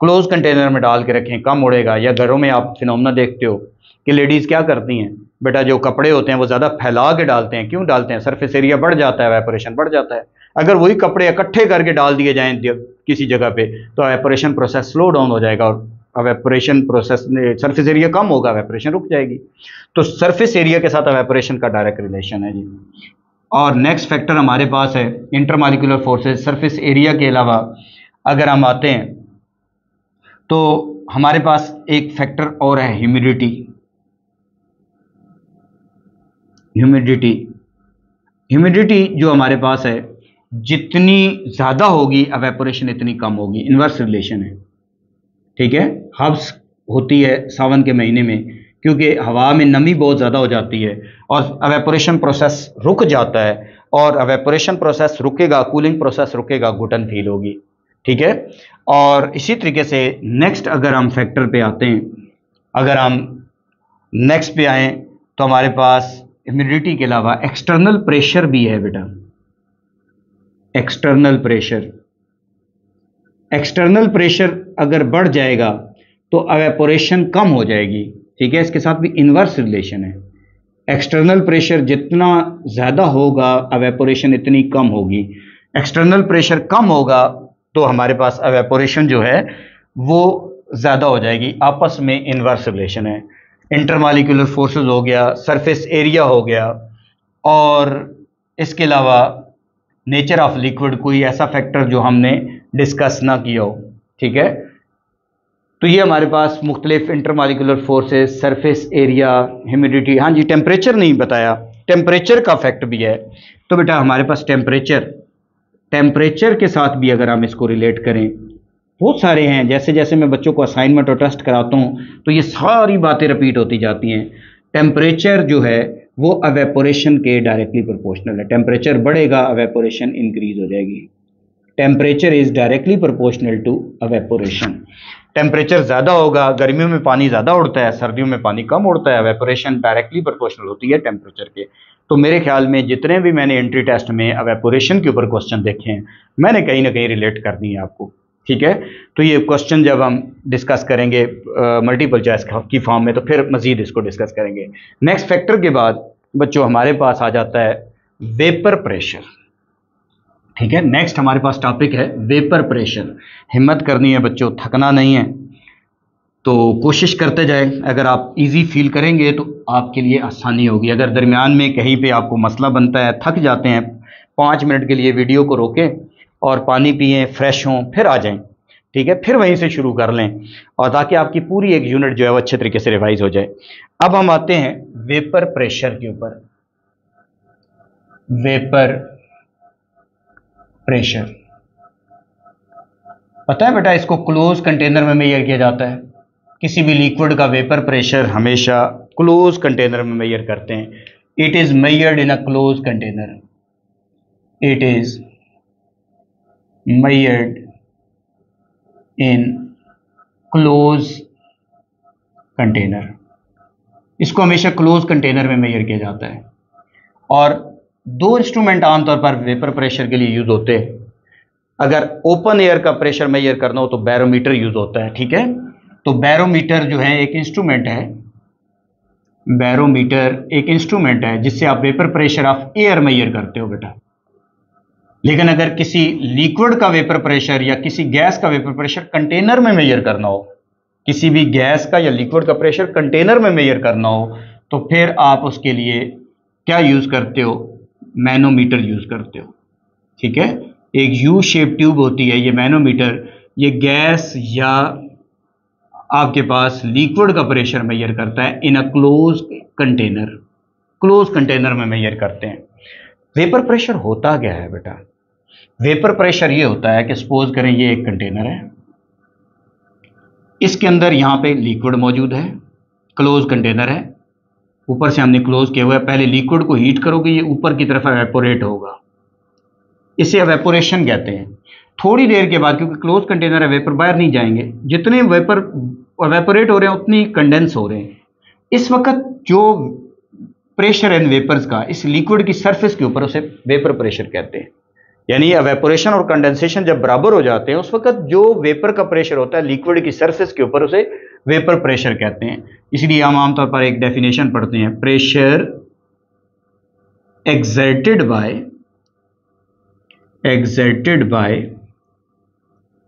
क्लोज कंटेनर में डाल के रखें, कम उड़ेगा। या घरों में आप फिनोमना देखते हो कि लेडीज़ क्या करती हैं? बेटा, जो कपड़े होते हैं, वो ज़्यादा फैला के डालते हैं। क्यों डालते हैं? सरफेस एरिया बढ़ जाता है वेपोरेशन बढ़ जाता है। अगर वही कपड़े इकट्ठे करके डाल दिए जाएँ किसी जगह पे तो वेपोरेशन प्रोसेस स्लो डाउन हो जाएगा और अवेपोरेशन प्रोसेस सरफेस एरिया कम होगा अवेपोरेशन रुक जाएगी। तो सरफेस एरिया के साथ अवेपोरेशन का डायरेक्ट रिलेशन है जी। और नेक्स्ट फैक्टर हमारे पास है इंटरमालिकुलर फोर्सेस सरफेस एरिया के अलावा अगर हम आते हैं तो हमारे पास एक फैक्टर और है ह्यूमिडिटी ह्यूमिडिटी ह्यूमिडिटी जो हमारे पास है, जितनी ज़्यादा होगी अवेपोरेशन इतनी कम होगी। इन्वर्स रिलेशन है। ठीक है? हब्स होती है सावन के महीने में, क्योंकि हवा में नमी बहुत ज़्यादा हो जाती है और अवेपोरेशन प्रोसेस रुक जाता है और अवेपोरेशन प्रोसेस रुकेगा कूलिंग प्रोसेस रुकेगा घुटन फील होगी, ठीक है? और इसी तरीके से नेक्स्ट अगर हम फैक्टर पे आते हैं, अगर हम नेक्स्ट पे आए तो हमारे पास इम्यूनिटी के अलावा एक्सटर्नल प्रेशर भी है बेटा। एक्सटर्नल प्रेशर एक्सटर्नल प्रेशर अगर बढ़ जाएगा तो अवेपोरेशन कम हो जाएगी, ठीक है? इसके साथ भी इन्वर्स रिलेशन है। एक्सटर्नल प्रेशर जितना ज़्यादा होगा अवेपोरेशन इतनी कम होगी। एक्सटर्नल प्रेशर कम होगा तो हमारे पास अवेपोरेशन जो है, वो ज़्यादा हो जाएगी। आपस में इन्वर्स रिलेशन है। इंटरमालिकुलर फोर्सेस हो गया सरफेस एरिया हो गया, और इसके अलावा नेचर ऑफ़ लिक्विड कोई ऐसा फैक्टर जो हमने डिस्कस ना किया हो, ठीक है? तो ये हमारे पास मुख्तलिफ़ intermolecular forces surface area humidity हाँ जी टेम्परेचर नहीं बताया। टेम्परेचर का फैक्ट भी है। तो बेटा हमारे पास टेम्परेचर टेम्परेचर के साथ भी अगर हम इसको रिलेट करें, बहुत सारे हैं। जैसे जैसे मैं बच्चों को असाइनमेंट और टेस्ट कराता हूँ तो ये सारी बातें रिपीट होती जाती हैं। टेम्परेचर जो है, वो अवेपोरेशन के डायरेक्टली प्रोपोर्शनल है। टेम्परेचर बढ़ेगा अवेपोरेशन इंक्रीज हो जाएगी। Temperature is directly proportional to evaporation temperature ज़्यादा होगा, गर्मियों में पानी ज़्यादा उड़ता है, सर्दियों में पानी कम उड़ता है वेपोरेशन डायरेक्टली प्रोपोर्शनल होती है टेम्परेचर के। तो मेरे ख्याल में जितने भी मैंने एंट्री टेस्ट में वेपोरेशन के ऊपर क्वेश्चन देखे हैं, मैंने कहीं ना कहीं रिलेट कर है आपको, ठीक है? तो ये क्वेश्चन जब हम डिस्कस करेंगे मल्टीपल चॉइस की फॉर्म में तो फिर मजीद इसको डिस्कस करेंगे। नेक्स्ट फैक्टर के बाद बच्चों, हमारे पास आ जाता है वेपर प्रेशर ठीक है नेक्स्ट हमारे पास टॉपिक है वेपर प्रेशर हिम्मत करनी है बच्चों, थकना नहीं है। तो कोशिश करते जाए। अगर आप इजी फील करेंगे तो आपके लिए आसानी होगी। अगर दरमियान में कहीं पे आपको मसला बनता है, थक जाते हैं, पाँच मिनट के लिए वीडियो को रोकें और पानी पिए फ्रेश हों, फिर आ जाएँ। ठीक है, फिर वहीं से शुरू कर लें और ताकि आपकी पूरी एक यूनिट जो है वो अच्छे तरीके से रिवाइज हो जाए। अब हम आते हैं वेपर प्रेशर के ऊपर। Vapour pressure. पता है बेटा, इसको क्लोज कंटेनर में मेजर किया जाता है। किसी भी लिक्विड का वेपर प्रेशर हमेशा क्लोज कंटेनर में मेजर करते हैं। It is measured in a close container it is measured in close container इसको हमेशा क्लोज कंटेनर में मेजर किया जाता है। और दो इंस्ट्रूमेंट आमतौर पर वेपर प्रेशर के लिए यूज़ होते हैं। अगर ओपन एयर का प्रेशर मेजर करना हो तो बैरोमीटर यूज़ होता है, ठीक है? तो बैरोमीटर जो है एक इंस्ट्रूमेंट है। बैरोमीटर एक इंस्ट्रूमेंट है जिससे आप vapour pressure of air measure करते हो बेटा। लेकिन अगर किसी लिक्विड का वेपर प्रेशर या किसी गैस का वेपर प्रेशर कंटेनर में मेजर करना हो, किसी भी गैस का या लिक्विड का प्रेशर कंटेनर में मेजर करना हो तो फिर आप उसके लिए क्या यूज़ करते हो? मैनोमीटर यूज़ करते हो, ठीक है? एक यू शेप ट्यूब होती है, ये मैनोमीटर, ये गैस या आपके पास लिक्विड का प्रेशर मेजर करता है in a close container close container में मेजर करते हैं। वेपर प्रेशर होता क्या है बेटा? वेपर प्रेशर ये होता है कि सपोज़ करें ये एक कंटेनर है, इसके अंदर यहाँ पे लिक्विड मौजूद है क्लोज कंटेनर है ऊपर से हमने क्लोज किया हुआ है। पहले लिक्विड को हीट करोगे, ये ऊपर की तरफ़ एवेपोरेट होगा। इसे एवेपोरेशन कहते हैं। थोड़ी देर के बाद, क्योंकि क्लोज कंटेनर है वेपर बाहर नहीं जाएँगे। जितने वेपर वेपोरेट हो रहे हैं, उतनी कंडेंस हो रहे हैं। इस वक्त जो प्रेशर एंड वेपर्स का, इस लिक्विड की सरफेस के ऊपर उसे वेपर प्रेशर कहते हैं। यानी एवेपोरेशन और कंडेंसेशन जब बराबर हो जाते हैं, उस वक्त जो वेपर का प्रेशर होता है लिक्विड की सरफेस के ऊपर उसे वेपर प्रेशर कहते हैं। इसलिए हम आमतौर पर एक डेफिनेशन पढ़ते हैं। Pressure exerted by exerted by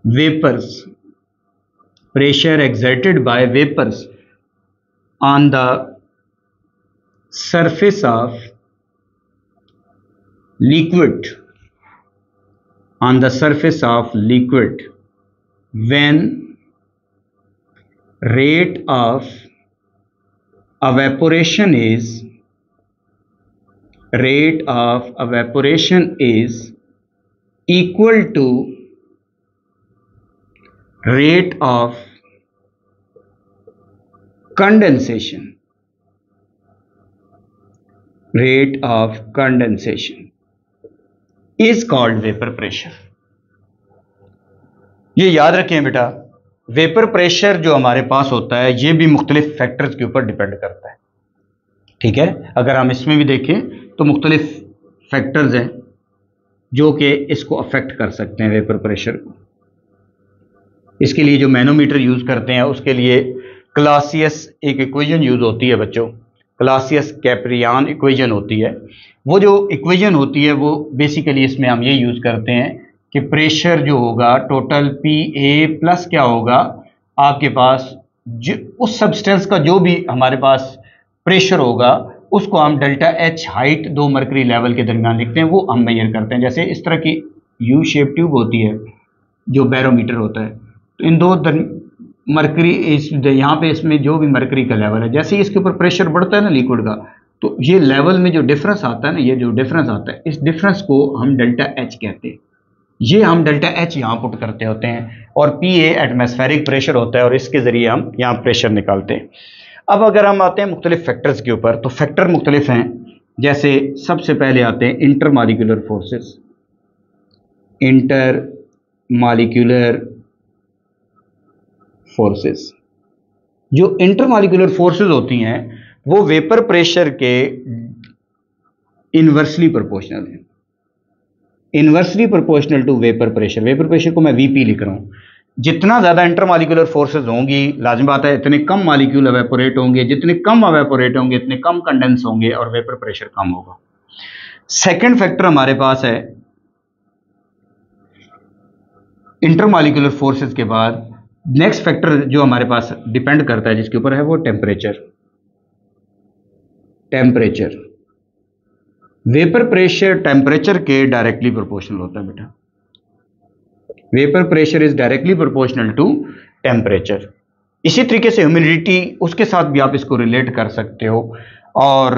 vapours pressure exerted by vapours on the surface of liquid on the surface of liquid when rate of evaporation is rate of evaporation is equal to rate of condensation rate of condensation is called vapor pressure ये याद रखें बेटा vapour pressure जो हमारे पास होता है, ये भी मुख्तलिफ़ फैक्टर्स के ऊपर डिपेंड करता है। ठीक है? अगर हम इसमें भी देखें तो मुख्तलिफ़ फैक्टर्स हैं, जो कि इसको अफेक्ट कर सकते हैं वेपर प्रेशर को। इसके लिए जो मैनोमीटर यूज़ करते हैं, उसके लिए क्लासियस एक इक्वेशन यूज़ होती है बच्चों। क्लासियस कैप्रियान इक्वेशन होती है। वो जो इक्वेशन होती है, वो बेसिकली इसमें हम ये यूज़ करते हैं कि प्रेशर जो होगा टोटल पी ए प्लस क्या होगा? आपके पास जो, उस सब्सटेंस का जो भी हमारे पास प्रेशर होगा, उसको हम डेल्टा एच हाइट दो मरकरी लेवल के दरमियान लिखते हैं, वो हम मेजर करते हैं। जैसे इस तरह की यू शेप ट्यूब होती है, जो बैरोमीटर होता है तो इन दो मरकरी इस, यहाँ पे इसमें जो भी मरकरी का लेवल है, जैसे ही इसके ऊपर प्रेशर बढ़ता है ना लिक्विड का तो ये लेवल में जो डिफरेंस आता है ना, ये जो डिफरेंस आता है, इस डिफरेंस को हम डेल्टा एच कहते हैं। ये हम डेल्टा एच यहाँ पुट करते होते हैं और पी ए एटमोस्फेरिक प्रेशर होता है और इसके ज़रिए हम यहाँ प्रेशर निकालते हैं। अब अगर हम आते हैं मुख्तलिफ़ फैक्टर्स के ऊपर तो फैक्टर मुख्तलिफ़ हैं। जैसे सबसे पहले आते हैं inter molecular forces inter molecular forces जो इंटर मालिकुलर फोर्सेस होती हैं, वो वेपर प्रेशर के इन्वर्सली प्रोपोर्शनल है। Inversely proportional to vapour pressure vapour pressure को मैं वीपी लिख रहा हूँ। जितना ज़्यादा इंटरमालिकुलर फोर्सेज होंगी, लाजम बात है, इतने कम मालिक्यूल अवेपोरेट होंगे, जितने कम अवेपोरेट होंगे, इतने कम कंडेंस होंगे और वेपर प्रेशर कम होगा। सेकेंड फैक्टर हमारे पास है इंटरमालिकुलर फोर्सेज के बाद नेक्स्ट फैक्टर जो हमारे पास डिपेंड करता है, जिसके ऊपर है वो temperature temperature vapour pressure temperature के डायरेक्टली प्रोपोर्शनल होता है बेटा। Vapour pressure is directly proportional to temperature इसी तरीके से ह्यूमिडिटी उसके साथ भी आप इसको रिलेट कर सकते हो। और,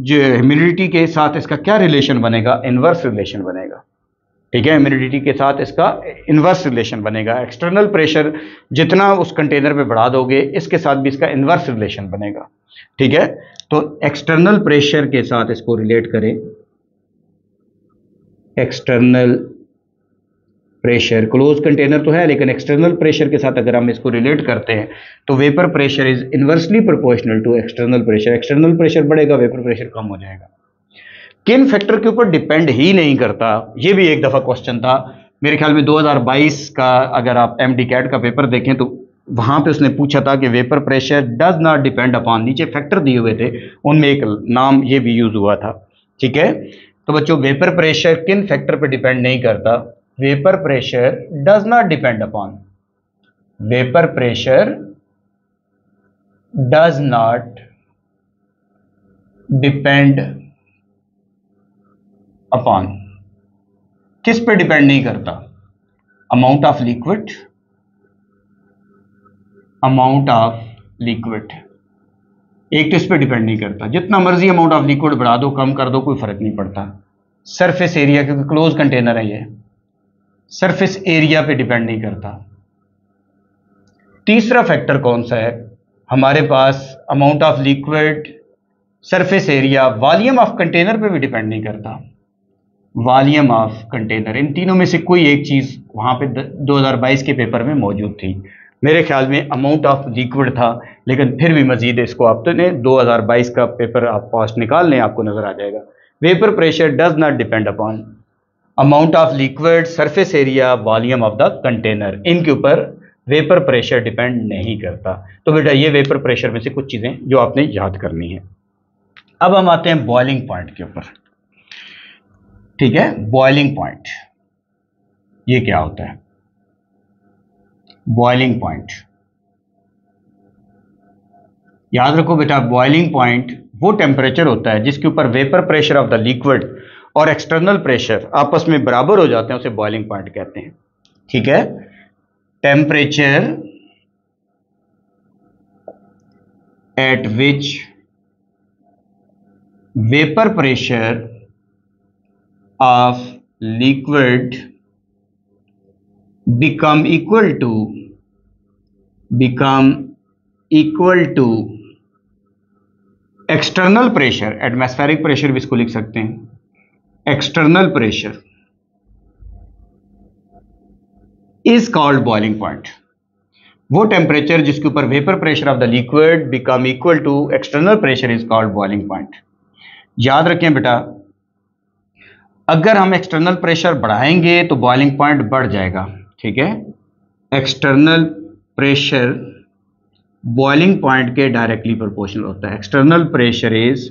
जो ह्यूमिडिटी के साथ इसका क्या रिलेशन बनेगा? इनवर्स रिलेशन बनेगा। ठीक है? ह्यूमिडिटी के साथ इसका इन्वर्स रिलेशन बनेगा। एक्सटर्नल प्रेशर जितना उस कंटेनर पे बढ़ा दोगे, इसके साथ भी इसका इन्वर्स रिलेशन बनेगा। ठीक है? तो एक्सटर्नल प्रेशर के साथ इसको रिलेट करें। एक्सटर्नल प्रेशर क्लोज कंटेनर तो है, लेकिन एक्सटर्नल प्रेशर के साथ अगर हम इसको रिलेट करते हैं तो vapour pressure is inversely proportional to external pressure external pressure बढ़ेगा वेपर प्रेशर कम हो जाएगा। किन फैक्टर के ऊपर डिपेंड ही नहीं करता? ये भी एक दफ़ा क्वेश्चन था। मेरे ख्याल में 2022 का अगर आप एम डी कैट का पेपर देखें तो वहाँ पे उसने पूछा था कि vapour pressure does not depend upon नीचे फैक्टर दिए हुए थे, उनमें एक नाम ये भी यूज़ हुआ था, ठीक है? तो बच्चों, वेपर प्रेशर किन फैक्टर पर डिपेंड नहीं करता? Vapour pressure does not depend upon vapour pressure does not depend upon किस पे डिपेंड नहीं करता? Amount of liquid amount of liquid एक तो इस पर डिपेंड नहीं करता। जितना मर्ज़ी अमाउंट ऑफ़ लिक्विड बढ़ा दो, कम कर दो, कोई फ़र्क नहीं पड़ता। सरफेस एरिया क्योंकि क्लोज कंटेनर है ये। सरफेस एरिया पे डिपेंड नहीं करता। तीसरा फैक्टर कौन सा है? हमारे पास amount of liquid surface area volume of container पे भी डिपेंड नहीं करता। वॉल्यूम ऑफ़ कंटेनर इन तीनों में से कोई एक चीज़ वहाँ पे 2022 के पेपर में मौजूद थी। मेरे ख्याल में अमाउंट ऑफ़ लिक्विड था, लेकिन फिर भी मजीद इसको आप तो ने 2022 का पेपर आप पास निकाल लें, आपको नज़र आ जाएगा। Vapour pressure does not depend upon amount of liquid surface area volume of the container इनके ऊपर वेपर प्रेशर डिपेंड नहीं करता। तो बेटा, ये वेपर प्रेशर में से कुछ चीज़ें जो आपने याद करनी है। अब हम आते हैं बॉइलिंग पॉइंट के ऊपर। ठीक है? बॉइलिंग पॉइंट ये क्या होता है? बॉइलिंग पॉइंट याद रखो बेटा बॉइलिंग पॉइंट वो टेम्परेचर होता है जिसके ऊपर vapour pressure of the liquid और एक्सटर्नल प्रेशर आपस में बराबर हो जाते हैं, उसे बॉइलिंग पॉइंट कहते हैं। ठीक है? Temperature at which vapour pressure of liquid become equal to become equal to external pressure atmospheric pressure भी इसको लिख सकते हैं। External pressure is called boiling point वो टेम्परेचर जिसके ऊपर vapour pressure of the liquid become equal to external pressure is called boiling point याद रखें बेटा, अगर हम एक्सटर्नल प्रेशर बढ़ाएँगे तो बॉइलिंग पॉइंट बढ़ जाएगा, ठीक है? एक्सटर्नल प्रेशर बॉइलिंग पॉइंट के डायरेक्टली प्रोपोर्शनल होता है। External pressure is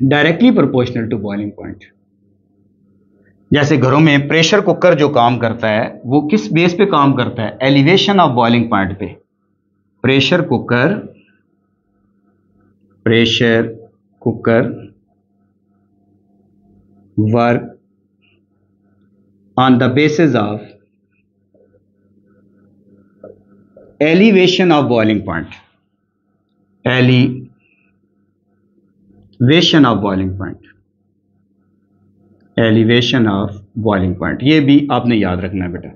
directly proportional to boiling point जैसे घरों में प्रेशर कुकर जो काम करता है, वो किस बेस पे काम करता है? एलिवेशन ऑफ़ बॉइलिंग पॉइंट पे। Pressure cooker pressure cooker work on the basis of elevation of boiling point elevation of boiling point elevation of boiling point ये भी आपने याद रखना है बेटा।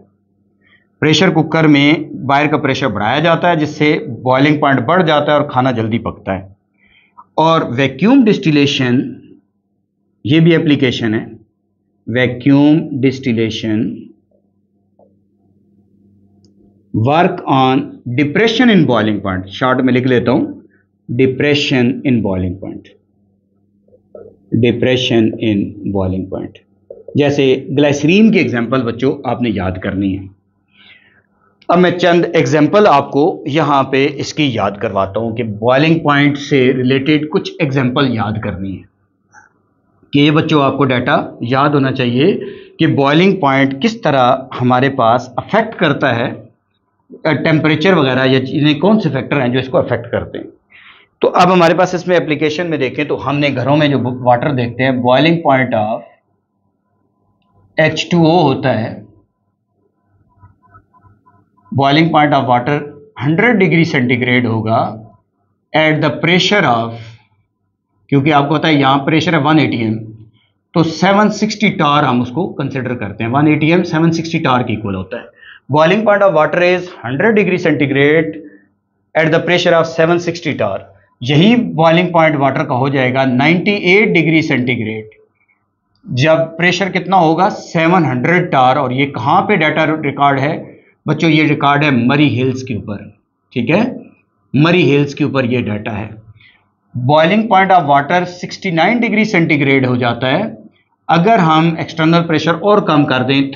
प्रेशर कुकर में बाहर का प्रेशर बढ़ाया जाता है, जिससे बॉइलिंग पॉइंट बढ़ जाता है और खाना जल्दी पकता है। और वैक्यूम डिस्टिलेशन ये भी एप्लीकेशन है। Vacuum distillation work on depression in boiling point short में लिख लेता हूँ. Depression in boiling point depression in boiling point जैसे ग्लाइसरीन की एग्जांपल बच्चों आपने याद करनी है. अब मैं चंद एग्जांपल आपको यहाँ पे इसकी याद करवाता हूँ कि बॉइलिंग पॉइंट से रिलेटेड कुछ एग्जांपल याद करनी है. कि ये बच्चों आपको डाटा याद होना चाहिए कि बॉइलिंग पॉइंट किस तरह हमारे पास अफेक्ट करता है टेम्परेचर वगैरह या चीज़ें, कौन से फैक्टर हैं जो इसको अफेक्ट करते हैं? तो अब हमारे पास इसमें एप्लीकेशन में देखें तो हमने घरों में जो वाटर देखते हैं बॉइलिंग पॉइंट ऑफ़ एच होता है। Boiling point of water 100 degree centigrade होगा एट द प्रेशर ऑफ़ क्योंकि आपको पता है यहाँ प्रेशर है 1 एटीएम तो 760 टार हम उसको कंसिडर करते हैं। 1 एटीएम 760 टार के इक्वल होता है। Boiling point of water is 100 degree centigrade at the pressure of 760 torr यही बॉइलिंग पॉइंट वाटर का हो जाएगा 98 डिग्री सेंटीग्रेड जब प्रेशर कितना होगा? 700 टार और ये कहाँ पे डाटा रिकॉर्ड है? बच्चों, ये रिकॉर्ड है मरी हिल्स के ऊपर, ठीक है? मरी हिल्स के ऊपर ये डाटा है। Boiling point of water 69 degree centigrade हो जाता है। अगर हम एक्सटर्नल प्रेशर और कम कर दें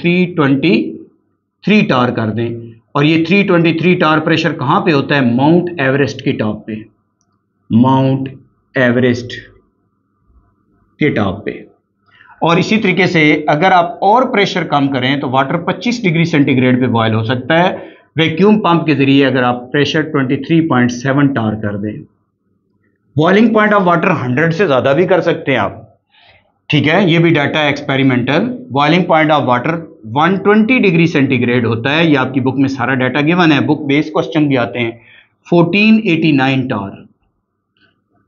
323 टार कर दें। और ये 323 टार प्रेशर कहाँ पे होता है? माउंट एवरेस्ट के टॉप पे। माउंट एवरेस्ट के टॉप पे। और इसी तरीके से अगर आप और प्रेशर कम करें तो वाटर 25 डिग्री सेंटीग्रेड पे बॉयल हो सकता है। वैक्यूम पंप के ज़रिए अगर आप प्रेशर 23.7 टार कर दें। बॉइलिंग पॉइंट ऑफ़ वाटर 100 से ज़्यादा भी कर सकते हैं आप। ठीक है? ये भी data experimental boiling point of water 120 degree centigrade होता है, ये आपकी बुक में सारा डाटा गिवन है, बुक बेस क्वेश्चन भी आते हैं 1489 टार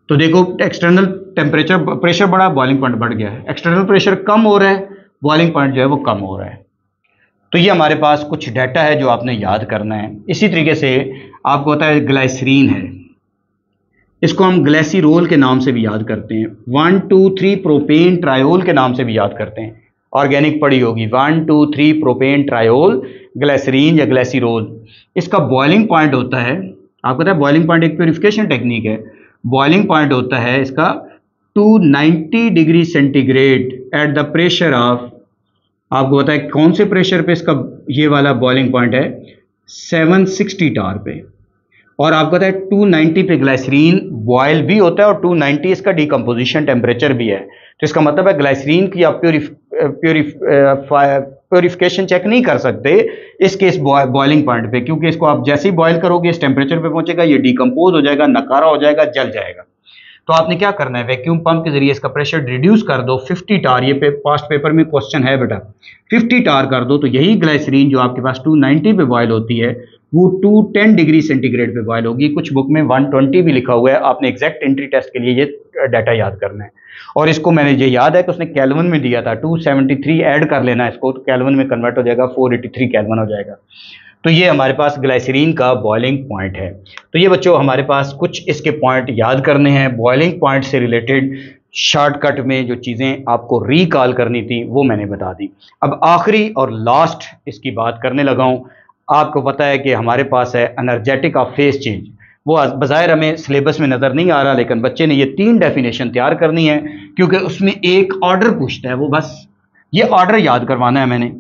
तो देखो एक्सटर्नल टेम्परेचर प्रेशर बढ़ा बॉइलिंग पॉइंट बढ़ गया है। एक्सटर्नल प्रेशर कम हो रहा है बॉइलिंग पॉइंट जो है वो कम हो रहा है। तो ये हमारे पास कुछ डाटा है जो आपने याद करना है। इसी तरीके से आपको होता है ग्लाइसरीन है। इसको हम ग्लेसीरोल के नाम से भी याद करते हैं। One two three propane triol के नाम से भी याद करते हैं। ऑर्गेनिक पड़ी होगी। One two three propane triol glycerine या ग्लेसीरोल इसका बॉइलिंग पॉइंट होता है। आपको पता है बॉइलिंग पॉइंट एक प्योरिफिकेशन टेक्निक है। बॉइलिंग पॉइंट होता है इसका 290 degree centigrade at the pressure of आपको पता है कौन से प्रेशर पे इसका ये वाला बॉइलिंग पॉइंट है? 760 टार पे। और आपको पता है 290 पे ग्लाइसरीन बॉयल भी होता है और 290 इसका डिकम्पोजिशन टेम्परेचर भी है। तो इसका मतलब है ग्लाइसरीन की आप प्योरिफ प्योरिफिकेशन चेक नहीं कर सकते इस केस बॉइलिंग पॉइंट पे, क्योंकि इसको आप जैसे ही बॉयल करोगे, इस टेम्परेचर पे पहुंचेगा, ये डिकम्पोज हो जाएगा, नकारा हो जाएगा, जल जाएगा। तो आपने क्या करना है? वैक्यूम पंप के ज़रिए इसका प्रेशर रिड्यूस कर दो। 50 टार ये पे पास्ट पेपर में क्वेश्चन है बेटा। 50 टार कर दो तो यही ग्लाइसरीन जो आपके पास 290 पे बॉयल होती है, वो 210 डिग्री सेंटीग्रेड पे बॉयल होगी। कुछ बुक में 120 भी लिखा हुआ है। आपने एग्जैक्ट एंट्री टेस्ट के लिए ये डाटा याद करना है। और इसको मैंने, ये याद है कि उसने कैलवन में दिया था 273 ऐड कर लेना इसको तो कैलवन में कन्वर्ट हो जाएगा 483 कैलवन हो जाएगा। तो ये हमारे पास ग्लाइसरीन का बॉइलिंग पॉइंट है। तो ये बच्चों हमारे पास कुछ इसके पॉइंट याद करने हैं। बॉइलिंग पॉइंट से रिलेटेड शॉर्टकट में जो चीज़ें आपको रिकॉल करनी थी, वो मैंने बता दी। अब आखिरी और लास्ट इसकी बात करने लगा हूँ। आपको पता है कि हमारे पास है एनर्जेटिक ऑफ़ फेस चेंज वो बाज़ाहिर हमें सिलेबस में नज़र नहीं आ रहा, लेकिन बच्चे ने ये तीन डेफिनेशन तैयार करनी है, क्योंकि उसमें एक ऑर्डर पूछता है वो बस। ये ऑर्डर याद करवाना है मैंने।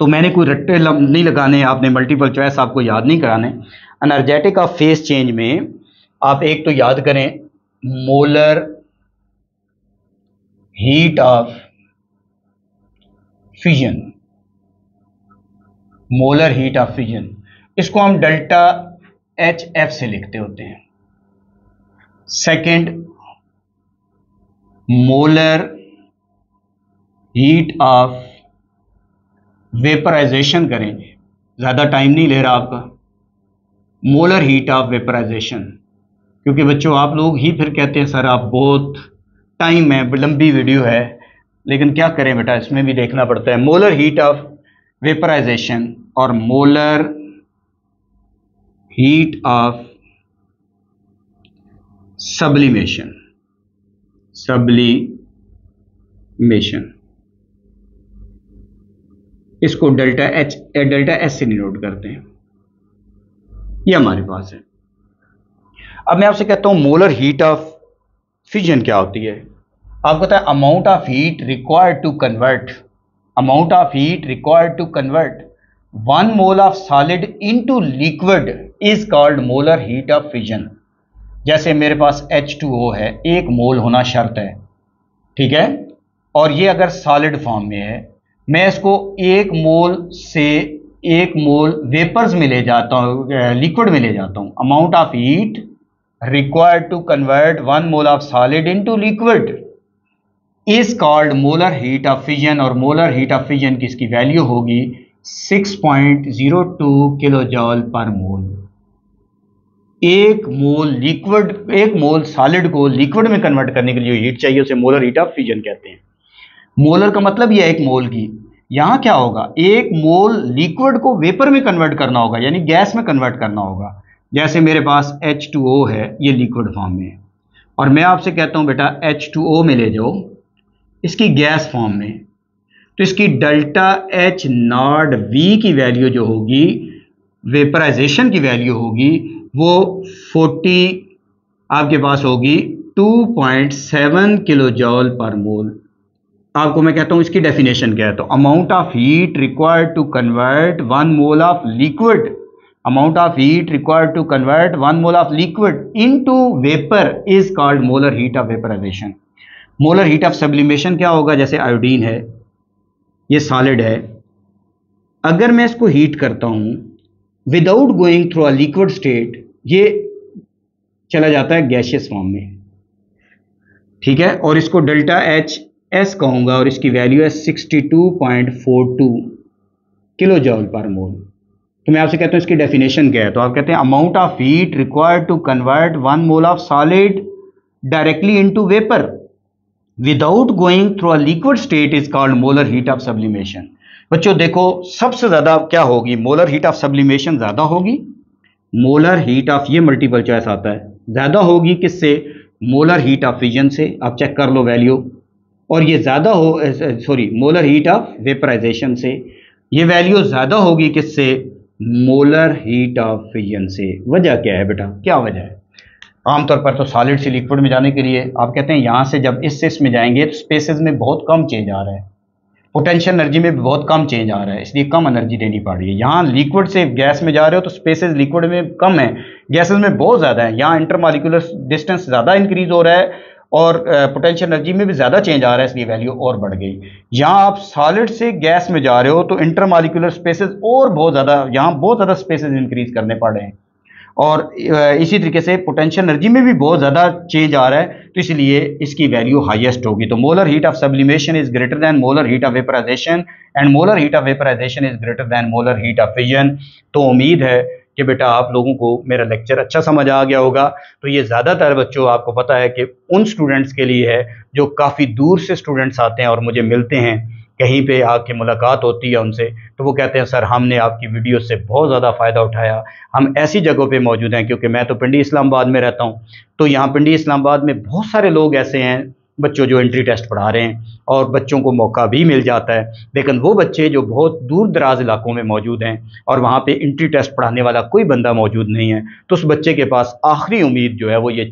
तो मैंने कोई रट्टे नहीं लगाने, आपने मल्टीपल चॉइस आपको याद नहीं कराने। अनर्जेटिक ऑफ़ फेस चेंज में आप एक तो याद करें molar heat of fusion molar heat of fusion इसको हम डेल्टा एच एफ़ से लिखते होते हैं। Second molar heat of vaporisation करेंगे ज़्यादा टाइम नहीं ले रहा आपका। मोलर हीट ऑफ़ वेपराइजेशन क्योंकि बच्चों, आप लोग ही फिर कहते हैं, सर, आप बहुत टाइम है, लंबी वीडियो है, लेकिन क्या करें बेटा? इसमें भी देखना पड़ता है। मोलर हीट ऑफ़ वेपराइजेशन और molar heat of sublimation sublimation इसको डेल्टा एच डेल्टा एस से डिनोट करते हैं। ये हमारे पास है। अब मैं आपसे कहता हूँ, मोलर हीट ऑफ़ फिजन क्या होती है? आपको पता है amount of heat required to convert amount of heat required to convert one mole of solid into liquid is called molar heat of fusion जैसे मेरे पास H2O है, एक मोल होना शर्त है, ठीक है? और ये अगर सॉलिड फॉर्म में है मैं इसको एक मोल से एक मोल वेपर्स में ले जाता हूँ लिक्विड में ले जाता हूँ। Amount of heat required to convert one mole of solid into liquid is called molar heat of fusion और मोलर हीट ऑफ़ फिजन की इसकी वैल्यू होगी 6.02 किलो जॉल पर मोल एक मोल लिक्विड एक मोल सॉलिड को लिक्विड में convert करने के लिए हीट चाहिए, उसे मोलर हीट ऑफ़ फिजन कहते हैं। मोलर का मतलब यह एक मोल की। यहाँ क्या होगा? एक मोल लिक्विड को वेपर में कन्वर्ट करना होगा, यानी गैस में कन्वर्ट करना होगा। जैसे मेरे पास H2O है, ये लिक्विड फॉर्म में। है और मैं आपसे कहता हूँ, बेटा H2O में ले जाओ, इसकी गैस फॉर्म में। तो इसकी डेल्टा एच नॉट वी की वैल्यू जो होगी वेपराइजेशन की वैल्यू होगी, वो 40 आपके पास होगी 2.7 किलो जॉल पर मोल आपको मैं कहता हूँ इसकी डेफिनेशन क्या है? तो amount of heat required to convert one mole of liquid amount of heat required to convert one mole of liquid into vapour is called molar heat of vaporisation molar heat of sublimation क्या होगा? जैसे iodine है, ये solid है। अगर मैं इसको heat करता हूँ without going through a liquid state ये चला जाता है गैशियस फॉर्म में। ठीक है? और इसको डेल्टा एच एस कहूँगा और इसकी वैल्यू है sixty two point four two kilo joule per mole तो मैं आपसे कहता हूँ इसकी डेफिनेशन क्या है? तो आप कहते हैं amount of heat required to convert one mole of solid directly into vapour without going through a liquid state is called molar heat of sublimation बच्चों, देखो, सबसे ज़्यादा क्या होगी? मोलर हीट ऑफ़ सब्लिमेशन ज़्यादा होगी। मोलर हीट ऑफ़ ये multiple choice आता है। ज़्यादा होगी किससे? मोलर हीट ऑफ़ फिजन से। आप चेक कर लो वैल्यू और ये ज़्यादा हो sorry molar heat of vaporisation से, ये वैल्यू ज़्यादा होगी किससे? मोलर हीट ऑफ़ फिजन से। वजह क्या है बेटा? क्या वजह है? आमतौर पर तो सॉलिड से लिक्विड में जाने के लिए आप कहते हैं यहाँ से जब इस इसमें जाएँगे तो स्पेसेस में बहुत कम चेंज आ रहा है। पोटेंशियल एनर्जी में भी बहुत कम चेंज आ रहा है, इसलिए कम एनर्जी देनी पड़ रही है। यहाँ लिक्विड से गैस में जा रहे हो तो स्पेसेस लिक्विड में कम है। गैसेस में बहुत ज़्यादा है। यहाँ इंटरमालिकुलर डिस्टेंस ज़्यादा इंक्रीज हो रहा है और पोटेंशियल एनर्जी में भी ज़्यादा चेंज आ रहा है, इसलिए वैल्यू और बढ़ गई। यहाँ आप सॉलिड से गैस में जा रहे हो तो इंटरमालिकुलर स्पेसेस और बहुत ज़्यादा, यहाँ बहुत ज़्यादा स्पेसेस इंक्रीज करने पड़ रहे हैं। और इसी तरीके से पोटेंशियल एनर्जी में भी बहुत ज़्यादा चेंज आ रहा है तो इसलिए इसकी वैल्यू हाईएस्ट होगी। तो molar heat of sublimation is greater than molar heat of vaporisation and molar heat of vaporisation is greater than molar heat of fusion तो उम्मीद है कि बेटा आप लोगों को मेरा लेक्चर अच्छा समझ आ गया होगा। तो ये ज़्यादातर बच्चों, आपको पता है कि उन स्टूडेंट्स के लिए है जो काफ़ी दूर से स्टूडेंट्स आते हैं और मुझे मिलते हैं, कहीं पे आके मुलाकात होती है उनसे। तो वो कहते हैं, सर, हमने आपकी वीडियो से बहुत ज़्यादा फ़ायदा उठाया। हम ऐसी जगहों पे मौजूद हैं, क्योंकि मैं तो पिंडी इस्लामाबाद में रहता हूँ। तो यहाँ पिंडी इस्लामाबाद में बहुत सारे लोग ऐसे हैं बच्चों जो एंट्री टेस्ट पढ़ा रहे हैं और बच्चों को मौका भी मिल जाता है। लेकिन वो बच्चे जो बहुत दूर दराज इलाकों में मौजूद हैं और वहाँ पे इंट्री टेस्ट पढ़ाने वाला कोई बंदा मौजूद नहीं है तो उस बच्चे के पास आखिरी उम्मीद जो है वो ये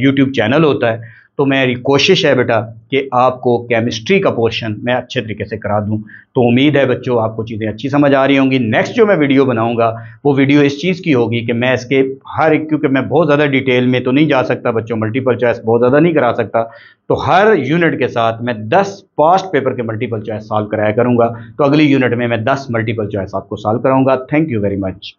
यूट्यूब चैनल होता है। तो मेरी कोशिश है बेटा कि आपको केमिस्ट्री का पोर्शन मैं अच्छे तरीके से करा दूँ। तो उम्मीद है बच्चों, आपको चीज़ें अच्छी समझ आ रही होंगी। नेक्स्ट जो मैं वीडियो बनाऊँगा, वो वीडियो इस चीज़ की होगी कि मैं इसके हर एक, क्योंकि मैं बहुत ज़्यादा डिटेल में तो नहीं जा सकता बच्चों मल्टीपल चॉइस बहुत ज़्यादा नहीं करा सकता। तो हर यूनिट के साथ मैं दस पास्ट पेपर के मल्टीपल चॉइस सॉल्व कराया करूँगा। तो अगली यूनिट में मैं दस मल्टीपल चॉइस आपको सॉल्व कराऊँगा। Thank you very much